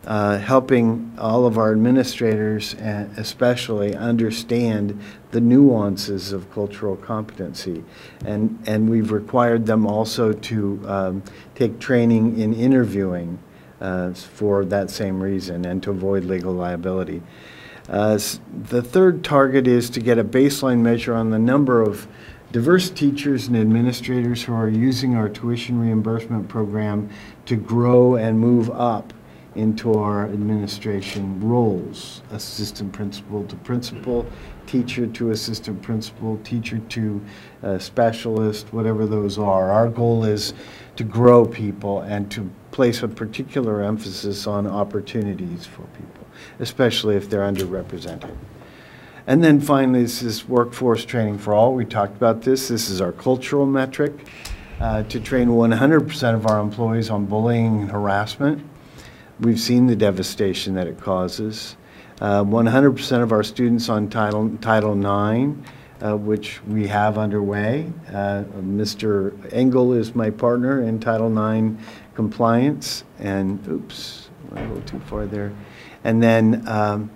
uh, helping all of our administrators, especially, understand the nuances of cultural competency. And, and we've required them also to um, take training in interviewing uh, for that same reason and to avoid legal liability. Uh, The third target is to get a baseline measure on the number of diverse teachers and administrators who are using our tuition reimbursement program to grow and move up into our administration roles, assistant principal to principal, teacher to assistant principal, teacher to uh, specialist, whatever those are. Our goal is to grow people and to place a particular emphasis on opportunities for people, especially if they're underrepresented. And then finally, this is workforce training for all. We talked about this. This is our cultural metric uh, to train 100% of our employees on bullying and harassment. We've seen the devastation that it causes. Uh, 100% of our students on Title, Title IX, uh, which we have underway. Uh, Mr. Engel is my partner in Title IX compliance, and oops, I went a little too far there. And then um,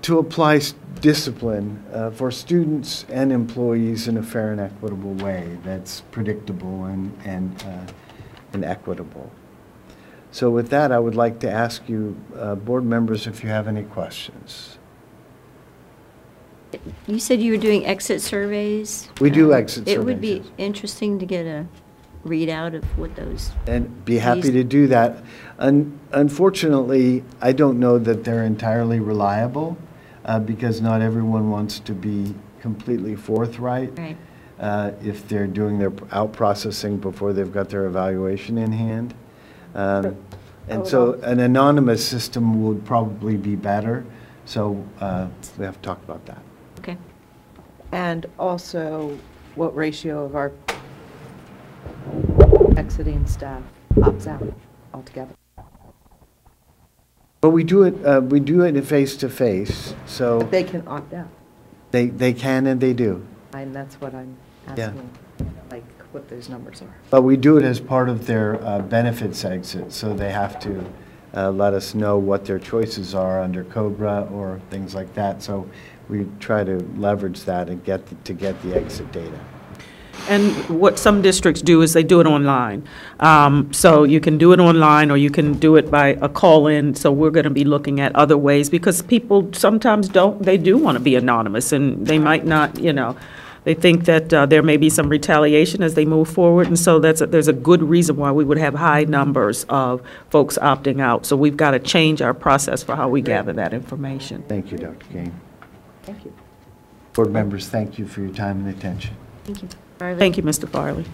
to apply discipline uh, for students and employees in a fair and equitable way that's predictable and, and, uh, and equitable. So with that, I would like to ask you, uh, board members, if you have any questions. You said you were doing exit surveys? We do Um, exit It would be interesting to get a readout of what those, And be happy to do that. Un- Unfortunately, I don't know that they're entirely reliable, uh, because not everyone wants to be completely forthright. Right. uh, If they're doing their out processing before they've got their evaluation in hand. Um, And so an anonymous system would probably be better, so uh, we have to talk about that. okay. And also, what ratio of our exiting staff opts out altogether? But we do it, uh, we do it face-to-face, so They can opt out, they, they can and they do. and that's what I'm Yeah. asking, like, what those numbers are. But we do it as part of their uh, benefits exit, so they have to uh, let us know what their choices are under COBRA or things like that. So we try to leverage that and get, the- to get the exit data. And what some districts do is they do it online. Um, So you can do it online, or you can do it by a call-in. So we're going to be looking at other ways, because people sometimes don't, they do want to be anonymous, and they might not, you know, they think that uh, there may be some retaliation as they move forward, and so that's, a- there's a good reason why we would have high numbers of folks opting out. So we've got to change our process for how we gather that information. Thank you, Dr. Kane. Thank you. Board members, thank you for your time and attention. Thank you. Thank you, Mr. Farley.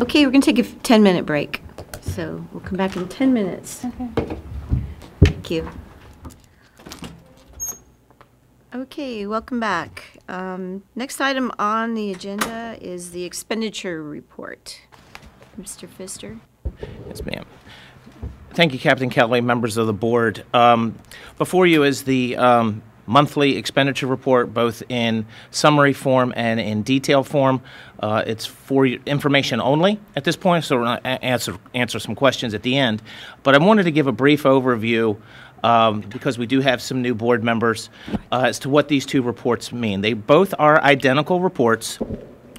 Okay, we're going to take a 10-minute break, so we'll come back in 10 minutes. Okay. Thank you. Okay, welcome back. Um, Next item on the agenda is the expenditure report. Mr. Pfister? Yes, ma'am. Thank you, Captain Kelly, members of the board. Um, Before you is the um, monthly expenditure report, both in summary form and in detail form. Uh, It's for information only at this point, so we're going to answer, answer some questions at the end. But I wanted to give a brief overview um, because we do have some new board members, uh, as to what these two reports mean. They both are identical reports,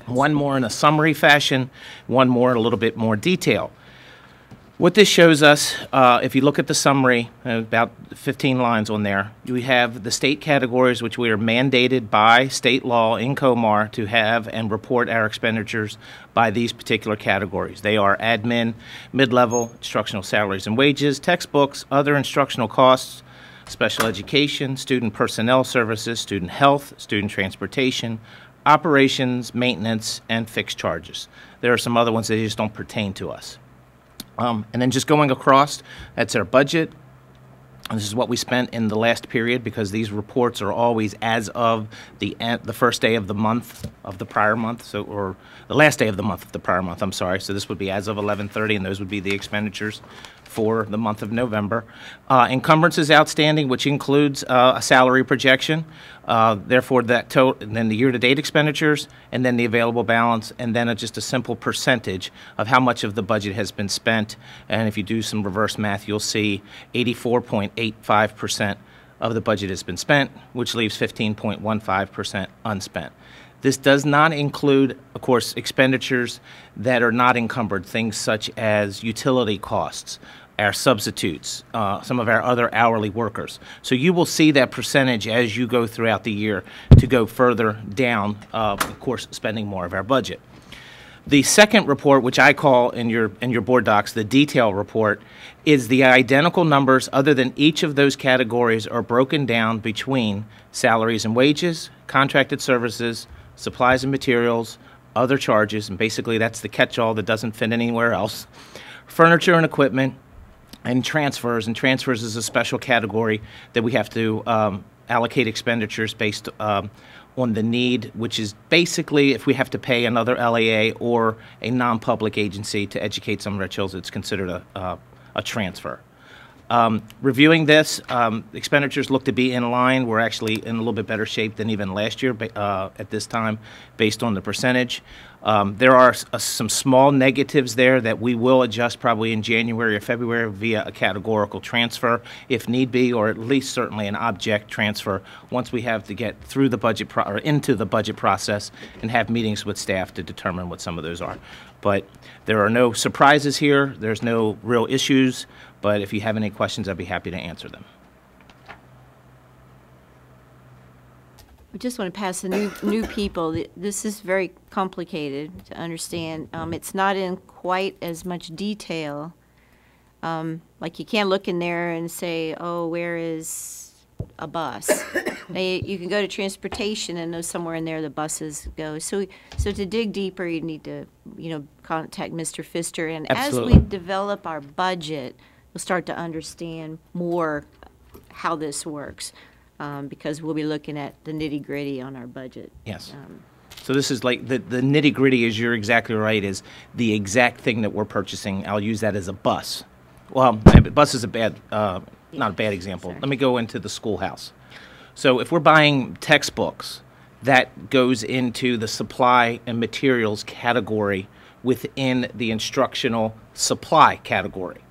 one more in a summary fashion, one more in a little bit more detail. What this shows us, uh, if you look at the summary, uh, about 15 lines on there, we have the state categories which we are mandated by state law in COMAR to have and report our expenditures by these particular categories. They are admin, mid-level, instructional salaries and wages, textbooks, other instructional costs, special education, student personnel services, student health, student transportation, operations, maintenance, and fixed charges. There are some other ones that just don't pertain to us. Um, and then just going across, that's our budget. This is what we spent in the last period because these reports are always as of the en- the first day of the month of the prior month, so or the last day of the month of the prior month. I'm sorry. So this would be as of 11:30, and those would be the expenditures for the month of November. Uh, encumbrances outstanding, which includes uh, a salary projection. Uh, therefore, that total, and then the year-to-date expenditures, and then the available balance, and then a, just a simple percentage of how much of the budget has been spent. And if you do some reverse math, you'll see 84.85 percent of the budget has been spent, which leaves 15.15 percent unspent. This does not include, of course, expenditures that are not encumbered, things such as utility costs, our substitutes, uh, some of our other hourly workers. So you will see that percentage as you go throughout the year to go further down, uh, of course, spending more of our budget. The second report, which I call in your in your board docs the detail report, is the identical numbers other than each of those categories are broken down between salaries and wages, contracted services, supplies and materials, other charges, and basically that's the catch-all that doesn't fit anywhere else. Furniture and equipment, and transfers, and transfers is a special category that we have to um, allocate expenditures based um, on the need, which is basically if we have to pay another LEA or a non-public agency to educate some of our children, it's considered a, uh, a transfer. Um, reviewing this, um, expenditures look to be in line. We're actually in a little bit better shape than even last year uh, at this time, based on the percentage. Um, there are uh, some small negatives there that we will adjust probably in January or February via a categorical transfer, if need be, or at least certainly an object transfer once we have to get through the budget or into the budget process and have meetings with staff to determine what some of those are. But there are no surprises here. There's no real issues. But if you have any questions, I'd be happy to answer them. I just want to pass the new, new people, this is very complicated to understand. Um, it's not in quite as much detail. Um, like you can't look in there and say, oh, where is a bus? You can go to transportation and know somewhere in there the buses go. So, so to dig deeper, you need to, you know, contact Mr. Pfister. And as we develop our budget, we'll start to understand more how this works. Um, because we'll be looking at the nitty gritty on our budget. Yes. Um, So this is like, the, the nitty gritty is, you're exactly right, is the exact thing that we're purchasing. I'll use that as a bus. Well, a bus is a bad, uh, not a bad example. Let me go into the schoolhouse. So if we're buying textbooks, that goes into the supply and materials category within the instructional supply category.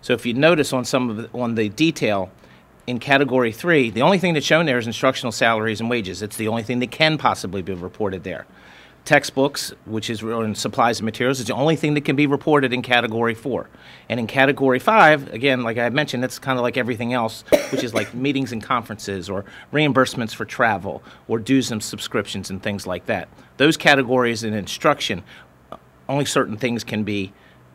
So if you notice on some of the, on the detail in category three, the only thing that's shown there is instructional salaries and wages. It's the only thing that can possibly be reported there. Textbooks, which is in supplies and materials, is the only thing that can be reported in category four. And in category five, again, like I mentioned, it's kind of like everything else, which is like meetings and conferences or reimbursements for travel or dues and subscriptions and things like that. Those categories in instruction, only certain things can be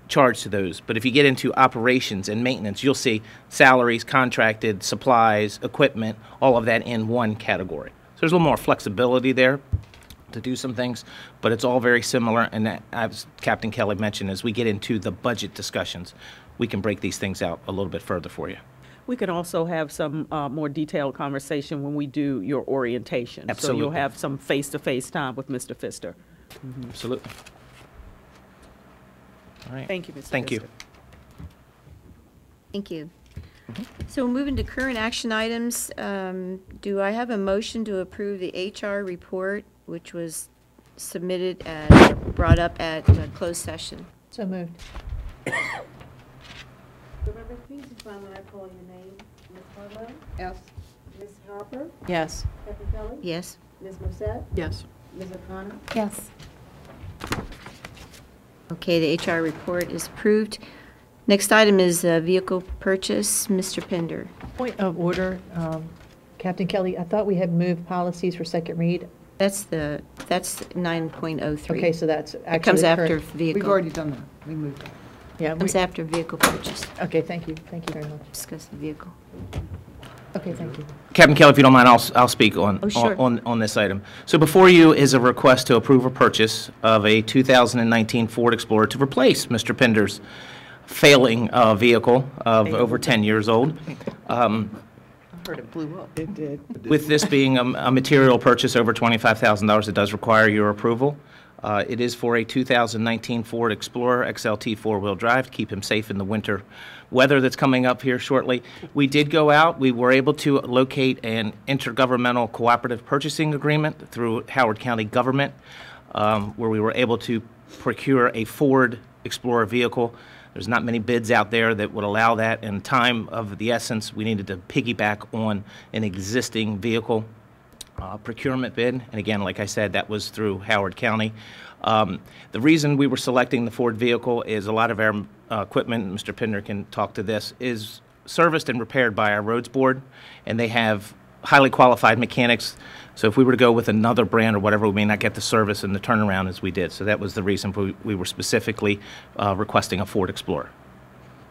charged to those. But if you get into operations and maintenance, you'll see salaries, contracted, supplies, equipment, all of that in one category. So there's a little more flexibility there to do some things, but it's all very similar. And that, as Captain Kelly mentioned, as we get into the budget discussions, we can break these things out a little bit further for you. We can also have some uh, more detailed conversation when we do your orientation. So you'll have some face-to-face time with Mr. Pfister. Absolutely. All right. Thank you, Mr. Thank you. Pfister. Thank you. So moving to current action items, um, do I have a motion to approve the HR report, which was submitted and brought up at uh, closed session? So moved. Remember, please respond when I call your name. Ms. Harlow? Yes. Ms. Harper? Yes. Captain Kelly? Yes. Ms. Morissette? Yes. Ms. O'Connor? Yes. Okay, the HR report is approved. Next item is uh, vehicle purchase. Mr. Pender. Point of order, um, Captain Kelly, I thought we had moved policies for second read. That's the, that's 9.03. Okay, so that's actually. It comes after current. vehicle. We've already done that. We moved it. Yeah. we- Comes after vehicle purchase. Okay, thank you, thank you very much. Discuss the vehicle. Okay, thank you. Captain Kelly, if you don't mind, I'll, I'll speak on, Oh, sure. on, on this item. So before you is a request to approve a purchase of a 2019 Ford Explorer to replace Mr. Pender's failing uh, vehicle of over 10 years old. Um, I heard it blew up. It did. With this being a, a material purchase over $25,000, it does require your approval. Uh, It is for a 2019 Ford Explorer XLT four-wheel drive to keep him safe in the winter weather that's coming up here shortly. We did go out, we were able to locate an intergovernmental cooperative purchasing agreement through Howard County Government, um, where we were able to procure a Ford Explorer vehicle. There's not many bids out there that would allow that. In time of the essence, we needed to piggyback on an existing vehicle uh, procurement bid. And again, like I said, that was through Howard County. Um, The reason we were selecting the Ford vehicle is a lot of our uh, equipment, Mr. Pinder can talk to this, is serviced and repaired by our roads board, and they have highly qualified mechanics. So if we were to go with another brand or whatever, we may not get the service and the turnaround as we did. So that was the reason we we were specifically uh, requesting a Ford Explorer.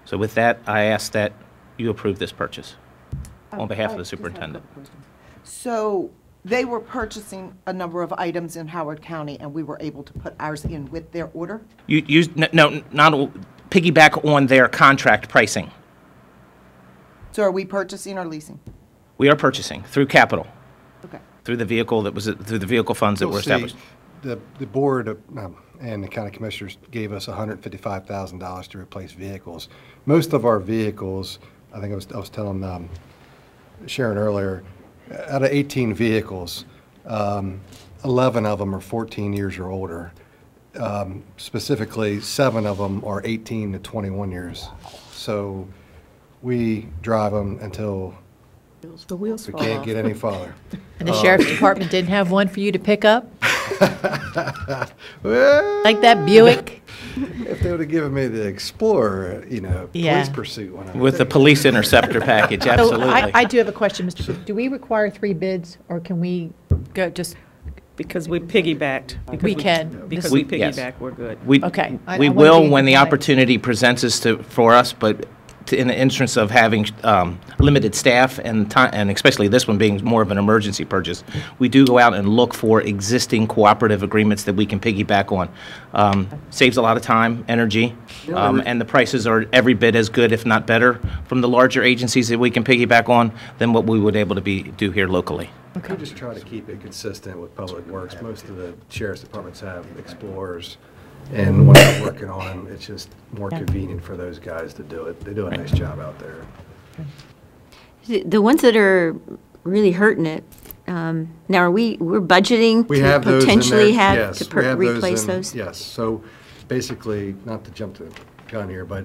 So with that, I ask that you approve this purchase on behalf of the superintendent. So they were purchasing a number of items in Howard County, and we were able to put ours in with their order? You, you, n- no, not, piggyback on their contract pricing. So are we purchasing or leasing? We are purchasing through capital, Okay. through the vehicle that was, through the vehicle funds that You'll were see established. The, the board um, and the county commissioners gave us $155,000 to replace vehicles. Most of our vehicles, I think I was, I was telling um, Sharon earlier, out of 18 vehicles, um, 11 of them are 14 years or older. Um, Specifically, seven of them are 18 to 21 years. So we drive them until The wheels we fall can't off. get any farther. And the sheriff's department didn't have one for you to pick up? Like that Buick? If they would have given me the Explorer, you know, police Yeah. pursuit one. With the police interceptor package, So absolutely. I, I do have a question, Mr. Booth. Do we require three bids, or can we Go, just because we piggybacked. because We can. Because We- we yes. piggyback, we're good. We, Okay. We I wanna will when the compliant. opportunity presents us to, for us, but to- in the instance of having um, limited staff and time, and especially this one being more of an emergency purchase, we do go out and look for existing cooperative agreements that we can piggyback on. Um, Saves a lot of time, energy, um, and the prices are every bit as good, if not better, from the larger agencies that we can piggyback on than what we would able to be, do here locally. We just try to keep it consistent with Public Works. Most of the sheriff's departments have Explorers, and when I'm working on them, it's just more Yeah. convenient for those guys to do it. They do a nice job out there. The the ones that are really hurting it, um, now are we, we're budgeting We to have those potentially have Yes, to per- have replace in- those? Yes, so basically, not to jump the gun here, but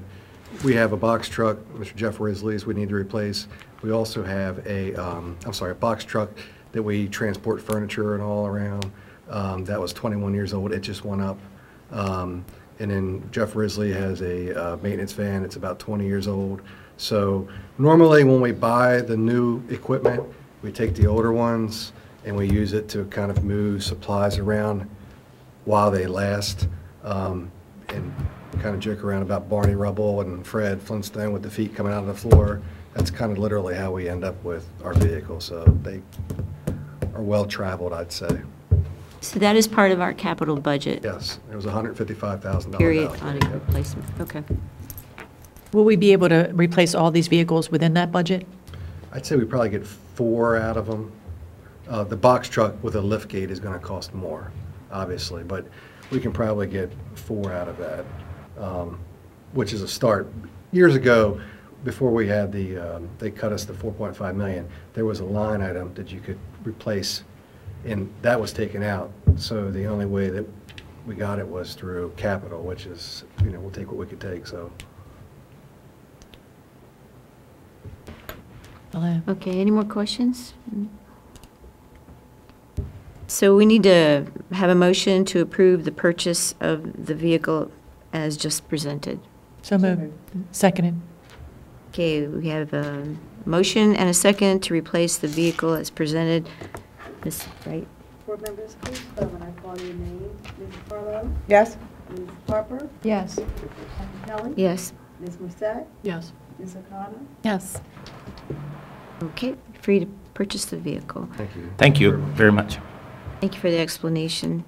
we have a box truck, Mr. Jeff Risley's, we need to replace. We also have a, um, I'm sorry, a box truck that we transport furniture and all around. Um, That was 21 years old, it just went up. Um, And then Jeff Risley has a uh, maintenance van, it's about 20 years old. So normally, when we buy the new equipment, we take the older ones and we use it to kind of move supplies around while they last. Um, And kind of joke around about Barney Rubble and Fred Flintstone with the feet coming out of the floor. That's kind of literally how we end up with our vehicles, so they are well-traveled, I'd say. So that is part of our capital budget? Yes, it was $155,000. Period Periodic replacement, okay. Will we be able to replace all these vehicles within that budget? I'd say we probably get four out of them. Uh, The box truck with a lift gate is going to cost more, obviously, but we can probably get four out of that, um, which is a start. Years ago, before we had the, um, they cut us the 4.5 million, there was a line item that you could replace, and that was taken out. So the only way that we got it was through capital, which is, you know, we'll take what we could take, so. Okay, any more questions? So we need to have a motion to approve the purchase of the vehicle as just presented. So moved. Seconded. Okay, we have a motion and a second to replace the vehicle as presented. Ms. Wright? Board members, please vote when I call your name. Ms. Farlow? Yes? Ms. Harper? Yes. Ms. Kelly? Yes. Ms. Morissette? Yes. Ms. O'Connor? Yes. Okay, free to purchase the vehicle. Thank you. Thank you very much. Thank you for the explanation.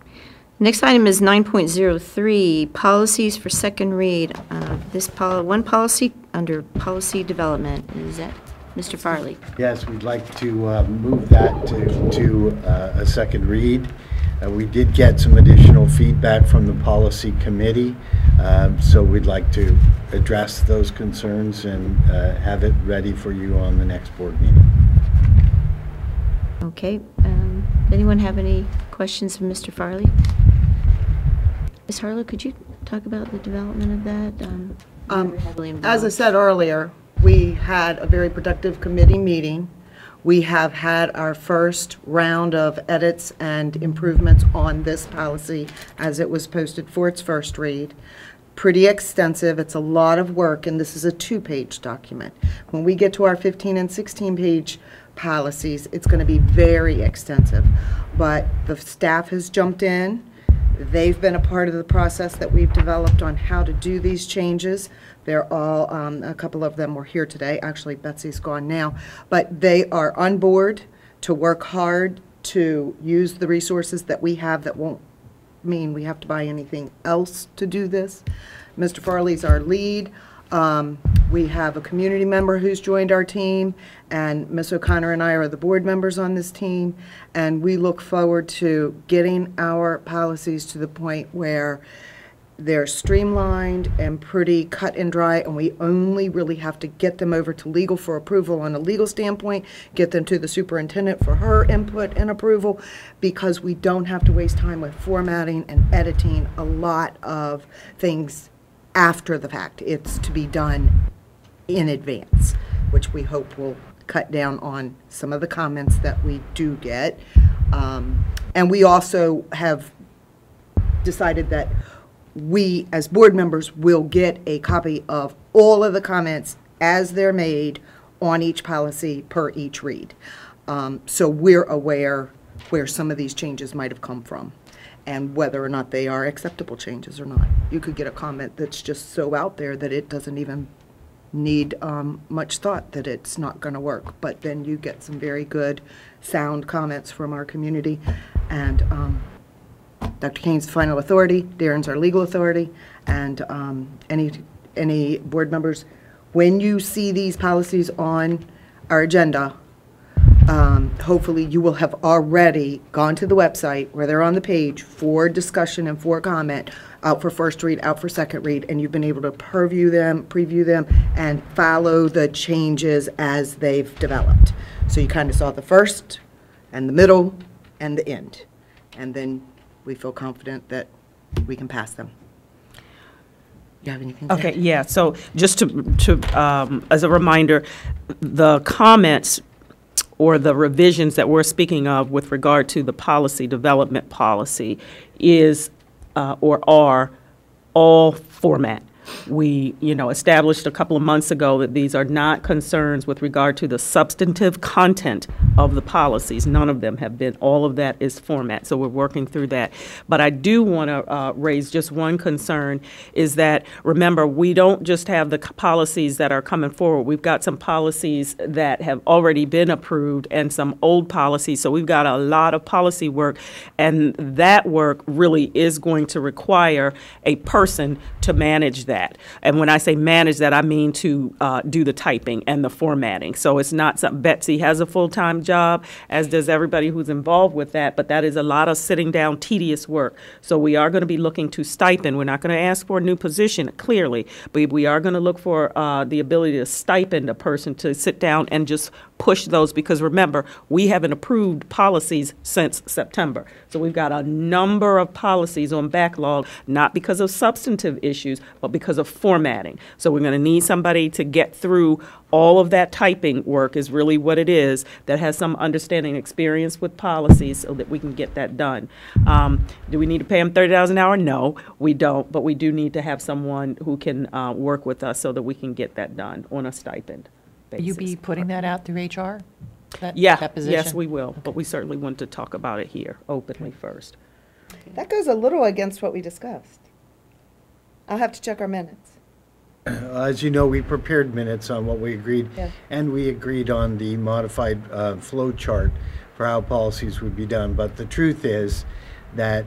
Next item is 9.03, policies for second read. Uh, This, pol- one policy under policy development, is that Mr. Farley? Yes, we'd like to uh, move that to, to uh, a second read. Uh, We did get some additional feedback from the policy committee, um, so we'd like to address those concerns and uh, have it ready for you on the next board meeting. Okay, um, anyone have any questions for Mr. Farley? Ms. Harlow, could you talk about the development of that? Um, Um, As I said earlier, we had a very productive committee meeting. We have had our first round of edits and improvements on this policy as it was posted for its first read. Pretty extensive, it's a lot of work, and this is a two-page document. When we get to our 15 and 16-page policies, it's going to be very extensive. But the staff has jumped in, They've been a part of the process that we've developed on how to do these changes. They're all, um, a couple of them were here today. Actually, Betsy's gone now. But they are on board to work hard to use the resources that we have that won't mean we have to buy anything else to do this. Mr. Farley's our lead. Um, We have a community member who's joined our team, and Ms. O'Connor and I are the board members on this team, and we look forward to getting our policies to the point where they're streamlined and pretty cut and dry, and we only really have to get them over to legal for approval on a legal standpoint, get them to the superintendent for her input and approval, because we don't have to waste time with formatting and editing a lot of things after the fact. It's to be done in advance, which we hope will cut down on some of the comments that we do get. Um, And we also have decided that we, as board members, will get a copy of all of the comments as they're made on each policy per each read. Um, So we're aware where some of these changes might have come from and whether or not they are acceptable changes or not. You could get a comment that's just so out there that it doesn't even need um, much thought that it's not going to work. But then you get some very good, sound comments from our community. And um, Dr. Kane's final authority, Darren's our legal authority, and um, any, any board members, when you see these policies on our agenda, um, hopefully you will have already gone to the website where they're on the page for discussion and for comment, out for first read, out for second read, and you've been able to purview them, preview them, and follow the changes as they've developed. So you kind of saw the first, and the middle, and the end. And then we feel confident that we can pass them. You have anything to add? Okay, yeah, so just to, to, um, as a reminder, the comments or the revisions that we're speaking of with regard to the policy development policy is, uh, or are, all format. We, you know, established a couple of months ago that these are not concerns with regard to the substantive content of the policies. None of them have been. All of that is format, so we're working through that. But I do want to uh, raise just one concern, is that, remember, we don't just have the policies that are coming forward. We've got some policies that have already been approved and some old policies, so we've got a lot of policy work, and that work really is going to require a person to manage that. That. And when I say manage that, I mean to uh, do the typing and the formatting. So it's not something, Betsy has a full-time job, as does everybody who's involved with that, but that is a lot of sitting down tedious work. So we are going to be looking to stipend. We're not going to ask for a new position, clearly, but we are going to look for uh, the ability to stipend a person to sit down and just push those, because remember, we haven't approved policies since September. So we've got a number of policies on backlog, not because of substantive issues, but because of formatting. So we're going to need somebody to get through all of that typing work is really what it is, that has some understanding, experience with policies so that we can get that done. Um, do we need to pay them thirty dollars an hour? No, we don't, but we do need to have someone who can, uh, work with us so that we can get that done on a stipend Will you basis. be putting that out through HR? That- Yeah, that position? yes, we will, but we certainly want to talk about it here openly first. That goes a little against what we discussed. I'll have to check our minutes. As you know, we prepared minutes on what we agreed, Yeah. and we agreed on the modified uh, flow chart for how policies would be done. But the truth is that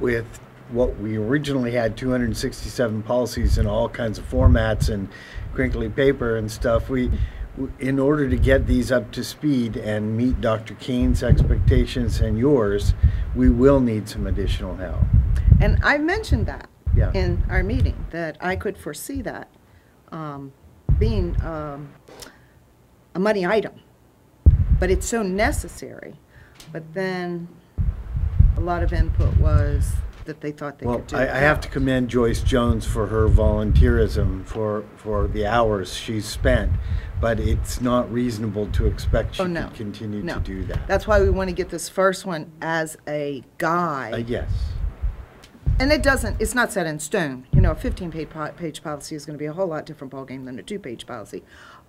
with what we originally had, 267 policies in all kinds of formats and crinkly paper and stuff, we, in order to get these up to speed and meet Dr. Kane's expectations and yours, we will need some additional help. And I mentioned that Yeah. in our meeting, that I could foresee that um, being um, a money item. But it's so necessary. But then a lot of input was that they thought they Well, could do I. I have to commend Joyce Jones for her volunteerism, for, for the hours she's spent, but it's not reasonable to expect she Oh, no. could continue No. to do that. That's why we want to get this first one as a guide. Uh, Yes. And it doesn't, it's not set in stone. You know, a 15-page po- page policy is going to be a whole lot different ballgame than a two-page policy.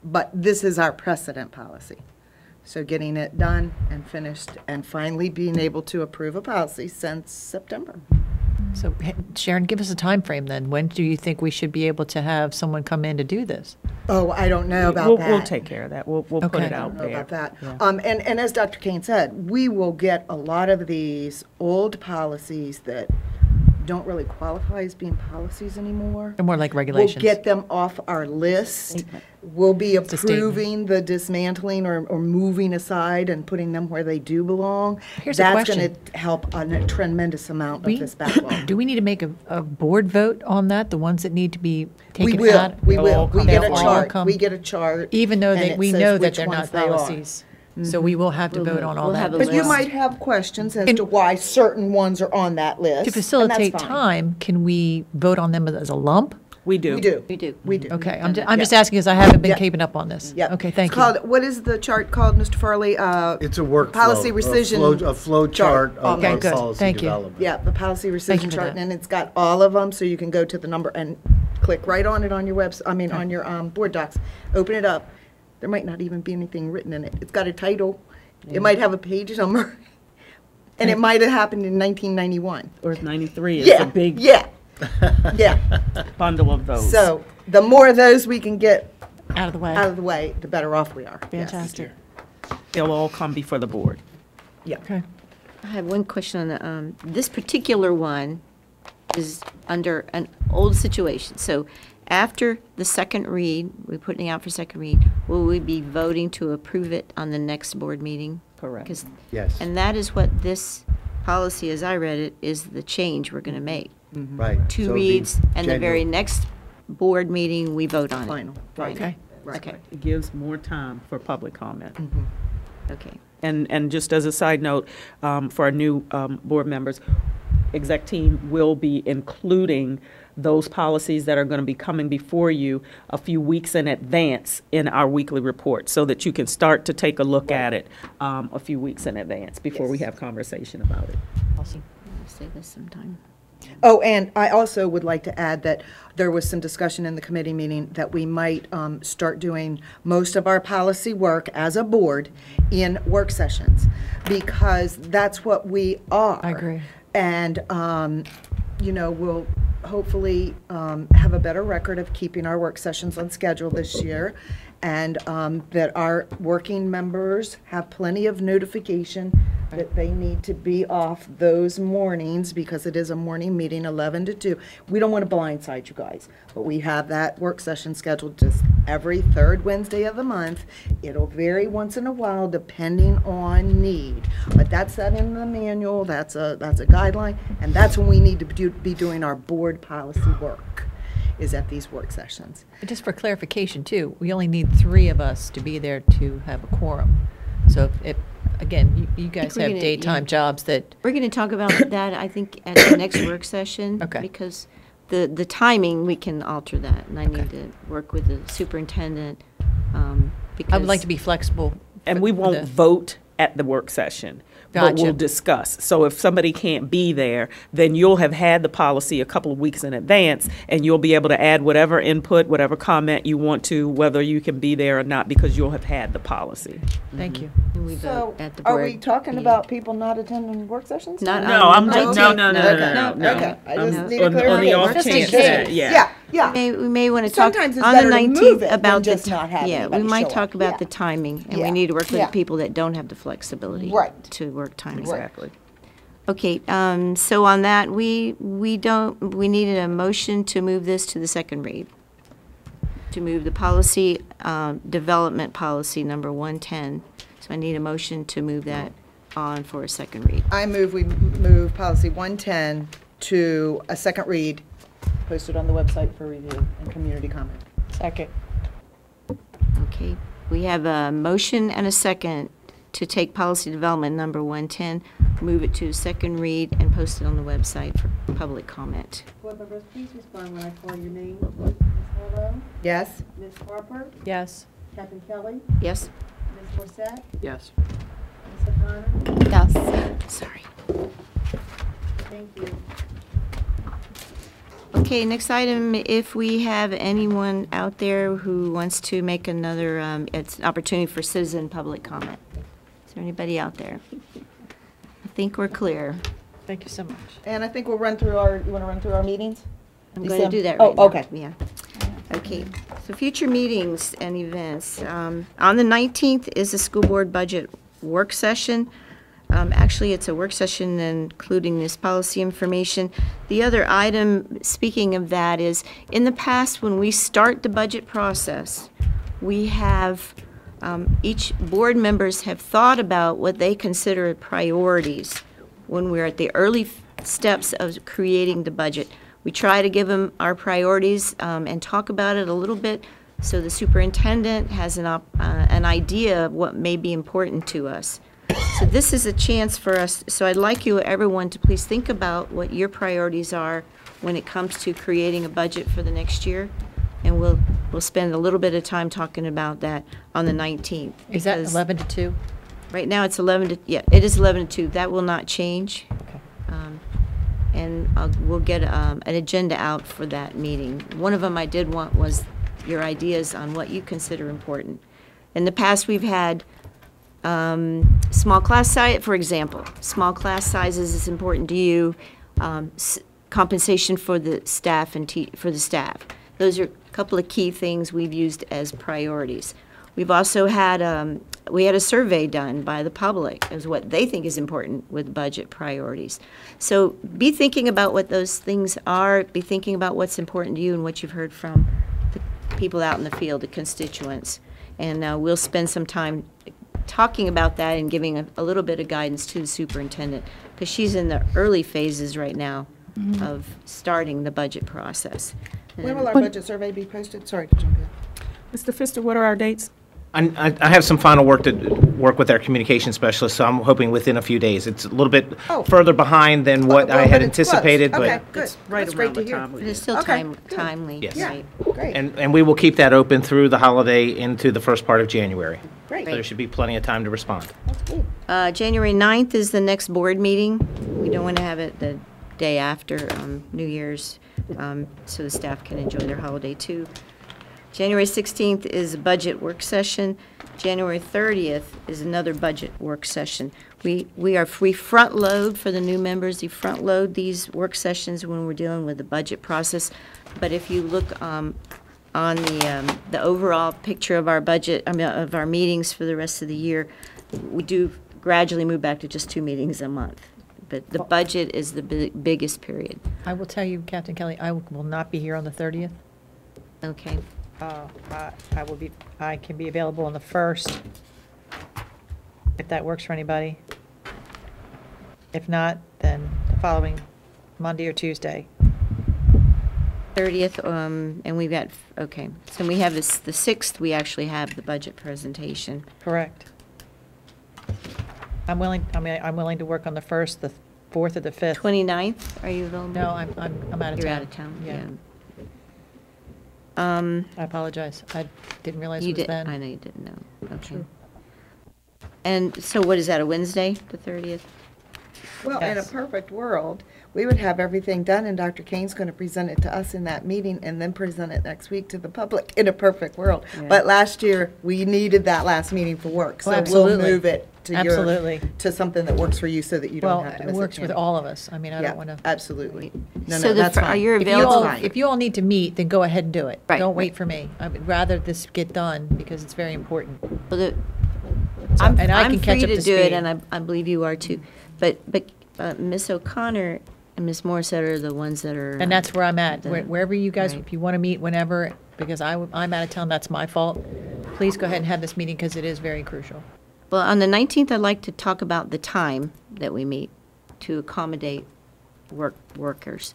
But this is our precedent policy. So getting it done and finished and finally being able to approve a policy since September. So Sharon, give us a time frame then. When do you think we should be able to have someone come in to do this? Oh, I don't know about We'll, that. we'll take care of that. We'll, we'll put Okay. it I out don't know there. about that. Yeah. Um, and, and as Dr. Kane said, we will get a lot of these old policies that don't really qualify as being policies anymore. They're more like regulations. We'll get them off our list. We'll be approving the dismantling or, or moving aside and putting them where they do belong. Here's a That's going to help on a tremendous amount We- of this backlog. Do we need to make a, a board vote on that, the ones that need to be taken We taken will, out? we will. We get a chart. We get a chart. Even though they, we know that they're ones not they policies. So we will have to vote on all we'll that. have a But you list. might have questions as to why certain ones are on that list. To and that's facilitate fine. time, can we vote on them as a lump? We do. We do. We do. We do. Okay, I'm, ju- I'm just asking because I haven't been Yeah. keeping up on this. Yep. Okay, thank It's you. called, what is the chart called, Mr. Farley? Uh, It's a workflow. Policy a rescission flow- A flow chart of Okay, our good. policy Thank you. development. Yeah, the policy Thank rescission for chart, that. and it's got all of them, so you can go to the number and click right on it on your webs, I mean, on your um, BoardDocs. Open it up. There might not even be anything written in it. It's got a title. It might have a page number. And it might have happened in 1991. Or it's 93, it's Yeah, a big yeah, yeah. bundle of those. So the more of those we can get Out of the way. out of the way, the better off we are. Yes. Fantastic. They'll all come before the board. Yeah. Okay. I have one question on the, um, this particular one is under an old situation. So after the second read, we're putting it out for second read, will we be voting to approve it on the next board meeting? Correct. 'Cause- Yes. And that is what this policy, as I read it, is the change we're going to make. Right. So Two it'll be reads, and the very January. next board meeting, we vote on it. Final. Right. Okay. Right. Okay, It gives more time for public comment. okay. And, and just as a side note, um, for our new um, board members, exec team will be including those policies that are going to be coming before you a few weeks in advance in our weekly report, so that you can start to take a look at it um, a few weeks in advance before we have conversation about it. Awesome. I'll say this sometime. Oh, and I also would like to add that there was some discussion in the committee meeting that we might um, start doing most of our policy work as a board in work sessions, because that's what we are. I agree. And, um, you know, we'll hopefully um, have a better record of keeping our work sessions on schedule this year. And um, that our working members have plenty of notification that they need to be off those mornings because it is a morning meeting, 11 to 2. We don't want to blindside you guys, but we have that work session scheduled just every third Wednesday of the month. It'll vary once in a while depending on need, but that's that in the manual, that's a, that's a guideline, and that's when we need to do- be doing our board policy work, is at these work sessions. But Just for clarification too, we only need three of us to be there to have a quorum. So if- if, again, you- you guys have gonna- daytime yeah. jobs that, We're going to talk about that, I think, at the next work session. Okay. Because the, the timing, we can alter that, and I need to work with the superintendent, um, because. I would like to be flexible. And we won't the- vote at the work session. But we'll discuss. So if somebody can't be there, then you'll have had the policy a couple of weeks in advance, and you'll be able to add whatever input, whatever comment you want to, whether you can be there or not, because you'll have had the policy. Thank you. And we So, at the are we talking meeting. about people not attending work sessions? Not No, on I'm the just, 19th. no, no, no, no, Okay. no, no. Okay, I Um, just need on- a On the off clarification. chance Just in that, case. yeah. Yeah, We yeah. may, we may want to talk Sometimes it's on the better to move it 19th than about the, just not have ti- yeah, we anybody might show talk up. about Yeah. the timing, and Yeah. we need to work with Yeah. the people that don't have the flexibility. Right. To work timing. Exactly. Okay, um, so on that, we, we don't, we needed a motion to move this to the second read. To move the policy, um, development policy number 110. So I need a motion to move that on for a second read. I move we move policy 110 to a second read, posted on the website for review and community comment. Second. Okay, we have a motion and a second to take policy development number 110, move it to second read, and post it on the website for public comment. Board members, please respond when I call your name. Ms. Harlow? Yes? Ms. Harper? Yes. Captain Kelly? Yes? Ms. Morissette? Yes. Ms. O'Connor? Yes. Sorry. Thank you. Okay, next item, if we have anyone out there who wants to make another, um, it's an opportunity for citizen public comment. Is there anybody out there? I think we're clear. Thank you so much. And I think we'll run through our, you want to run through our meetings? I'm going to do that Oh, right now. okay. Yeah. Okay, so future meetings and events. Um, On the 19th is the school board budget work session. Um, Actually, it's a work session including this policy information. The other item, speaking of that, is in the past, when we start the budget process, we have, um, each board members have thought about what they consider priorities when we're at the early steps of creating the budget. We try to give them our priorities um, and talk about it a little bit so the superintendent has an, uh, an idea of what may be important to us. So this is a chance for us, so I'd like you, everyone, to please think about what your priorities are when it comes to creating a budget for the next year. And we'll, we'll spend a little bit of time talking about that on the 19th. Is that because 11 to 2? Right now, it's 11 to, yeah, it is 11 to 2. That will not change. Um, And I'll- we'll get um, an agenda out for that meeting. One of them I did want was your ideas on what you consider important. In the past, we've had um, small class size, for example, small class sizes is important to you, um, s- compensation for the staff and te, for the staff. Those are a couple of key things we've used as priorities. We've also had, um, we had a survey done by the public as what they think is important with budget priorities. So be thinking about what those things are, be thinking about what's important to you and what you've heard from the people out in the field, the constituents. And uh, we'll spend some time talking about that and giving a, a little bit of guidance to the superintendent, because she's in the early phases right now Mhm. of starting the budget process. When will our And- budget survey be posted? Sorry to jump in. Mr. Pfister, what are our dates? I, I I have some final work to work with our communication specialist, so I'm hoping within a few days. It's a little bit Oh. further behind than what I well, had but it's close. anticipated, Okay, but. good. right That's great around to the hear. time we But it's still Okay, time, good. timely, Yes. right? Great. And, and we will keep that open through the holiday into the first part of January. Great. So there should be plenty of time to respond. That's Uh, January 9th is the next board meeting. We don't want to have it the day after um, New Year's, um, so the staff can enjoy their holiday too. January 16th is a budget work session. January 30th is another budget work session. We, we are, we front load for the new members, you front load these work sessions when we're dealing with the budget process. But if you look um, on the, um, the overall picture of our budget, I mean, of our meetings for the rest of the year, we do gradually move back to just two meetings a month. But the budget is the bi- biggest period. I will tell you, Captain Kelly, I will not be here on the 30th. Okay. Uh, I I will be, I can be available on the 1st, if that works for anybody. If not, then the following Monday or Tuesday. 30th, um, and we've got, okay, so we have this, the 6th, we actually have the budget presentation. Correct. I'm willing, I mean, I'm willing to work on the 1st, the 4th, or the 5th. 29th, are you available? No, I'm, I'm, I'm out of town. You're out of town, Yeah. yeah. Um, I apologize. I didn't realize You it was did, then. I know you didn't know, okay. Sure. And so what is that, a Wednesday, the 30th? Well, in a Yes. perfect world, we would have everything done, and Dr. Kane's going to present it to us in that meeting, and then present it next week to the public, in a perfect world. Yeah. But last year, we needed that last meeting for work, so we'll absolutely. move it to your, Absolutely. to something that works for you, so that you Well, don't have to it miss it. works with all of us. I mean, I Yeah, don't want to. Absolutely. No, So no, the that's fir- are fine. you If you available? all, Fine. if you all need to meet, then go ahead and do it. Right, Don't right. wait for me. I would rather this get done because it's very important. Well, the, So- I'm, and I can I'm catch free up to to do it, and I, I believe you are too. But, but uh, Ms. O'Connor and Miss Morissette are the ones that are. And that's where I'm at. the- Where- Wherever you guys, right. if you want to meet whenever, because I, w- I'm out of town, that's my fault. Please go ahead and have this meeting because it is very crucial. Well, on the 19th, I'd like to talk about the time that we meet to accommodate work, workers.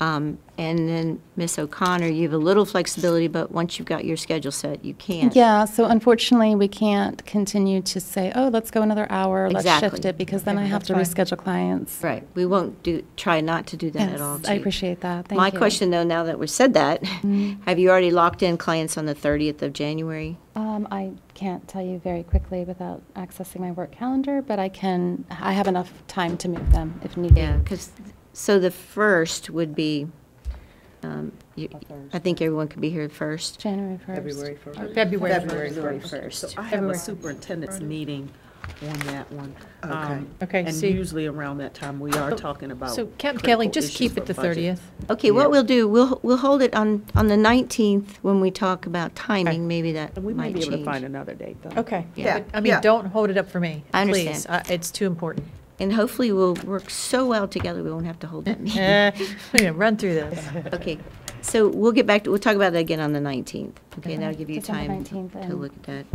Um, And then, Ms. O'Connor, you have a little flexibility, but once you've got your schedule set, you can't. Yeah, so unfortunately, we can't continue to say, oh, let's go another hour, let's shift it, because then I have to that's reschedule clients. Right, we won't do, try not to do that at Yes, all. I appreciate that. Thank My you. question, though, now that we've said that, have you already locked in clients on the 30th of January? Um, I can't tell you very quickly without accessing my work calendar, but I can, I have enough time to move them if needed. Yeah, because, so the first would be, um, you- I think everyone could be here first. January 1st. February first. February February So 1st. I have a February. superintendent's meeting on that one. Okay. Um, Okay, And see- usually around that time, we are talking about. So Captain Kelly, critical just issues keep for it the budget. 30th. Okay, what we'll do, we'll, we'll hold it on, on the 19th when we talk about timing, maybe that And we might might be able to change. find another date, though. Okay. Yeah. But, I mean, Yeah. don't hold it up for me. I Please. understand. I- It's too important. And hopefully we'll work so well together, we won't have to hold that meeting. Eh, we're going to run through this. Okay, so we'll get back to, we'll talk about that again on the 19th. Okay, and that'll give you December time 19th to and- look at that.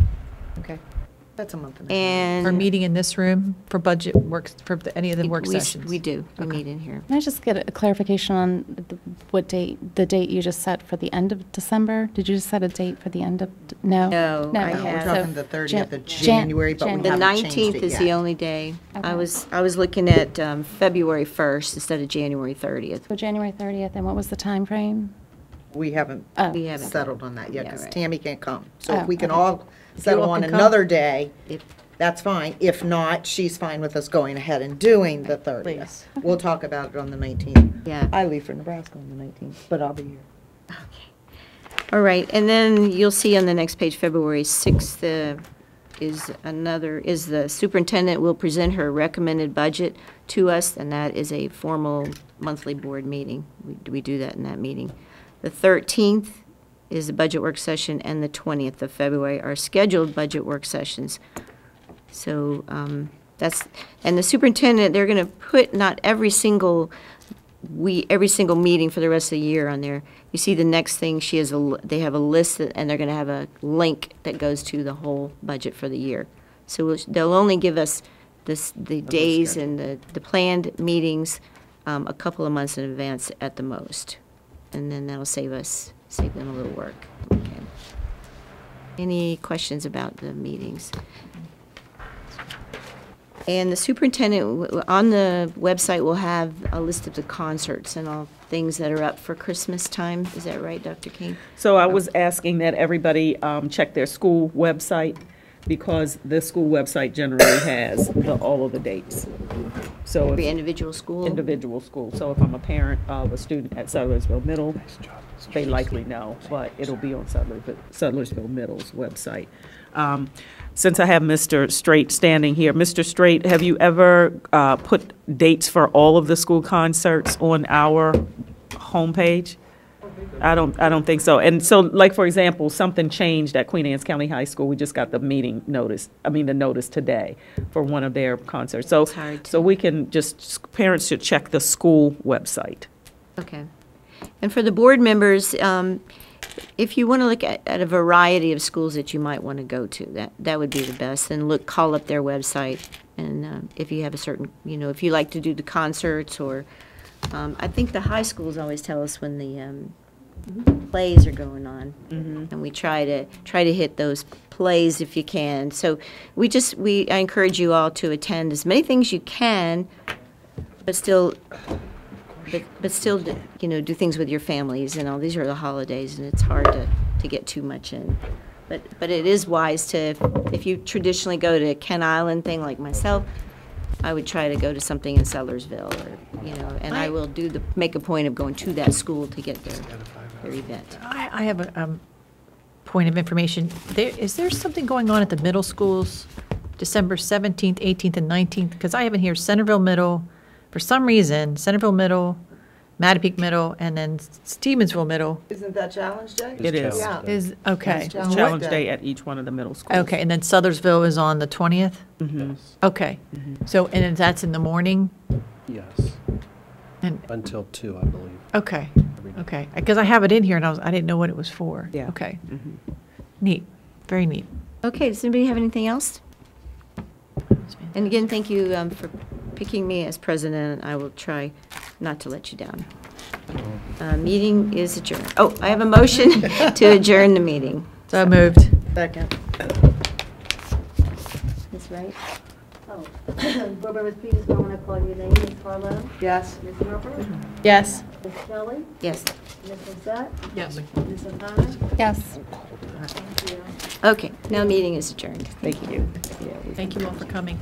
Okay. That's a month and a half. And. For meeting in this room for budget works, for the- any of the work we s- sessions? We do, we meet in here. Can I just get a clarification on the- what date, the date you just set for the end of December? Did you just set a date for the end of, d- no? No, I No, we're have- talking So the 30th Jan- of Jan- January, but we Jan- The haven't changed 19th it is the yet. only day. I Okay. was, I was looking at um, February 1st instead of January 30th. So January 30th, and what was the time frame? We haven't Oh. We haven't. settled on that yet, Yeah, because right. Tammy can't come. So Oh, if we can okay. all settle on another day, If- that's fine. If not, she's fine with us going ahead and doing the 30th. Please. We'll talk about it on the 19th. Yeah. I leave for Nebraska on the 19th, but I'll be here. Okay. All right, and then you'll see on the next page, February 6th, uh, is another, is the superintendent will present her recommended budget to us, and that is a formal monthly board meeting. We we do that in that meeting. The 13th is the budget work session, and the 20th of February are scheduled budget work sessions. So um, that's, and the superintendent, they're going to put not every single we, every single meeting for the rest of the year on there. You see the next thing, she has a, they have a list, that- and they're gonna have a link that goes to the whole budget for the year. So we'll- they'll only give us this, the days and the, the planned meetings, um, a couple of months in advance at the most. And then that'll save us, save them a little work. Okay. Any questions about the meetings? And the superintendent, on the website, will have a list of the concerts and all things that are up for Christmas time. Is that right, Dr. Kane? So I was asking that everybody um, check their school website, because the school website generally has the, all of the dates. So Every individual school? individual school, so if I'm a parent of a student at Sudlersville Middle, they likely know, but it'll be on Sudlersville, Sudlersville Middle's website. Um, Since I have Mr. Straight standing here, Mr. Straight, have you ever uh, put dates for all of the school concerts on our homepage? I don't, I don't think so. And so, like, for example, something changed at Queen Anne's County High School. We just got the meeting notice, I mean, the notice today for one of their concerts. So, so we can just, parents should check the school website. Okay. And for the board members, um, if you want to look at, at a variety of schools that you might want to go to, that, that would be the best. And look, call up their website. And um, if you have a certain, you know, if you like to do the concerts or, um, I think the high schools always tell us when the um, plays are going on. And we try to, try to hit those plays if you can. So we just, we, I encourage you all to attend as many things you can, but still, but, but still, do- you know, do things with your families and all. These are the holidays, and it's hard to, to get too much in. But, but it is wise to, if you traditionally go to Kent Island thing like myself, I would try to go to something in Sudlersville or, you know, and I will do the, make a point of going to that school to get their, their event. I, I have a um, point of information. There, is there something going on at the middle schools, December 17th, 18th, and 19th? Because I haven't here Centreville Middle, for some reason, Centreville Middle, Matapeake Middle, and then Stevensville Middle. Isn't that Challenge Day? It is. Yeah. Is, okay. It's It's Challenge Day at each one of the middle schools. Okay, and then Sudlersville is on the 20th? Mhm. Okay. So, and then that's in the morning? Yes. And, Until two, I believe. okay, okay. Because I have it in here, and I was, I didn't know what it was for. Yeah. Okay. Neat, very neat. Okay, does anybody have anything else? And again, thank you um, for picking me as president. I will try not to let you down. Uh, Meeting is adjourned. Oh, I have a motion to adjourn the meeting. So moved. Second. That's right. Oh, Board members, please, I want to call your name. Ms. Harlow? Yes. Ms. Harper? Yes. Ms. Shelley? Yes. Ms. Morissette? Yes. Ms. O'Connor? Yes. Thank you. Okay, now meeting is adjourned. Thank you. Thank you all for coming.